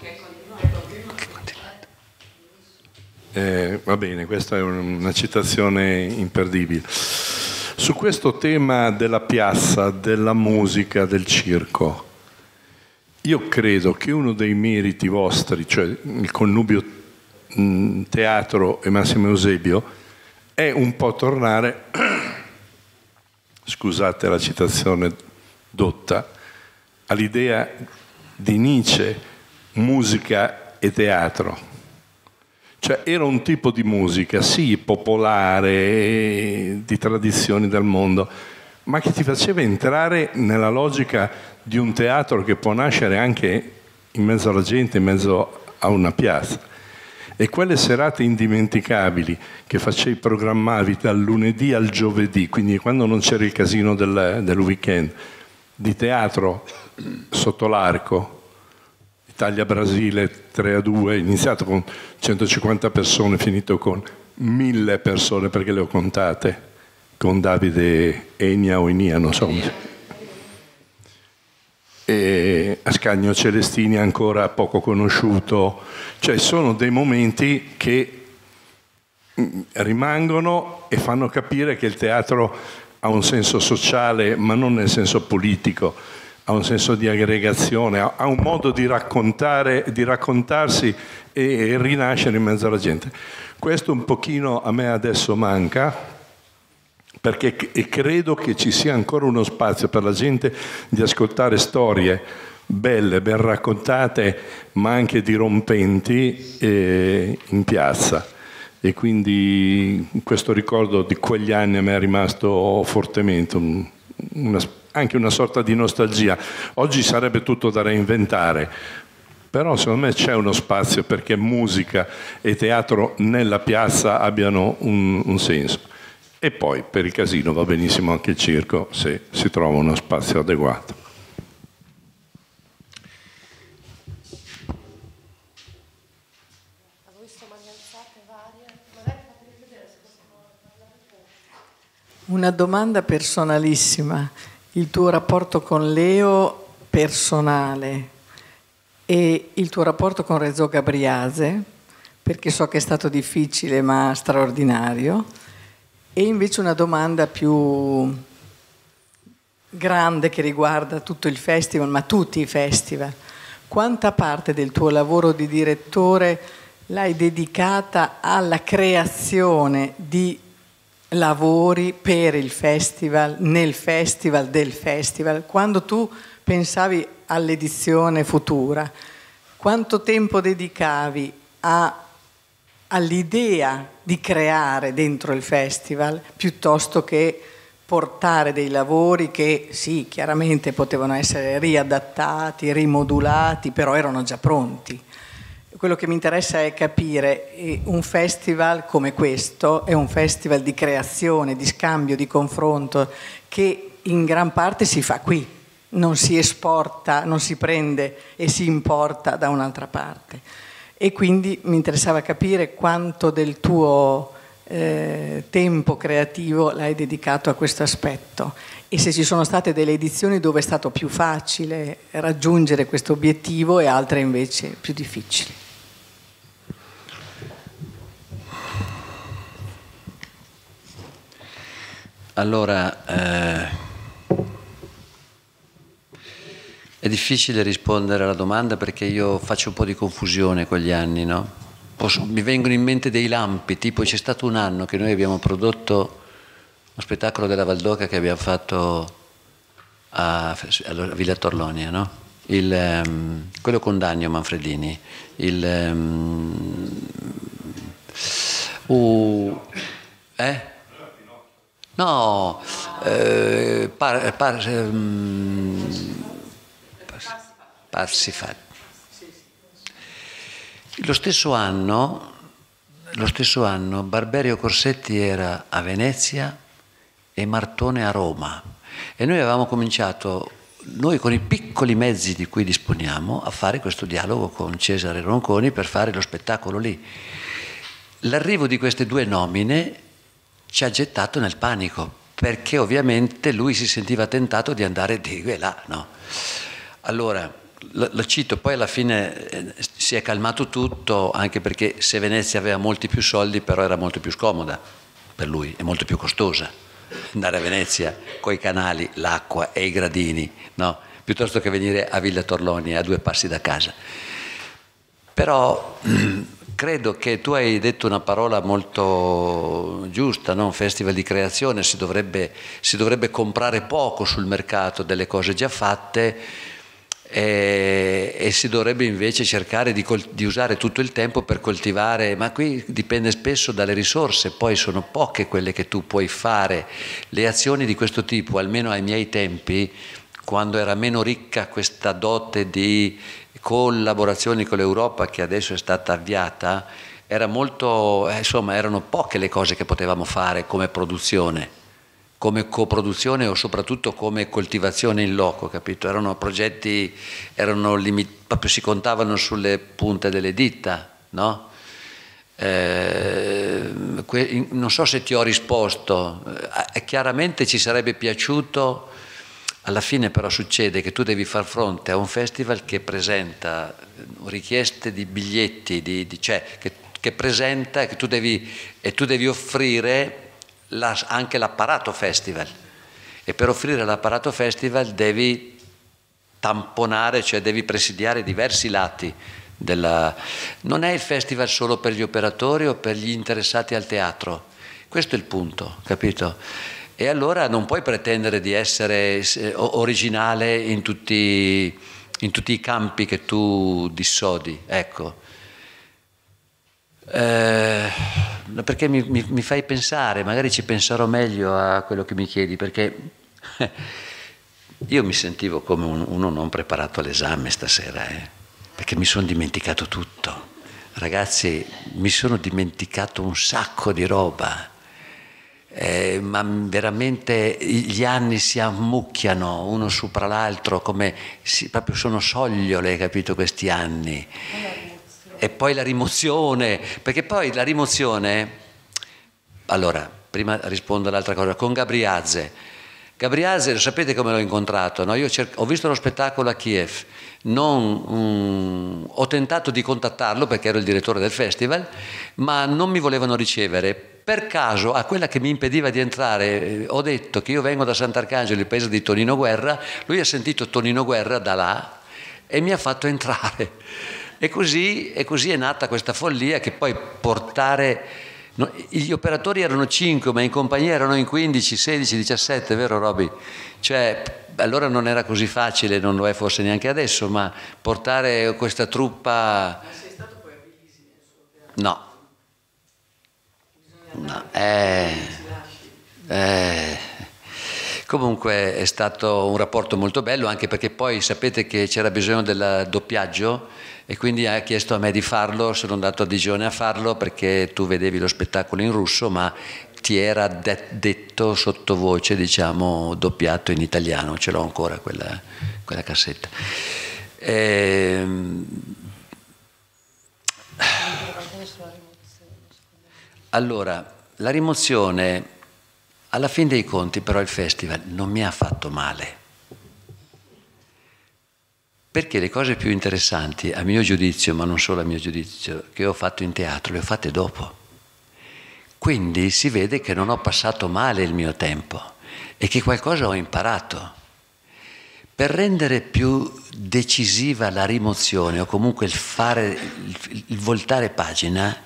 Eh, va bene, questa è una citazione imperdibile. Su questo tema della piazza, della musica, del circo, io credo che uno dei meriti vostri, cioè il connubio mh, teatro e Massimo Eusebio, è un po' tornare, [COUGHS] scusate la citazione dotta, all'idea di Nietzsche, musica e teatro. Cioè era un tipo di musica, sì, popolare, di tradizioni del mondo, ma che ti faceva entrare nella logica di un teatro che può nascere anche in mezzo alla gente, in mezzo a una piazza. E quelle serate indimenticabili che facevi, programmavi dal lunedì al giovedì, quindi quando non c'era il casino del, del weekend, di teatro sotto l'arco, Italia-Brasile 3 a 2, iniziato con 150 persone, finito con 1000 persone perché le ho contate, con Davide Enia o Enia, non so. E Ascagno Celestini ancora poco conosciuto, cioè sono dei momenti che mm, rimangono e fanno capire che il teatro ha un senso sociale, ma non nel senso politico, ha un senso di aggregazione, ha un modo di, raccontare, di raccontarsi e, e rinascere in mezzo alla gente. Questo un pochino a me adesso manca, perché credo che ci sia ancora uno spazio per la gente di ascoltare storie belle, ben raccontate, ma anche dirompenti eh, in piazza e quindi questo ricordo di quegli anni a me è rimasto fortemente, una, anche una sorta di nostalgia. Oggi sarebbe tutto da reinventare, però secondo me c'è uno spazio perché musica e teatro nella piazza abbiano un, un, senso. E poi per il casino va benissimo anche il circo se si trova uno spazio adeguato. Una domanda personalissima. Il tuo rapporto con Leo personale e il tuo rapporto con Rezzo Gabriase, perché so che è stato difficile ma straordinario, e invece una domanda più grande che riguarda tutto il festival, ma tutti i festival. Quanta parte del tuo lavoro di direttore l'hai dedicata alla creazione di lavori per il festival, nel festival del festival, quando tu pensavi all'edizione futura, quanto tempo dedicavi a, all'idea di creare dentro il festival piuttosto che portare dei lavori che sì, chiaramente potevano essere riadattati, rimodulati, però erano già pronti quello che mi interessa è capire eh, un festival come questo è un festival di creazione, di scambio, di confronto che in gran parte si fa qui, non si esporta, non si prende e si importa da un'altra parte. E quindi mi interessava capire quanto del tuo eh, tempo creativo l'hai dedicato a questo aspetto e se ci sono state delle edizioni dove è stato più facile raggiungere questo obiettivo e altre invece più difficili. Allora, eh, è difficile rispondere alla domanda perché io faccio un po' di confusione con gli anni, no? Posso, mi vengono in mente dei lampi, tipo c'è stato un anno che noi abbiamo prodotto uno spettacolo della Valdoca che abbiamo fatto a, a Villa Torlonia, no? Il, um, quello con Dagno Manfredini, il... Um, uh, eh? No, eh, par, par, um, Parsifal. Lo stesso anno, lo stesso anno Barberio Corsetti era a Venezia e Martone a Roma e noi avevamo cominciato, noi con i piccoli mezzi di cui disponiamo, a fare questo dialogo con Cesare Ronconi per fare lo spettacolo lì. L'arrivo di queste due nomine ci ha gettato nel panico, perché ovviamente lui si sentiva tentato di andare di là. No? Allora, lo, lo, cito, poi alla fine eh, si è calmato tutto, anche perché se Venezia aveva molti più soldi, però era molto più scomoda per lui, e molto più costosa andare a Venezia con i canali, l'acqua e i gradini, no? piuttosto che venire a Villa Torloni a due passi da casa. Però [CLEARS THROAT] credo che tu hai detto una parola molto giusta, no? un festival di creazione, si dovrebbe, si dovrebbe, comprare poco sul mercato delle cose già fatte e, e si dovrebbe invece cercare di, di, usare tutto il tempo per coltivare, ma qui dipende spesso dalle risorse, poi sono poche quelle che tu puoi fare. Le azioni di questo tipo, almeno ai miei tempi, quando era meno ricca questa dote di collaborazioni con l'Europa che adesso è stata avviata, era molto, eh, insomma, erano poche le cose che potevamo fare come produzione, come coproduzione o soprattutto come coltivazione in loco, capito? Erano progetti, erano limit- proprio si contavano sulle punte delle dita, no? Eh, non so se ti ho risposto, eh, chiaramente ci sarebbe piaciuto alla fine però succede che tu devi far fronte a un festival che presenta richieste di biglietti, di, di, cioè che, che, presenta che tu devi, e tu devi offrire la, anche l'apparato festival. E per offrire l'apparato festival devi tamponare, cioè devi presidiare diversi lati della... Non è il festival solo per gli operatori o per gli interessati al teatro, questo è il punto, capito? E allora non puoi pretendere di essere originale in tutti, in tutti i campi che tu dissodi. Ecco. Eh, perché mi, mi, mi, fai pensare, magari ci penserò meglio a quello che mi chiedi, perché [LAUGHS] io mi sentivo come un, uno non preparato all'esame stasera, eh, perché mi sono dimenticato tutto. Ragazzi, mi sono dimenticato un sacco di roba eh, ma veramente gli anni si ammucchiano uno sopra l'altro come si, proprio sono sogliole, capito, questi anni. E poi la rimozione, perché poi la rimozione, allora, prima rispondo all'altra cosa, con Gabriazze. Gabriazze, sapete come l'ho incontrato? No? Io ho visto lo spettacolo a Kiev, non, um, ho tentato di contattarlo perché ero il direttore del festival, ma non mi volevano ricevere. Per caso a quella che mi impediva di entrare eh, ho detto che io vengo da Sant'Arcangelo, il paese di Tonino Guerra, lui ha sentito Tonino Guerra da là e mi ha fatto entrare. E così, e così è nata questa follia che poi portare... No, gli operatori erano 5, ma in compagnia erano in 15, 16, 17, vero Roby? Cioè, allora non era così facile, non lo è forse neanche adesso, ma portare questa truppa... Ma sei stato poi a Bilisi No. No, eh, eh, comunque è stato un rapporto molto bello anche perché poi sapete che c'era bisogno del doppiaggio e quindi ha chiesto a me di farlo, sono andato a Digione a farlo perché tu vedevi lo spettacolo in russo ma ti era de- detto sottovoce, diciamo, doppiato in italiano, ce l'ho ancora quella, quella cassetta. Ehm, allora, la rimozione, alla fin dei conti però il festival non mi ha fatto male perché le cose più interessanti, a mio giudizio, ma non solo a mio giudizio, che ho fatto in teatro, le ho fatte dopo. Quindi si vede che non ho passato male il mio tempo e che qualcosa ho imparato. Per rendere più decisiva la rimozione o comunque il, fare, il voltare pagina,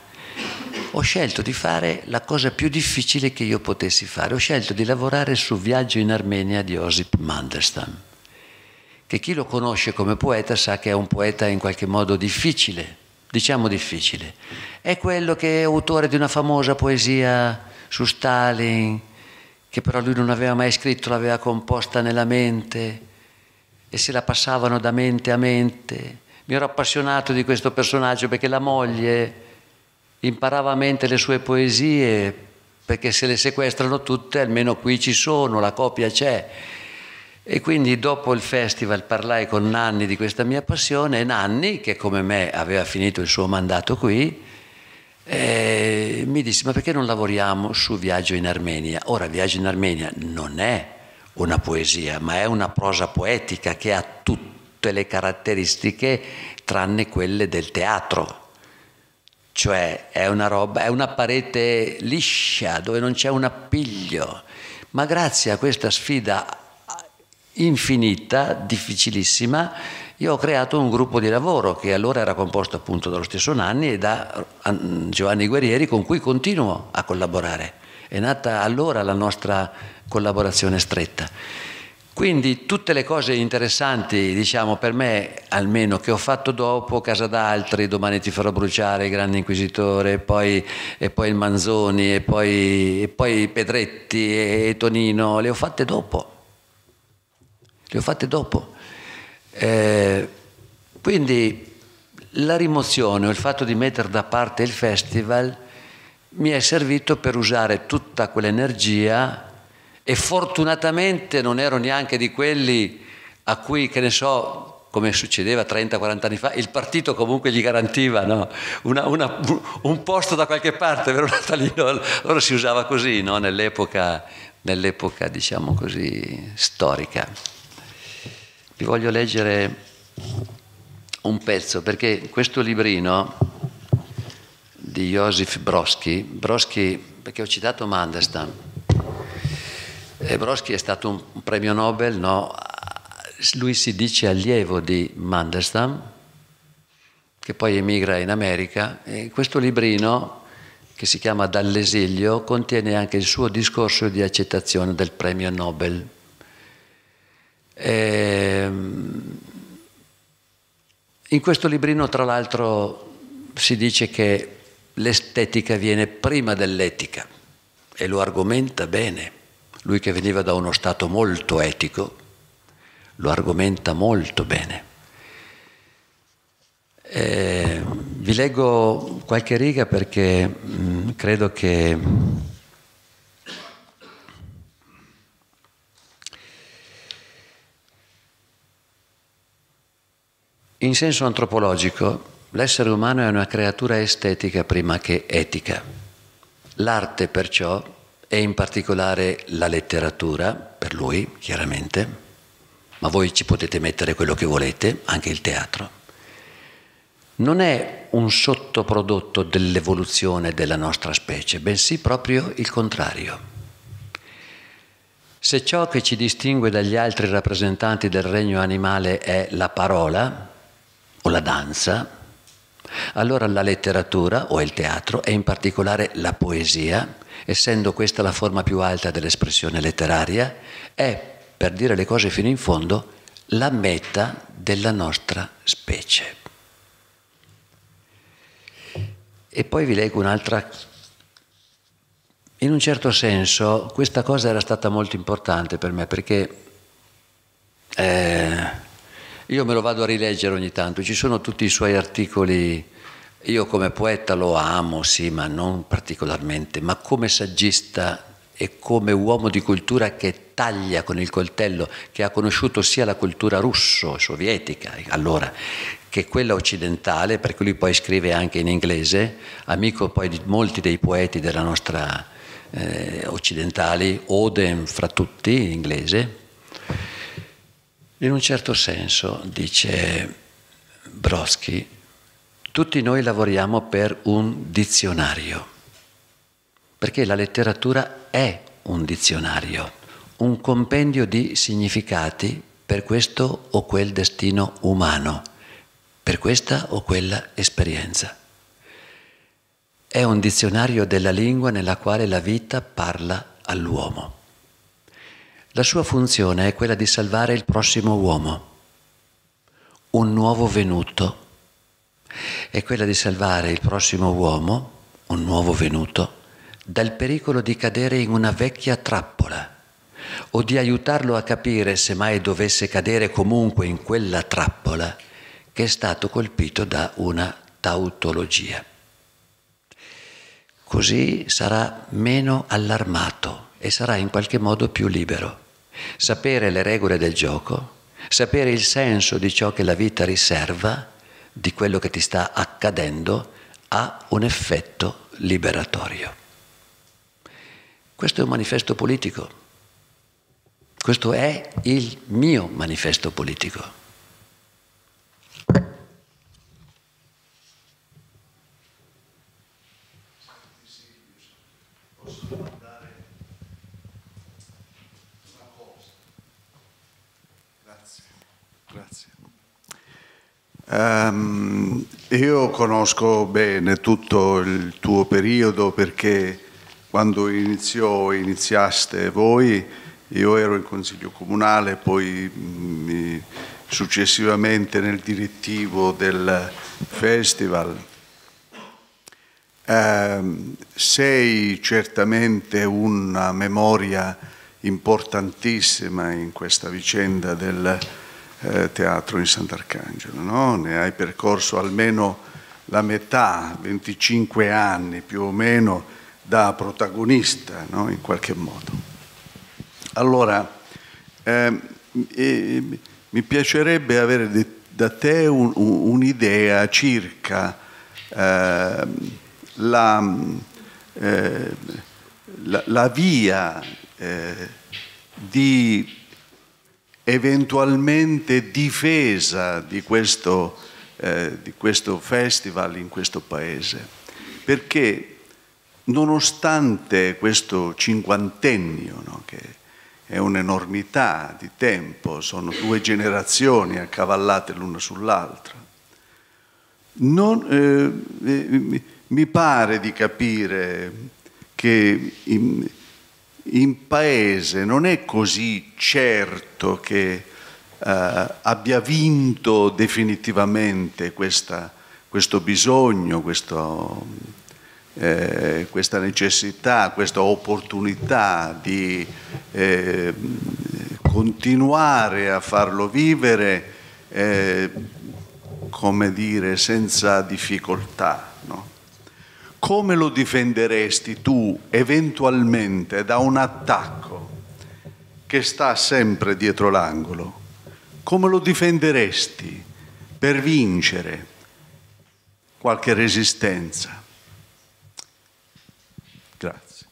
ho scelto di fare la cosa più difficile che io potessi fare. Ho scelto di lavorare su Viaggio in Armenia di Osip Mandelstam che chi lo conosce come poeta sa che è un poeta in qualche modo difficile, diciamo difficile. È quello che è autore di una famosa poesia su Stalin, che però lui non aveva mai scritto, l'aveva composta nella mente e se la passavano da mente a mente. Mi ero appassionato di questo personaggio perché la moglie imparava a mente le sue poesie, perché se le sequestrano tutte almeno qui ci sono, la copia c'è. E quindi dopo il festival parlai con Nanni di questa mia passione e Nanni, che come me aveva finito il suo mandato qui, eh, mi disse ma perché non lavoriamo su Viaggio in Armenia? Ora Viaggio in Armenia non è una poesia, ma è una prosa poetica che ha tutte le caratteristiche tranne quelle del teatro. Cioè è una roba, è una parete liscia dove non c'è un appiglio. Ma grazie a questa sfida infinita, difficilissima, io ho creato un gruppo di lavoro che allora era composto appunto dallo stesso Nanni e da Giovanni Guerrieri con cui continuo a collaborare. È nata allora la nostra collaborazione stretta. Quindi tutte le cose interessanti, diciamo per me almeno, che ho fatto dopo, Casa d'Altri, Domani ti farò bruciare, Grande Inquisitore, poi, e poi il Manzoni, e poi, e poi Pedretti e Tonino, le ho fatte dopo le ho fatte dopo. Eh, quindi la rimozione il fatto di mettere da parte il festival mi è servito per usare tutta quell'energia e fortunatamente non ero neanche di quelli a cui, che ne so, come succedeva 30-40 anni fa, il partito comunque gli garantiva no? una, una, un posto da qualche parte, vero Natalino? Allora si usava così no? nell'epoca, nell'epoca, diciamo così, storica. Vi voglio leggere un pezzo perché questo librino di Josef Brodsky, Brodsky perché ho citato Mandelstam, Brodsky è stato un premio Nobel, no? lui si dice allievo di Mandelstam, che poi emigra in America, e questo librino, che si chiama Dall'esilio, contiene anche il suo discorso di accettazione del premio Nobel Ehm, in questo librino, tra l'altro, si dice che l'estetica viene prima dell'etica e lo argomenta bene. Lui che veniva da uno stato molto etico, lo argomenta molto bene. Eh, vi leggo qualche riga perché mm, credo che In senso antropologico, l'essere umano è una creatura estetica prima che etica. L'arte, perciò, e in particolare la letteratura, per lui chiaramente, ma voi ci potete mettere quello che volete, anche il teatro, non è un sottoprodotto dell'evoluzione della nostra specie, bensì proprio il contrario. Se ciò che ci distingue dagli altri rappresentanti del regno animale è la parola o la danza, allora la letteratura o il teatro e in particolare la poesia, essendo questa la forma più alta dell'espressione letteraria, è, per dire le cose fino in fondo, la meta della nostra specie. E poi vi leggo un'altra... In un certo senso questa cosa era stata molto importante per me perché eh, io me lo vado a rileggere ogni tanto, ci sono tutti i suoi articoli, io come poeta lo amo, sì, ma non particolarmente, ma come saggista e come uomo di cultura che taglia con il coltello, che ha conosciuto sia la cultura russo, sovietica, allora, che quella occidentale, perché lui poi scrive anche in inglese, amico poi di molti dei poeti della nostra eh, occidentali, Oden fra tutti in inglese, in un certo senso, dice Brodsky, tutti noi lavoriamo per un dizionario, perché la letteratura è un dizionario, un compendio di significati per questo o quel destino umano, per questa o quella esperienza. È un dizionario della lingua nella quale la vita parla all'uomo. La sua funzione è quella di salvare il prossimo uomo, un nuovo venuto. È quella di salvare il prossimo uomo, un nuovo venuto, dal pericolo di cadere in una vecchia trappola o di aiutarlo a capire, se mai dovesse cadere comunque in quella trappola, che è stato colpito da una tautologia. Così sarà meno allarmato e sarà in qualche modo più libero. Sapere le regole del gioco, sapere il senso di ciò che la vita riserva, di quello che ti sta accadendo, ha un effetto liberatorio. Questo è un manifesto politico. Questo è il mio manifesto politico. Um, io conosco bene tutto il tuo periodo perché quando iniziò, iniziaste voi, io ero in consiglio comunale, poi mi, successivamente nel direttivo del festival. Um, sei certamente una memoria importantissima in questa vicenda del eh, teatro in Sant'Arcangelo, no? ne hai percorso almeno la metà, 25 anni più o meno, da protagonista no? in qualche modo. Allora, eh, eh, mi piacerebbe avere de, da te un, un, un'idea circa eh, la, eh, la, la, via eh, di eventualmente difesa di questo, eh, di questo festival in questo paese, perché nonostante questo cinquantennio, no, che è un'enormità di tempo, sono due generazioni accavallate l'una sull'altra, eh, mi pare di capire che in, in paese non è così certo che eh, abbia vinto definitivamente questa, questo bisogno, questo, eh, questa necessità, questa opportunità di eh, continuare a farlo vivere, eh, come dire, senza difficoltà come lo difenderesti tu eventualmente da un attacco che sta sempre dietro l'angolo? Come lo difenderesti per vincere qualche resistenza? Grazie.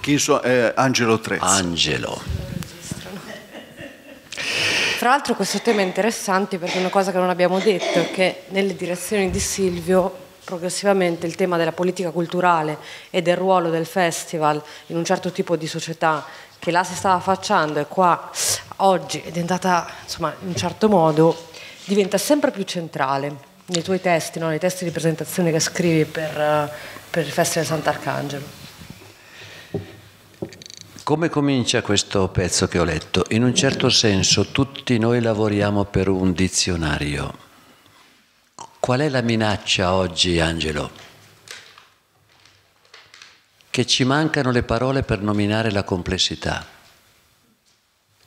Chi so, eh, Angelo Trezzi. Angelo. Tra l'altro questo tema è interessante perché una cosa che non abbiamo detto è che nelle direzioni di Silvio progressivamente il tema della politica culturale e del ruolo del festival in un certo tipo di società che là si stava facendo e qua oggi è diventata insomma in un certo modo diventa sempre più centrale nei tuoi testi, no? nei testi di presentazione che scrivi per, per il Festival Sant'Arcangelo. Come comincia questo pezzo che ho letto? In un certo senso tutti noi lavoriamo per un dizionario. Qual è la minaccia oggi, Angelo? Che ci mancano le parole per nominare la complessità.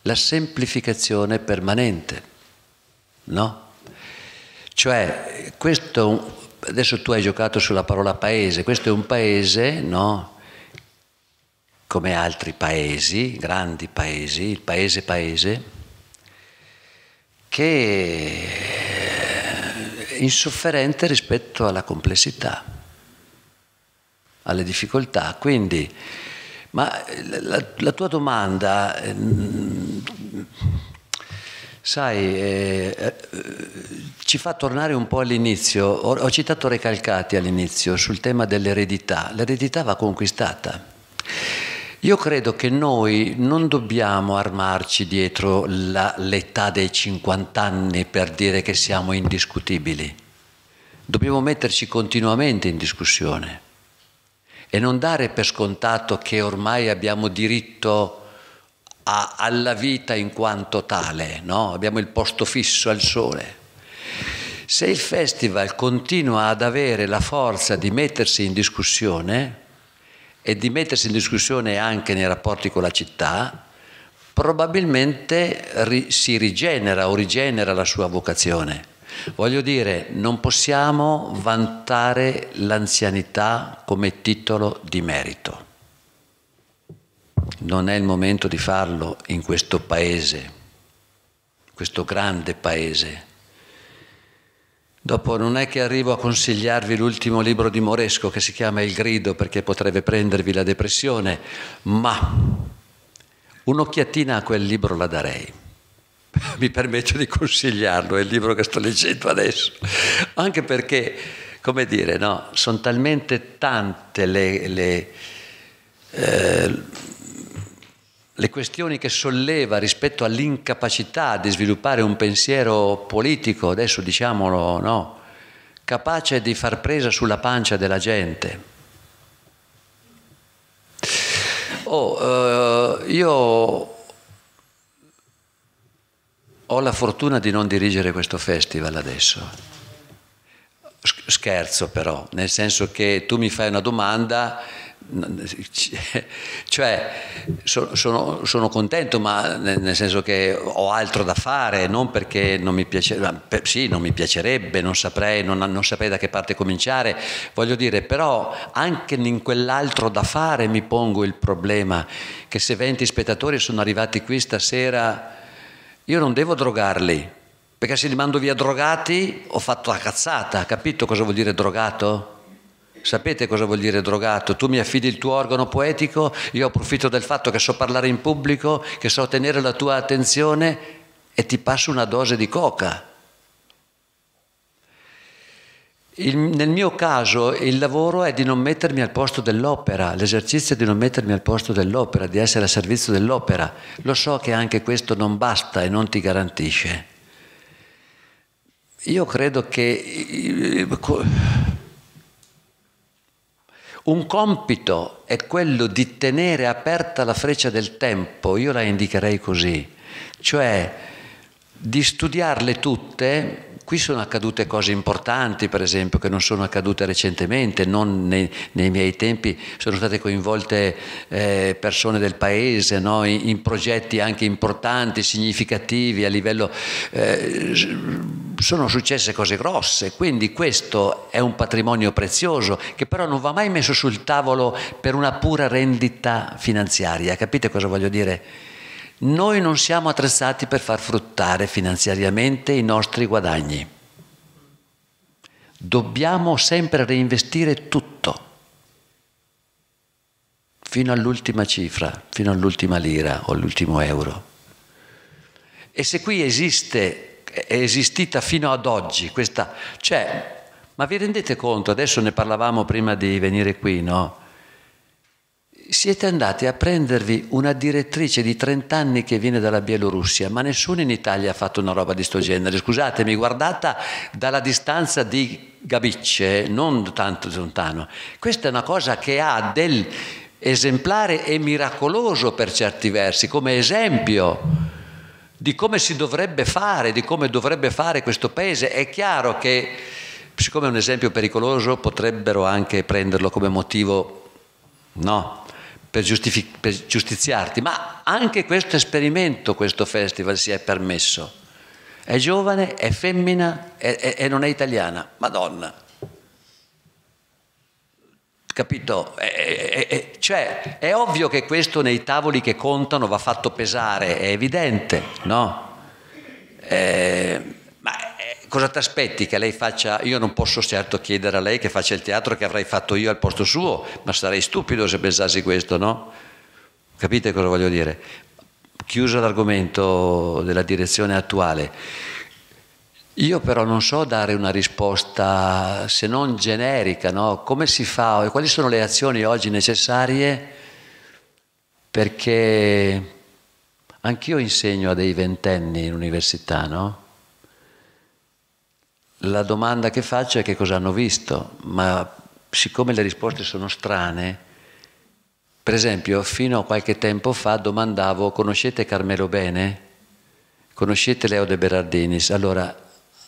La semplificazione permanente, no? Cioè, questo, adesso tu hai giocato sulla parola paese, questo è un paese, no? Come altri paesi, grandi paesi, il paese paese, che è insofferente rispetto alla complessità, alle difficoltà. Quindi, ma la, la tua domanda, ehm, sai, eh, eh, ci fa tornare un po' all'inizio. Ho, ho citato Recalcati all'inizio sul tema dell'eredità. L'eredità va conquistata. Io credo che noi non dobbiamo armarci dietro la, l'età dei 50 anni per dire che siamo indiscutibili. Dobbiamo metterci continuamente in discussione e non dare per scontato che ormai abbiamo diritto a, alla vita in quanto tale, no? abbiamo il posto fisso al sole. Se il festival continua ad avere la forza di mettersi in discussione, e di mettersi in discussione anche nei rapporti con la città, probabilmente si rigenera o rigenera la sua vocazione. Voglio dire, non possiamo vantare l'anzianità come titolo di merito. Non è il momento di farlo in questo paese, questo grande paese Dopo non è che arrivo a consigliarvi l'ultimo libro di Moresco che si chiama Il grido perché potrebbe prendervi la depressione, ma un'occhiatina a quel libro la darei. [LAUGHS] Mi permetto di consigliarlo, è il libro che sto leggendo adesso, anche perché, come dire, no, sono talmente tante le, le eh, le questioni che solleva rispetto all'incapacità di sviluppare un pensiero politico, adesso diciamolo, no, capace di far presa sulla pancia della gente. Oh, eh, io ho la fortuna di non dirigere questo festival adesso. Scherzo però, nel senso che tu mi fai una domanda [LAUGHS] cioè sono, sono, sono, contento ma nel senso che ho altro da fare non perché non mi piacerebbe sì non mi piacerebbe non saprei, non, non saprei da che parte cominciare voglio dire però anche in quell'altro da fare mi pongo il problema che se 20 spettatori sono arrivati qui stasera io non devo drogarli perché se li mando via drogati ho fatto la cazzata capito cosa vuol dire drogato? Sapete cosa vuol dire drogato? Tu mi affidi il tuo organo poetico, io approfitto del fatto che so parlare in pubblico, che so tenere la tua attenzione e ti passo una dose di coca. Il, nel mio caso il lavoro è di non mettermi al posto dell'opera, l'esercizio è di non mettermi al posto dell'opera, di essere a servizio dell'opera. Lo so che anche questo non basta e non ti garantisce. Io credo che un compito è quello di tenere aperta la freccia del tempo, io la indicherei così, cioè di studiarle tutte Qui sono accadute cose importanti, per esempio, che non sono accadute recentemente, non nei, nei miei tempi sono state coinvolte eh, persone del paese no? in, in, progetti anche importanti, significativi a livello... Eh, sono successe cose grosse, quindi questo è un patrimonio prezioso che però non va mai messo sul tavolo per una pura rendita finanziaria, capite cosa voglio dire? Noi non siamo attrezzati per far fruttare finanziariamente i nostri guadagni. Dobbiamo sempre reinvestire tutto. fino all'ultima cifra, fino all'ultima lira o all'ultimo euro. E se qui esiste, è esistita fino ad oggi questa, cioè, ma vi rendete conto, adesso ne parlavamo prima di venire qui, no? Siete andati a prendervi una direttrice di 30 anni che viene dalla Bielorussia, ma nessuno in Italia ha fatto una roba di sto genere. Scusatemi, guardata dalla distanza di Gabicce, non tanto lontano. Questa è una cosa che ha del esemplare e miracoloso per certi versi, come esempio di come si dovrebbe fare, di come dovrebbe fare questo paese. È chiaro che, siccome è un esempio pericoloso, potrebbero anche prenderlo come motivo, no, per, per giustiziarti, ma anche questo esperimento, questo festival si è permesso. È giovane, è femmina e non è italiana. Madonna capito? È, è, cioè, è ovvio che questo nei tavoli che contano va fatto pesare, è evidente, no? Eh, cosa ti aspetti che lei faccia? Io non posso certo chiedere a lei che faccia il teatro che avrei fatto io al posto suo, ma sarei stupido se pensassi questo, no? Capite cosa voglio dire? Chiuso l'argomento della direzione attuale. Io però non so dare una risposta se non generica, no? come si fa, quali sono le azioni oggi necessarie perché anch'io insegno a dei ventenni in università, no? La domanda che faccio è che cosa hanno visto, ma siccome le risposte sono strane, per esempio fino a qualche tempo fa domandavo conoscete Carmelo Bene? Conoscete Leo De Berardinis? Allora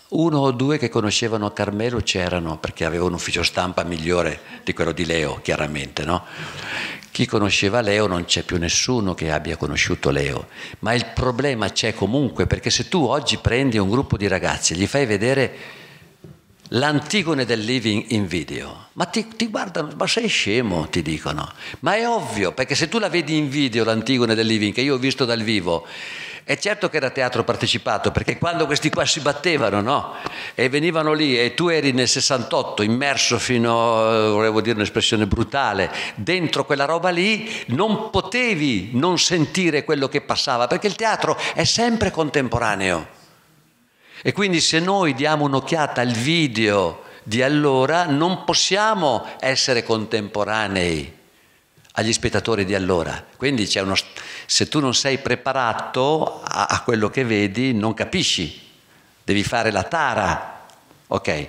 uno o due che conoscevano Carmelo c'erano perché aveva un ufficio stampa migliore di quello di Leo, chiaramente, no? Chi conosceva Leo non c'è più nessuno che abbia conosciuto Leo, ma il problema c'è comunque perché se tu oggi prendi un gruppo di ragazzi e gli fai vedere l'Antigone del living in video, ma ti, ti, guardano, ma sei scemo, ti dicono. Ma è ovvio, perché se tu la vedi in video l'Antigone del living, che io ho visto dal vivo, è certo che era teatro partecipato, perché quando questi qua si battevano, no? E venivano lì e tu eri nel 68 immerso fino, eh, volevo dire un'espressione brutale, dentro quella roba lì, non potevi non sentire quello che passava, perché il teatro è sempre contemporaneo. E quindi se noi diamo un'occhiata al video di allora, non possiamo essere contemporanei agli spettatori di allora. Quindi uno, se tu non sei preparato a, a, quello che vedi, non capisci, devi fare la tara. Ok?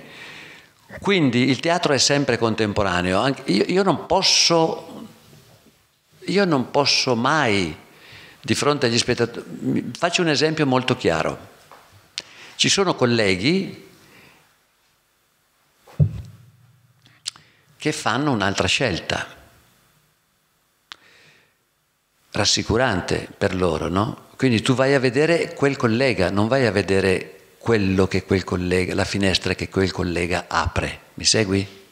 Quindi il teatro è sempre contemporaneo. Io, io, non posso, io non posso mai, di fronte agli spettatori, faccio un esempio molto chiaro. Ci sono colleghi che fanno un'altra scelta rassicurante per loro, no? Quindi tu vai a vedere quel collega, non vai a vedere quello che quel collega, la finestra che quel collega apre. Mi segui?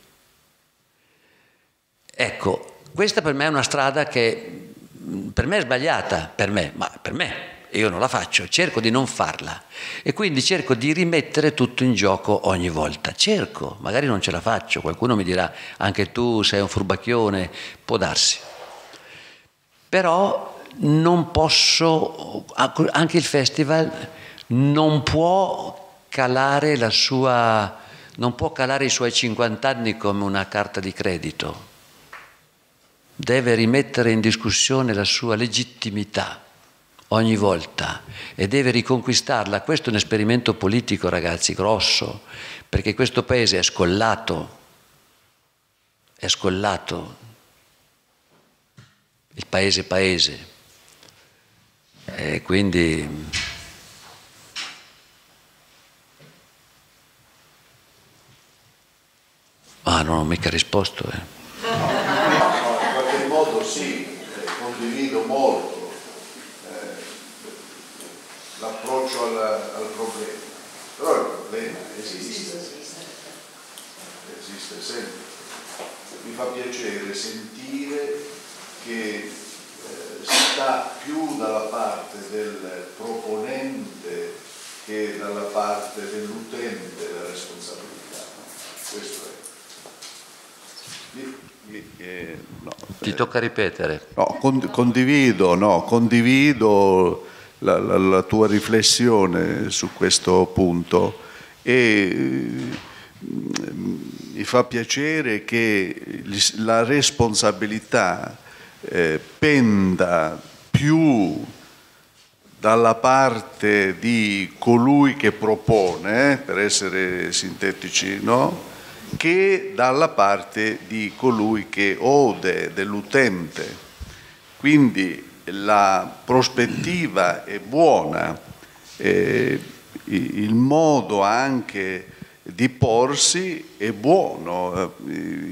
Ecco, questa per me è una strada che per me è sbagliata, per me, ma per me, io non la faccio, cerco di non farla. E quindi cerco di rimettere tutto in gioco ogni volta. Cerco, magari non ce la faccio, qualcuno mi dirà anche tu sei un furbacchione, può darsi. Però non posso, anche il festival non può calare la sua, non può calare i suoi 50 anni come una carta di credito, deve rimettere in discussione la sua legittimità ogni volta e deve riconquistarla. Questo è un esperimento politico, ragazzi, grosso, perché questo paese è scollato, è scollato il paese paese. E quindi Ah, non ho mica risposto. Eh. No, in qualche modo sì, eh, condivido molto eh, l'approccio al, al, problema, però il problema esiste, esiste sempre. Mi fa piacere sentire che eh, sta più dalla parte del proponente che dalla parte dell'utente la responsabilità. Questo è. Eh, no, Ti tocca ripetere. No, condivido, no, condivido la, la, la, tua riflessione su questo punto e mm, mi fa piacere che la responsabilità eh, penda più dalla parte di colui che propone, per essere sintetici, no? che dalla parte di colui che ode, dell'utente. Quindi la prospettiva è buona, eh, il modo anche di porsi è buono,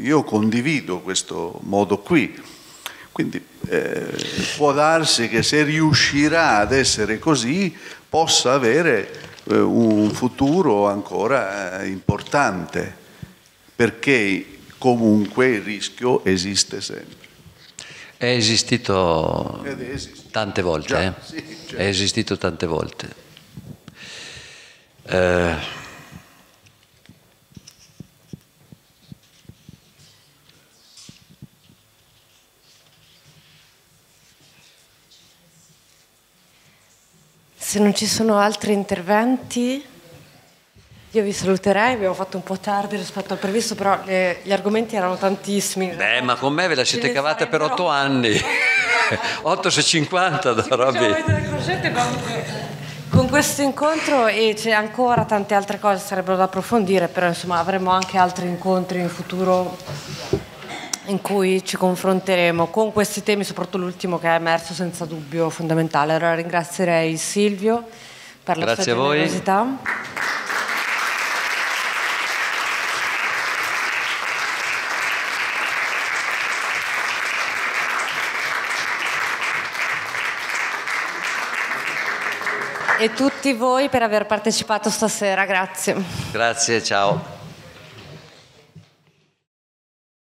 io condivido questo modo qui. Quindi eh, può darsi che se riuscirà ad essere così possa avere eh, un futuro ancora eh, importante, perché comunque il rischio esiste sempre. È esistito tante volte, Già, eh? sì, certo. è esistito tante volte. Eh, Se non ci sono altri interventi, io vi saluterei, abbiamo fatto un po' tardi rispetto al previsto, però le, gli argomenti erano tantissimi. Beh, ma con me ve la siete cavate per otto anni. [LAUGHS] 8 su 50 da Robby. Con questo incontro e c'è ancora tante altre cose sarebbero da approfondire, però insomma avremo anche altri incontri in futuro in cui ci confronteremo con questi temi, soprattutto l'ultimo che è emerso senza dubbio fondamentale. Allora ringrazierei Silvio per la Grazie sua generosità. E tutti voi per aver partecipato stasera. Grazie. Grazie, ciao.